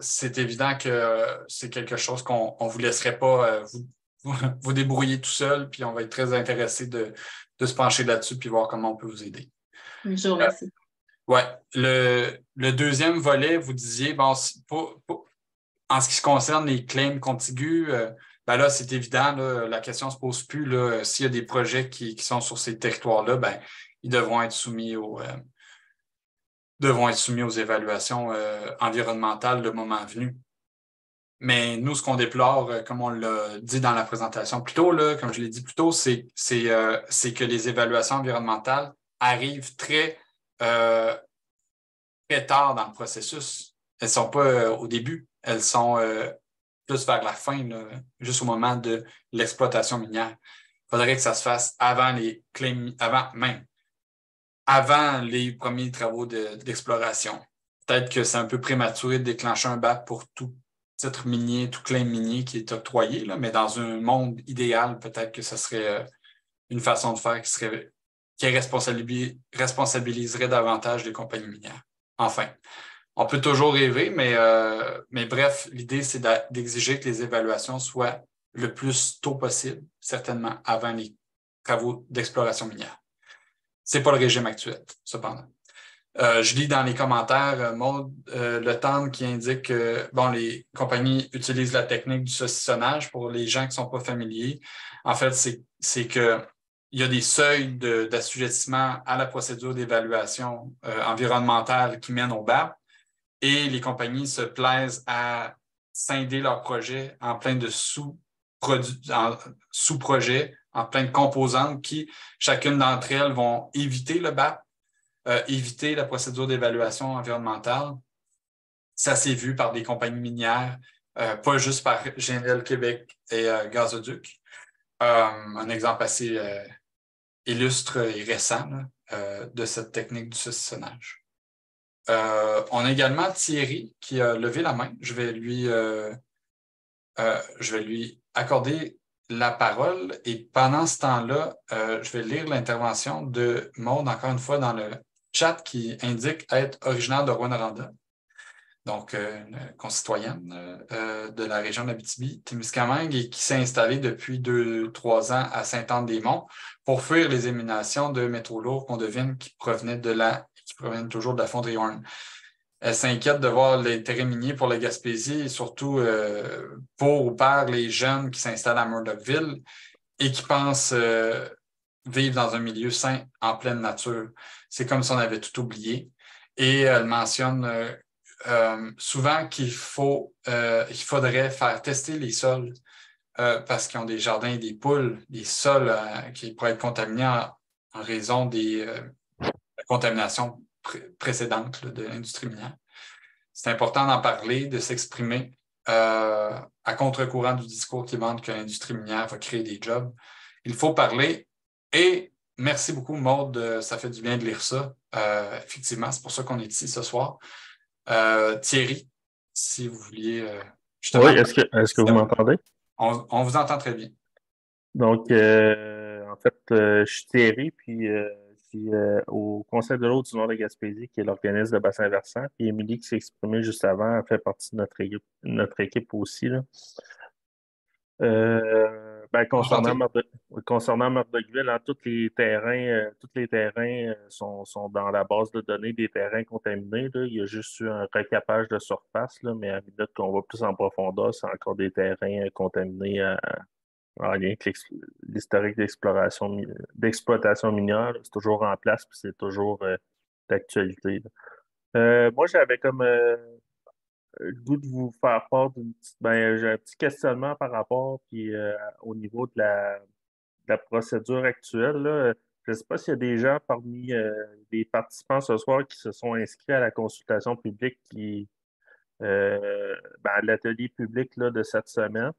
c'est évident que c'est quelque chose qu'on ne vous laisserait pas vous [laughs] vous débrouiller tout seul, puis on va être très intéressé de, se pencher là-dessus puis voir comment on peut vous aider. Je vous remercie. oui. Le, deuxième volet, vous disiez, bon, en ce qui se concerne les claims contigus, euh, ben là, c'est évident, la question ne se pose plus. S'il y a des projets qui, sont sur ces territoires-là, ben, ils devront être soumis aux, euh, devront être soumis aux évaluations euh, environnementales le moment venu. Mais nous, ce qu'on déplore, euh, comme on l'a dit dans la présentation plus tôt, là, comme je l'ai dit plus tôt, c'est euh, que les évaluations environnementales arrivent très, très tard dans le processus. Elles ne sont pas au début, elles sont plus vers la fin, juste au moment de l'exploitation minière. Il faudrait que ça se fasse avant les avant même, avant les premiers travaux d'exploration. Peut-être que c'est un peu prématuré de déclencher un BAP pour tout titre minier, tout claim minier qui est octroyé, là, mais dans un monde idéal, peut-être que ce serait euh, une façon de faire qui, serait, qui responsabiliserait davantage les compagnies minières. Enfin, on peut toujours rêver, mais, euh, mais bref, l'idée, c'est d'exiger que les évaluations soient le plus tôt possible, certainement avant les travaux d'exploration minière. Ce n'est pas le régime actuel, cependant. Euh, je lis dans les commentaires, euh, Maud euh, Le Temps qui indique que bon, les compagnies utilisent la technique du saucissonnage pour les gens qui ne sont pas familiers. En fait, c'est qu'il y a des seuils d'assujettissement à la procédure d'évaluation environnementale qui mènent au BAP et les compagnies se plaisent à scinder leur projet en plein de sous-projets, en plein de composantes qui, chacune d'entre elles, vont éviter le BAP euh, éviter la procédure d'évaluation environnementale. Ça s'est vu par des compagnies minières, euh, pas juste par GNL Québec et euh, Gazoduc. un exemple assez illustre et récent de cette technique du saucissonnage. on a également Thierry qui a levé la main. Je vais lui, je vais lui accorder la parole et pendant ce temps-là, je vais lire l'intervention de Maude encore une fois dans le chat qui indique être originaire de Rwanda, donc euh, une concitoyenne euh, de la région d'Abitibi, Témiscamingue, et qui s'est installée depuis deux, trois ans à Sainte-Anne-des-Monts pour fuir les éminations de métaux lourds qu'on devine qui provenaient de la, qui proviennent toujours de la fonderie Horn. Elle s'inquiète de voir l'intérêt minier pour la Gaspésie et surtout euh, pour ou par les jeunes qui s'installent à Murdochville et qui pensent vivre dans un milieu sain en pleine nature. C'est comme si on avait tout oublié. Et elle mentionne euh, euh, souvent qu'il euh, faudrait faire tester les sols parce qu'ils ont des jardins et des poules, des sols qui pourraient être contaminés en, raison des contaminations précédentes de l'industrie minière. C'est important d'en parler, de s'exprimer à contre-courant du discours qui montre que l'industrie minière va créer des jobs. Il faut parler et merci beaucoup, Maude. Ça fait du bien de lire ça. Euh, effectivement, c'est pour ça qu'on est ici ce soir. Euh, Thierry, si vous vouliez. Euh, oui, est-ce que, est que vous m'entendez? On, vous entend très bien. Donc, en fait, je suis Thierry, puis suis au Conseil de l'eau du Nord de Gaspésie, qui est l'organisme de bassin versant. Puis Émilie, qui s'est exprimée juste avant, fait partie de notre équipe, notre équipe aussi. Là. Ben, concernant, concernant Murdochville, hein, tous les terrains, euh, tous les terrains euh, sont, dans la base de données des terrains contaminés. Là. Il y a juste eu un recapage de surface, là, mais à minute qu'on va plus en profondeur, c'est encore des terrains euh, contaminés en lien avec l'historique d'exploration d'exploitation minière. C'est toujours en place et c'est toujours d'actualité. moi, j'avais comme le goût de vous faire part d'une petite. Ben, petit questionnement par rapport puis, euh, au niveau de la, procédure actuelle. Je ne sais pas s'il y a des gens parmi les participants ce soir qui se sont inscrits à la consultation publique qui, euh, ben, l'atelier public là, de cette semaine.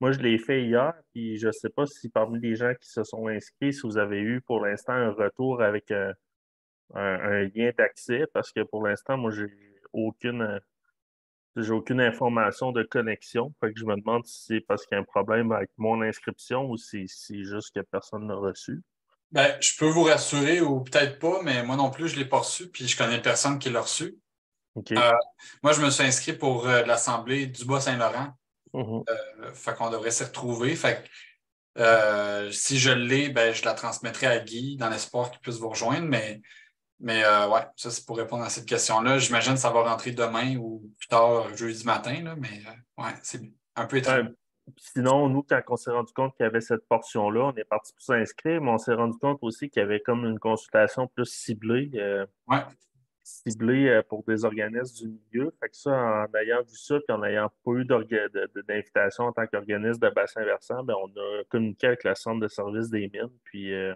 Moi, je l'ai fait hier, puis je ne sais pas si parmi les gens qui se sont inscrits, si vous avez eu pour l'instant un retour avec un, lien d'accès, parce que pour l'instant, moi, j'ai aucune j'ai aucune information de connexion. Fait que je me demande si c'est parce qu'il y a un problème avec mon inscription ou si c'est juste que personne n'a reçu. Ben, je peux vous rassurer ou peut-être pas, mais moi non plus, je ne l'ai pas reçu, puis je connais personne qui l'a reçu. Euh, moi, je me suis inscrit pour euh, l'Assemblée du Bas-Saint-Laurent. Mm-hmm. Euh, fait qu'on devrait s'y retrouver. Fait si je l'ai, ben, je la transmettrai à Guy dans l'espoir qu'il puisse vous rejoindre. Mais, mais ouais, ça, c'est pour répondre à cette question-là. J'imagine que ça va rentrer demain ou plus tard, jeudi matin. Là, mais ouais, c'est un peu étrange. Sinon, nous, quand on s'est rendu compte qu'il y avait cette portion-là, on est parti pour s'inscrire, mais on s'est rendu compte aussi qu'il y avait comme une consultation plus ciblée. Ouais ciblé euh, pour des organismes du milieu. Que ça, en ayant vu ça, puis en n'ayant pas eu d'invitation en tant qu'organisme de bassin versant, ben, on a communiqué avec le Centre de services des mines. Puis, euh,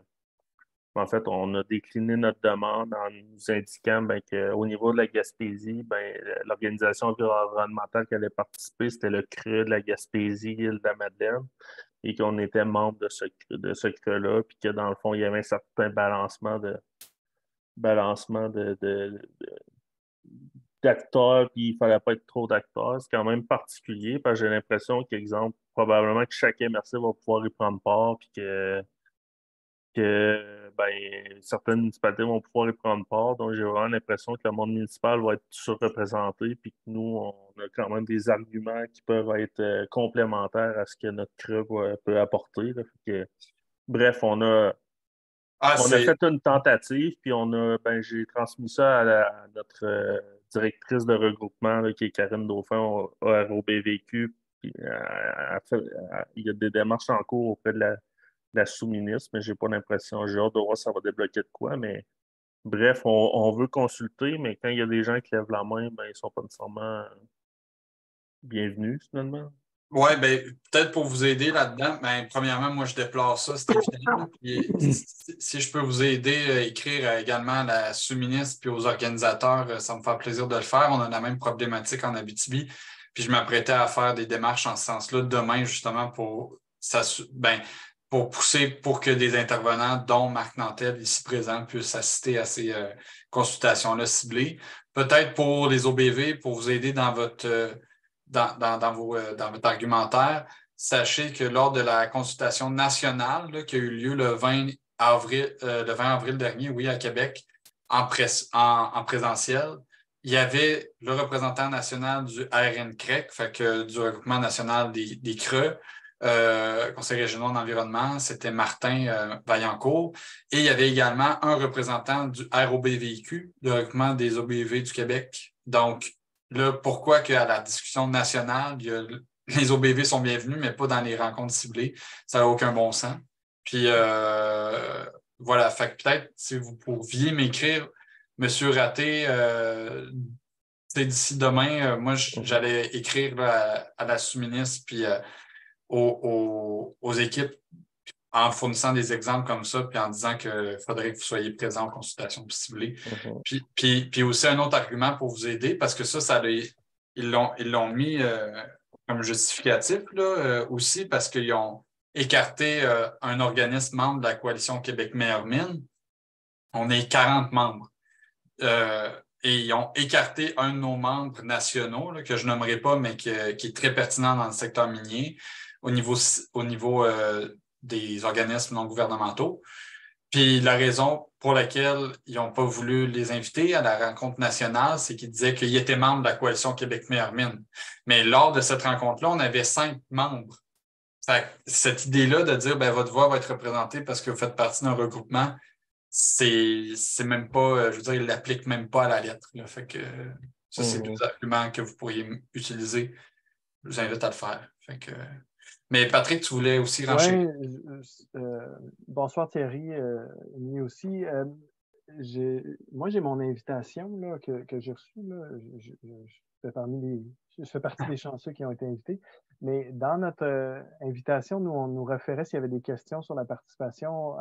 en fait, on a décliné notre demande en nous indiquant ben, qu'au niveau de la Gaspésie, ben, l'organisation environnementale qui allait participer, c'était le CRE de la Gaspésie, île de et qu'on était membre de ce, de ce CRE-là, puis que dans le fond, il y avait un certain balancement de, balancement de, d'acteurs, puis il ne fallait pas être trop d'acteurs. C'est quand même particulier, parce que j'ai l'impression qu'exemple, probablement que chaque MRC va pouvoir y prendre part, puis que, que ben, certaines municipalités vont pouvoir y prendre part. Donc, j'ai vraiment l'impression que le monde municipal va être surreprésenté, puis que nous, on a quand même des arguments qui peuvent être euh, complémentaires à ce que notre CRE peut apporter. bref, on a ah, on a fait une tentative, puis on a, ben, j'ai transmis ça à, notre euh, directrice de regroupement, qui est Karine Dauphin, au, ROBVQ. Puis, euh, il y a des démarches en cours auprès de la, sous-ministre, mais j'ai pas l'impression. J'ai hâte de voir si ça va débloquer de quoi, mais bref, on, veut consulter, mais quand il y a des gens qui lèvent la main, ben, ils sont pas nécessairement bienvenus, finalement. Oui, ben, peut-être pour vous aider là-dedans, ben, premièrement, moi, je déplore ça, c'est évident. [laughs] si, je peux vous aider à euh, écrire euh, également à la sous-ministre puis aux organisateurs, euh, ça me fait plaisir de le faire. On a la même problématique en Abitibi. Puis je m'apprêtais à faire des démarches en ce sens-là demain, justement, pour, ben, pour pousser pour que des intervenants, dont Marc Nantel, ici présent, puissent assister à ces consultations-là ciblées. Peut-être pour les OBV, pour vous aider dans votre dans, vos, euh, dans votre argumentaire, sachez que lors de la consultation nationale qui a eu lieu le 20 avril, euh, le 20 avril dernier, oui, à Québec, en, en, présentiel, il y avait le représentant national du fait que du regroupement national des, des Creux, euh, Conseil régional d'environnement, c'était Martin Vaillancourt. Et il y avait également un représentant du ROBVQ, le regroupement des OBV du Québec. Donc, Là, pourquoi qu'à la discussion nationale, les OBV sont bienvenus, mais pas dans les rencontres ciblées? Ça n'a aucun bon sens. Puis euh, voilà, fait peut-être si vous pouviez m'écrire, Monsieur Raté, euh, d'ici demain, euh, moi j'allais écrire à, la sous-ministre puis aux, équipes en fournissant des exemples comme ça, puis en disant qu'il faudrait que vous soyez présent en consultation ciblée. Mm-hmm. puis, puis, aussi un autre argument pour vous aider, parce que ça, ça ils l'ont mis euh, comme justificatif là, euh, aussi, parce qu'ils ont écarté euh, un organisme membre de la coalition Québec Meilleure Mine. On est 40 membres. et ils ont écarté un de nos membres nationaux, que je nommerai pas, mais qui est très pertinent dans le secteur minier, au niveau, au niveau des organismes non gouvernementaux. Puis la raison pour laquelle ils n'ont pas voulu les inviter à la rencontre nationale, c'est qu'ils disaient qu'ils étaient membres de la coalition Québec Meilleure Mine. Mais lors de cette rencontre-là, on avait cinq membres. cette idée-là de dire ben, votre voix va être représentée parce que vous faites partie d'un regroupement, c'est, même pas, je veux dire, ils ne l'appliquent même pas à la lettre. Fait que ça, c'est mmh. deux arguments que vous pourriez utiliser. Je vous invite à le faire. Fait que, mais Patrick, tu voulais aussi ranger. Euh, bonsoir Thierry, euh, aussi. Euh, moi, j'ai mon invitation là, que, j'ai reçue. Je, fais parmi les, je fais partie des [laughs] chanceux qui ont été invités. Mais dans notre euh, invitation, nous, on nous référait s'il y avait des questions sur la participation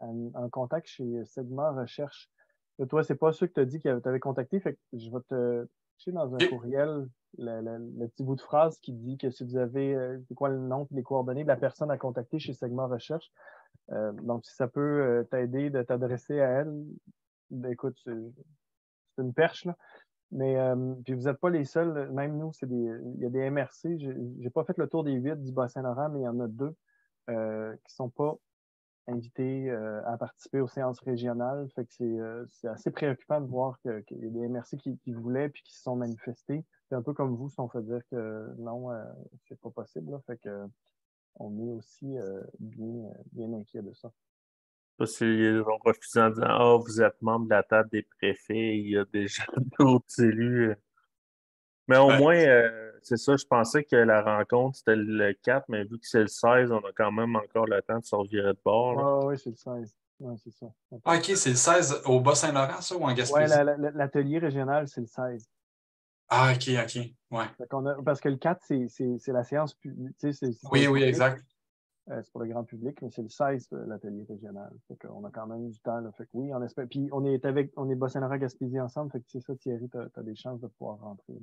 en contact chez Segment Recherche. Toi, toi, c'est pas ceux que tu as dit que tu avais contacté. Fait que je vais te dans un courriel le, petit bout de phrase qui dit que si vous avez euh, quoi le nom et les coordonnées de la personne à contacter chez Segment Recherche. Euh, donc, si ça peut t'aider de t'adresser à elle, ben, écoute, c'est une perche. Là. Mais euh, puis vous n'êtes pas les seuls, même nous, c'est des, il y a des MRC. Je n'ai pas fait le tour des huit du Bas-Saint-Laurent, mais il y en a deux euh, qui ne sont pas invités euh, à participer aux séances régionales. Fait que c'est assez préoccupant de voir qu'il y a des MRC qui, qui, voulaient puis qui se sont manifestés. C'est un peu comme vous, si on fait dire que non, c'est pas possible. Fait que on est aussi bien, bien inquiet de ça. Ils ont refusé en disant Ah, vous êtes membre de la table des préfets, il y a déjà [laughs] d'autres élus. Mais au moins, euh, c'est ça, je pensais que la rencontre, c'était le 4, mais vu que c'est le 16, on a quand même encore le temps de se revirer de bord. Ah oui, c'est le 16. c'est ça. Ah, OK, c'est le 16 au Bas-Saint-Laurent, ça, ou en Gaspésie? Oui, l'atelier régional, c'est le 16. Ah, OK, OK. Ouais. parce que le 4, c'est la séance. Oui, oui, exact. Euh, c'est pour le grand public, mais c'est le 16, euh, l'atelier régional. on a quand même du temps. Fait que oui, on espère. Puis on est avec, on est Boston Gaspésie ensemble. Fait que c'est ça, Thierry, tu as, des chances de pouvoir rentrer.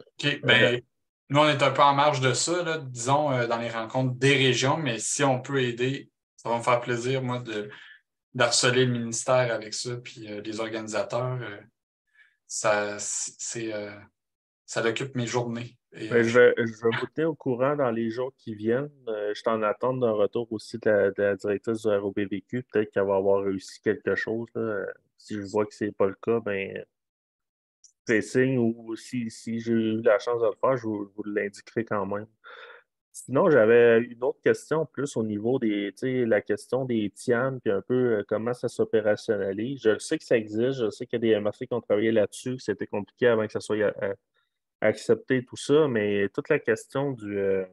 OK. Ben, nous, on est un peu en marge de ça, disons, euh, dans les rencontres des régions, mais si on peut aider, ça va me faire plaisir, moi, de d'harceler le ministère avec ça, puis les organisateurs. ça, c'est, ça occupe mes journées. Ben, euh, je, vais, je vous tenir au courant dans les jours qui viennent. Euh, je t'en attends d'un retour aussi de la, directrice du ROBVQ. Peut-être qu'elle va avoir réussi quelque chose. Si je vois que ce n'est pas le cas, ben, signe ou si, si j'ai eu la chance de le faire, je vous, l'indiquerai quand même. Sinon, j'avais une autre question plus au niveau des, la question des TIAM, puis un peu euh, comment ça s'opérationnalise. Je sais que ça existe, je sais qu'il y a des MRC qui ont travaillé là-dessus, que c'était compliqué avant que ça soit accepter tout ça, mais toute la question du. Euh,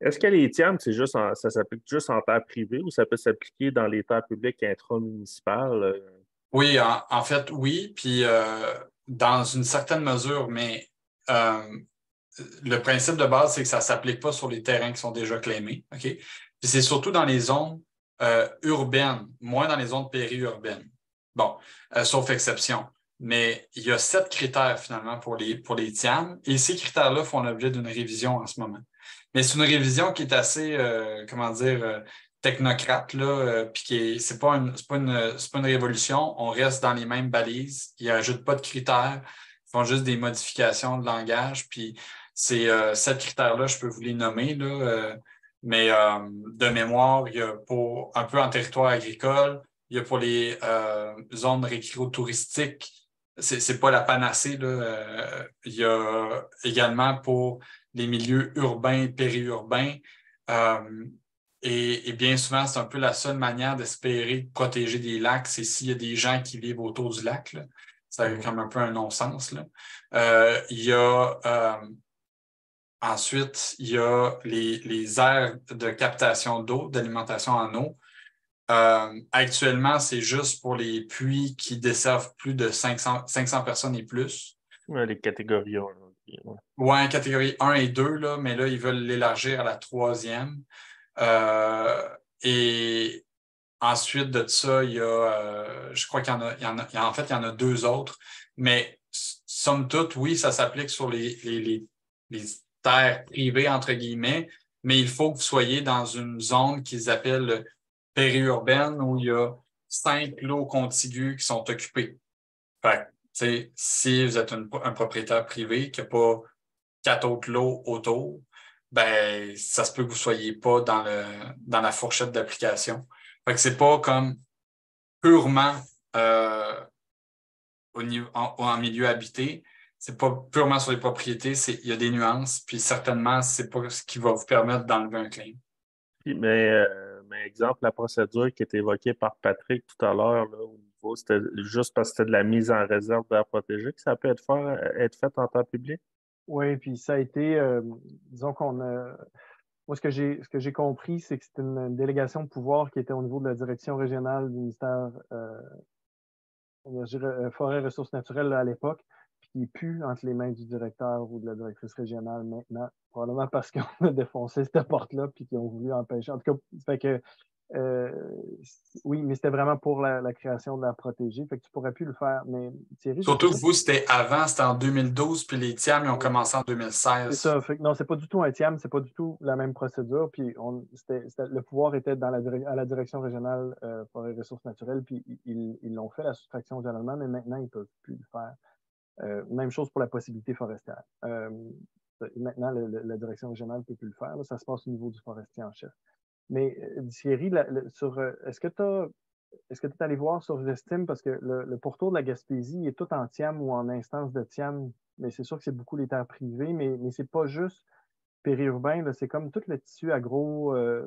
est-ce que les TIAM, c'est juste ça s'applique juste en terre privée ou ça peut s'appliquer dans les terres publiques intramunicipales? Euh? Oui, en, fait, oui. Puis euh, dans une certaine mesure, mais le principe de base, c'est que ça ne s'applique pas sur les terrains qui sont déjà clémés. OK? Puis c'est surtout dans les zones urbaines, moins dans les zones périurbaines. Bon, sauf exception. Mais il y a sept critères finalement pour les, pour les TIAM et ces critères-là font l'objet d'une révision en ce moment. Mais c'est une révision qui est assez, euh, comment dire, euh, technocrate, là, euh, puis c'est pas, une, pas, une, pas une révolution. On reste dans les mêmes balises. Ils n'ajoutent pas de critères. Ils font juste des modifications de langage. Puis ces sept critères-là, je peux vous les nommer. Là, mais de mémoire, il y a pour un peu en territoire agricole, il y a pour les zones récréo-touristiques, c'est n'est pas la panacée. Euh, il y a également pour les milieux urbains et périurbains. Euh, et, bien souvent, c'est un peu la seule manière d'espérer protéger des lacs, c'est s'il y a des gens qui vivent autour du lac. C'est mmh. comme un peu un non-sens. Euh, il y a ensuite, il y a les, les aires de captation d'eau, d'alimentation en eau. Euh, actuellement, c'est juste pour les puits qui desservent plus de 500, 500 personnes et plus. les catégories 1. Oui, catégorie 1 et 2, là, mais là, ils veulent l'élargir à la troisième. Euh, et ensuite de ça, il y a, euh, je crois qu'il y en a, il y en a, en fait, il y en a deux autres. Mais somme toute, oui, ça s'applique sur les, les, les, terres privées, entre guillemets, mais il faut que vous soyez dans une zone qu'ils appellent périurbaine où il y a cinq lots contigus qui sont occupés. Fait, si vous êtes un propriétaire privé qui n'a pas quatre autres lots autour, ben, ça se peut que vous ne soyez pas dans, le, dans la fourchette d'application. Ce n'est pas comme purement euh, au niveau, en, milieu habité. Ce n'est pas purement sur les propriétés, il y a des nuances, puis certainement, ce n'est pas ce qui va vous permettre d'enlever un claim. Mais euh, mais exemple, la procédure qui est évoquée par Patrick tout à l'heure, au niveau, c'était juste parce que c'était de la mise en réserve d'air protégé que ça peut être, fait, être fait en temps public? Oui, puis ça a été, euh, disons qu'on a. Moi, ce que j'ai, ce que j'ai compris, c'est que c'était une délégation de pouvoir qui était au niveau de la direction régionale du ministère euh, euh Forêt et Ressources naturelles à l'époque, puis qui n'est plus entre les mains du directeur ou de la directrice régionale maintenant, probablement parce qu'on a défoncé cette porte-là puis qu'ils ont voulu empêcher. En tout cas, fait que euh, oui, mais c'était vraiment pour la, création de la protégée. Fait que tu pourrais plus le faire. Mais Surtout que vous, c'était avant, c'était en 2012, puis les TIAM, ils ont commencé en 2016. C'est ça. Fait que non, c'est pas du tout un TIAM, c'est pas du tout la même procédure. Puis on, le pouvoir était dans la, à la direction régionale euh, pour les ressources naturelles, puis ils l'ont fait, la soustraction généralement, mais maintenant, ils ne peuvent plus le faire. Euh, même chose pour la possibilité forestière. maintenant, la direction régionale ne peut plus le faire. ça se passe au niveau du forestier en chef. Mais euh, Thierry, sur, euh, est-ce que tu est-ce que tu es allé voir sur Gestime parce que le, pourtour de la Gaspésie est tout en TIAM ou en instance de TIAM, mais c'est sûr que c'est beaucoup les terres privées, mais, mais c'est pas juste périurbain, c'est comme tout le tissu agro, euh,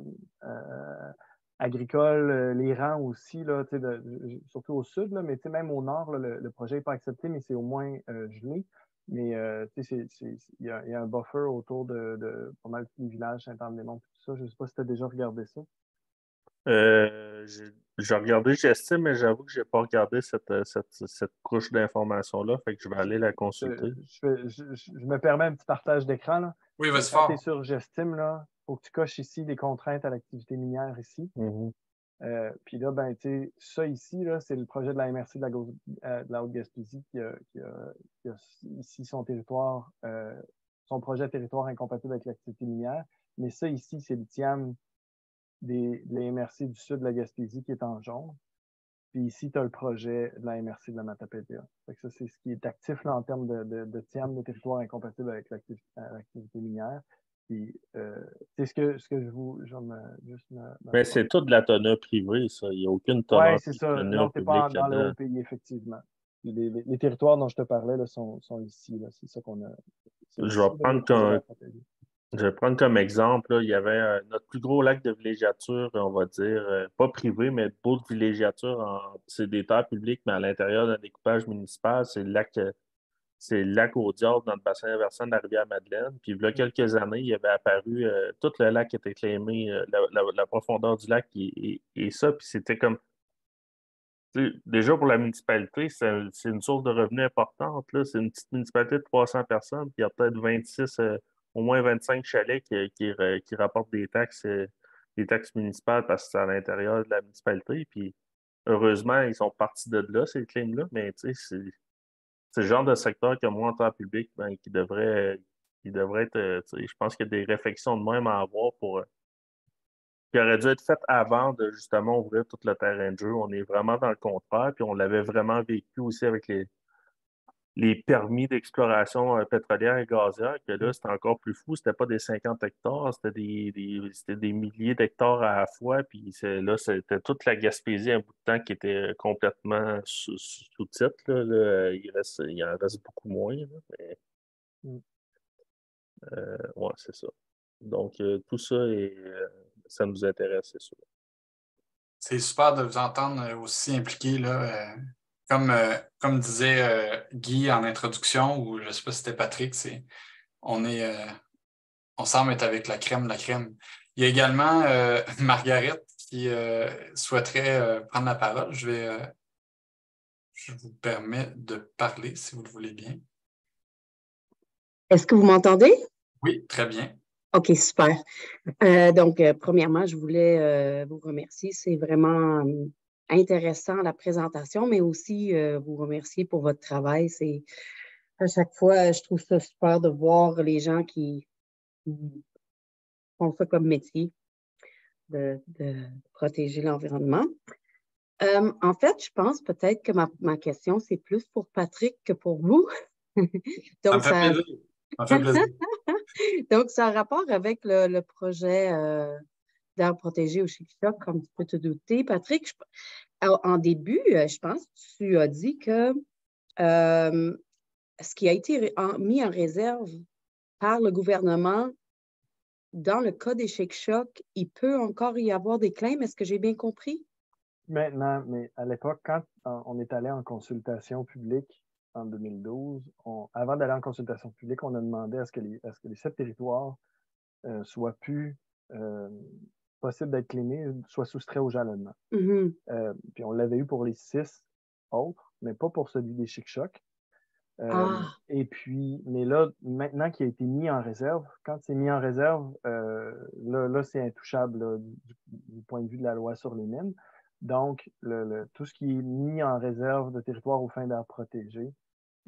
agricole, les rangs aussi, là, surtout au sud, là, mais même au nord, le, projet n'est pas accepté, mais c'est au moins gelé. Mais euh, il y, a un buffer autour de, de pas mal de villages, Saint-Anne-des-Monts, ça. Je ne sais pas si tu as déjà regardé ça. Euh, j'ai regardé j'estime, mais j'avoue que je n'ai pas regardé cette, cette, couche d'informations-là. Fait que je vais aller la consulter. Je, me permets un petit partage d'écran. Oui, vas-y Quand tu es sur Gestime, il faut que tu coches ici les contraintes à l'activité minière ici. Mm-hmm. Euh, puis là, ben, tu ça ici, c'est le projet de la MRC de la, euh, Haute-Gaspésie qui a, ici son territoire, euh, son projet territoire incompatible avec l'activité minière. Mais ça ici, c'est le TIAM des, de la MRC du sud de la Gaspésie qui est en jaune. Puis ici, tu as le projet de la MRC de la Matapédia. ça, c'est ce qui est actif là, en termes de, de, de TIAM de territoire incompatible avec l'activité minière. Euh, c'est ce que, ce que je vous. Je me, juste Mais c'est tout de la tonneau privée, ça. Il n'y a aucune tonneau. Oui, c'est ça. Non, tu pas dans le pays, effectivement. Les, les, territoires dont je te parlais là, sont, sont ici. C'est ça qu'on a. Je vais, prendre je vais prendre comme exemple, là, il y avait euh, notre plus gros lac de villégiature, on va dire, euh, pas privé, mais beau de villégiature. C'est des terres publiques, mais à l'intérieur d'un découpage municipal, c'est le lac c'est le lac au Diable dans le bassin versant de la rivière Madeleine. Puis il y a quelques années, il avait apparu euh, tout le lac était claimé, euh, la, profondeur du lac et, ça. Puis c'était comme. Déjà pour la municipalité, c'est une source de revenus importante. C'est une petite municipalité de 300 personnes, puis il y a peut-être 26, euh, au moins 25 chalets qui, rapportent des taxes, des taxes municipales parce que c'est à l'intérieur de la municipalité. Puis heureusement, ils sont partis de là, ces claims-là, mais c'est le genre de secteur que moi, en tant public, ben, qui devrait, qui devrait être. Euh, je pense qu'il y a des réflexions de même à avoir pour. Euh, qui auraient dû être faites avant de justement ouvrir tout le terrain de jeu. On est vraiment dans le contraire, puis on l'avait vraiment vécu aussi avec les, les permis d'exploration euh, pétrolière et gazière, que là, c'était encore plus fou. C'était pas des 50 hectares, c'était des, des, milliers d'hectares à la fois. Puis là, c'était toute la Gaspésie un bout de temps qui était complètement sous, titre. il, reste, il en reste beaucoup moins. mais... Mm. Euh, ouais, c'est ça. Donc, euh, tout ça, et ça nous intéresse, c'est sûr. C'est super de vous entendre aussi impliqué là, comme, euh, comme disait euh, Guy en introduction, ou je ne sais pas si c'était Patrick, c'est on est euh, on semble être avec la crème, la crème. Il y a également [laughs] Margaret qui souhaiterait prendre la parole. Je vais je vous permets de parler si vous le voulez bien. Est-ce que vous m'entendez? Oui, très bien. OK, super. donc, premièrement, je voulais vous remercier. C'est vraiment intéressant la présentation, mais aussi euh, vous remercier pour votre travail. C'est à chaque fois, je trouve ça super de voir les gens qui, font ça comme métier, de, protéger l'environnement. Euh, en fait, je pense peut-être que ma, question, c'est plus pour Patrick que pour vous. [laughs] Donc, ça, [laughs] Donc, ça a rapport avec le, projet euh, d'arbres protégés au Chic-Choc, comme tu peux te douter. Patrick, en début, euh, je pense que tu as dit que euh, ce qui a été mis en réserve par le gouvernement dans le cas des Chic-Choc, il peut encore y avoir des claims. Est-ce que j'ai bien compris? Maintenant, mais à l'époque, quand on est allé en consultation publique en 2012, avant d'aller en consultation publique, on a demandé à ce que les, que les sept territoires euh, soient plus possible d'être clémé soit soustrait au jalonnement. Mm-hmm. Euh, puis on l'avait eu pour les six autres, mais pas pour celui des chic-chocs. Ah. Et puis, mais là, maintenant qu'il a été mis en réserve, quand c'est mis en réserve, là, c'est intouchable du, point de vue de la loi sur les mines. Donc, tout ce qui est mis en réserve de territoire aux fins d'air protégé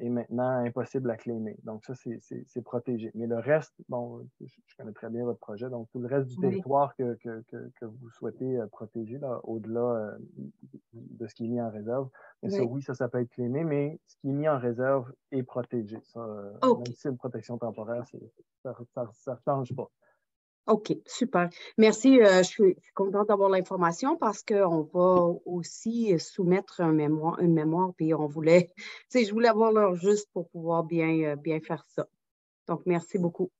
est maintenant impossible à claimer. Donc, ça, c'est protégé. Mais le reste, bon, je, connais très bien votre projet, donc tout le reste du territoire que, vous souhaitez euh, protéger, au-delà euh, de ce qui est mis en réserve, mais ça, oui, ça, ça peut être claimé, mais ce qui est mis en réserve est protégé. Ça, euh, Même si c'est une protection temporaire, ça ne change pas. OK, super. Merci. Euh, je, suis, contente d'avoir l'information parce qu'on va aussi soumettre un mémoire, une mémoire, puis on voulait, [laughs] tu sais, je voulais avoir l'heure juste pour pouvoir bien, euh, bien faire ça. Donc, merci beaucoup.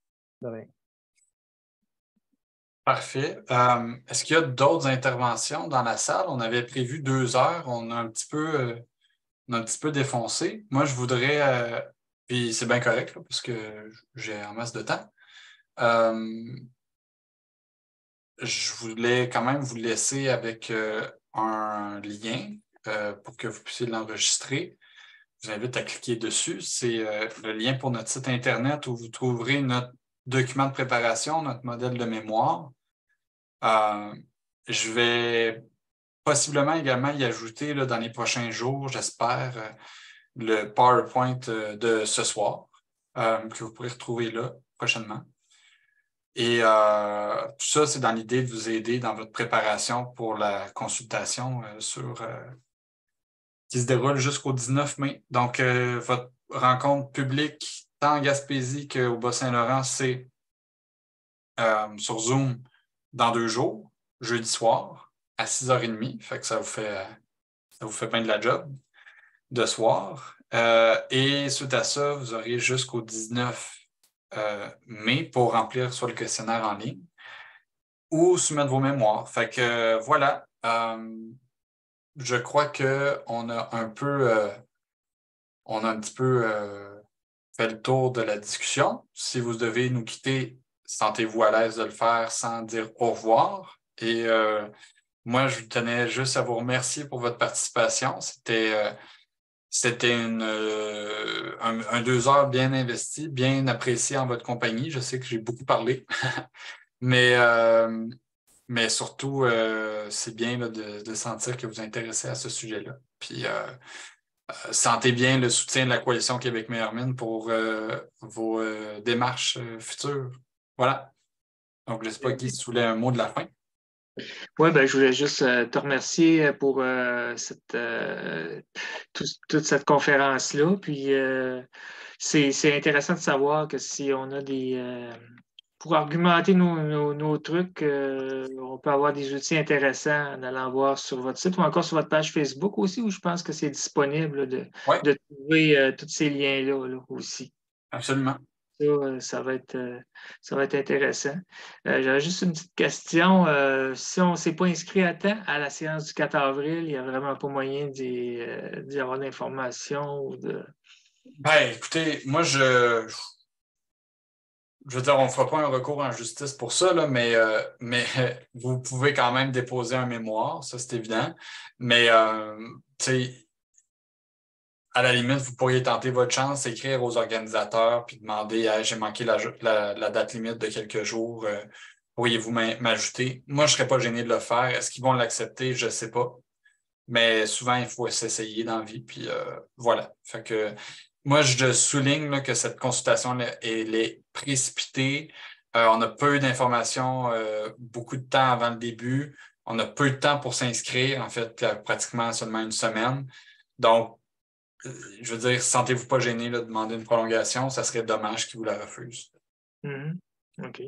Parfait. Euh, est-ce qu'il y a d'autres interventions dans la salle? On avait prévu deux heures. On a un petit peu, un petit peu défoncé. Moi, je voudrais, puis c'est bien correct parce que j'ai un masse de temps je voulais quand même vous laisser avec euh, un lien euh, pour que vous puissiez l'enregistrer. Je vous invite à cliquer dessus. C'est euh, le lien pour notre site Internet où vous trouverez notre document de préparation, notre modèle de mémoire. je vais possiblement également y ajouter dans les prochains jours, j'espère, le PowerPoint de ce soir que vous pourrez retrouver là prochainement. Et euh, tout ça, c'est dans l'idée de vous aider dans votre préparation pour la consultation euh, sur, euh, qui se déroule jusqu'au 19 mai. Donc, votre rencontre publique, tant en Gaspésie qu'au Bas-Saint-Laurent, c'est sur Zoom dans deux jours, jeudi soir, à 6h30. Fait que ça vous fait, ça vous fait bien de la job de soir. et suite à ça, vous aurez jusqu'au 19 euh, mais pour remplir soit le questionnaire en ligne ou soumettre vos mémoires. Fait que euh, voilà, euh, je crois qu'on a un peu, on a un petit peu fait le tour de la discussion. Si vous devez nous quitter, sentez-vous à l'aise de le faire sans dire au revoir. Et moi, je tenais juste à vous remercier pour votre participation. C'était c'était euh, un, deux heures bien investi, bien apprécié en votre compagnie. Je sais que j'ai beaucoup parlé, [laughs] mais, euh, mais surtout, euh, c'est bien de, sentir que vous vous intéressez à ce sujet-là. Puis, sentez bien le soutien de la Coalition Québec Meilleure pour vos démarches futures. Voilà. Donc, je ne sais pas qui se voulait un mot de la fin. Oui, ben, je voulais juste euh, te remercier euh, pour euh, toute cette conférence-là. Puis c'est intéressant de savoir que si on a des. pour argumenter nos, trucs, on peut avoir des outils intéressants en allant voir sur votre site ou encore sur votre page Facebook aussi, où je pense que c'est disponible de, de trouver tous ces liens-là là, aussi. Absolument. Euh, ça, va être, euh, ça va être intéressant. Euh, juste une petite question. si on ne s'est pas inscrit à temps à la séance du 4 avril, il n'y a vraiment pas moyen d'y avoir d'informations ou de. Ben, écoutez, moi, je. Je veux dire, on ne fera pas un recours en justice pour ça, là, mais, mais [laughs] vous pouvez quand même déposer un mémoire, ça c'est évident. Mais, à la limite, vous pourriez tenter votre chance, écrire aux organisateurs, puis demander j'ai manqué la, date limite de quelques jours, euh, pourriez-vous m'ajouter? Moi, je ne serais pas gêné de le faire. Est-ce qu'ils vont l'accepter? Je ne sais pas. Mais souvent, il faut s'essayer dans la vie, puis euh, voilà. Fait que moi, je souligne que cette consultation elle est précipitée. Euh, on a peu d'informations, beaucoup de temps avant le début. On a peu de temps pour s'inscrire, en fait, pratiquement seulement une semaine. Donc, je veux dire, sentez-vous pas gêné de demander une prolongation, ça serait dommage qu'ils vous la refusent. Mm-hmm. OK.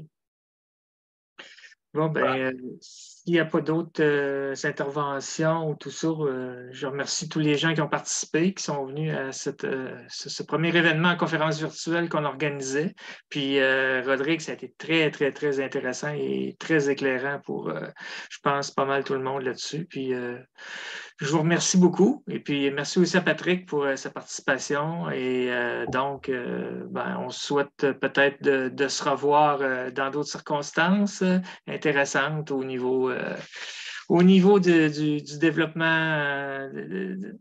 Bon, ben, s'il n'y a pas d'autres euh, interventions ou tout ça, euh, je remercie tous les gens qui ont participé, qui sont venus à cette, euh, ce, premier événement en conférence virtuelle qu'on organisait. Puis, Rodrigue, ça a été très, très, très intéressant et très éclairant pour, je pense, pas mal tout le monde là-dessus. Puis, je vous remercie beaucoup. Et puis, merci aussi à Patrick pour euh, sa participation. Et euh, donc, euh, ben, on souhaite peut-être de, se revoir dans d'autres circonstances intéressantes au niveau, au niveau du, développement,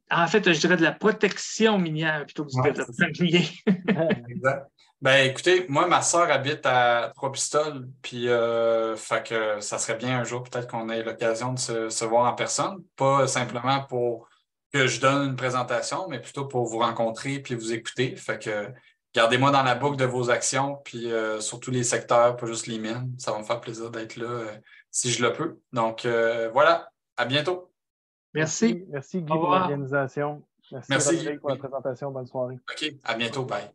en fait, je dirais de la protection minière plutôt que du développement minier. [laughs] exact. Ben, écoutez, moi, ma soeur habite à Trois-Pistoles, puis euh, fait que ça serait bien un jour peut-être qu'on ait l'occasion de se, voir en personne, pas simplement pour que je donne une présentation, mais plutôt pour vous rencontrer puis vous écouter. Fait que gardez-moi dans la boucle de vos actions, puis euh, sur tous les secteurs, pas juste les miennes. Ça va me faire plaisir d'être là euh, si je le peux. Donc voilà, à bientôt. Merci. Merci, Guy pour l'organisation. Merci, pour la présentation. Bonne soirée. OK, à bientôt. Bye.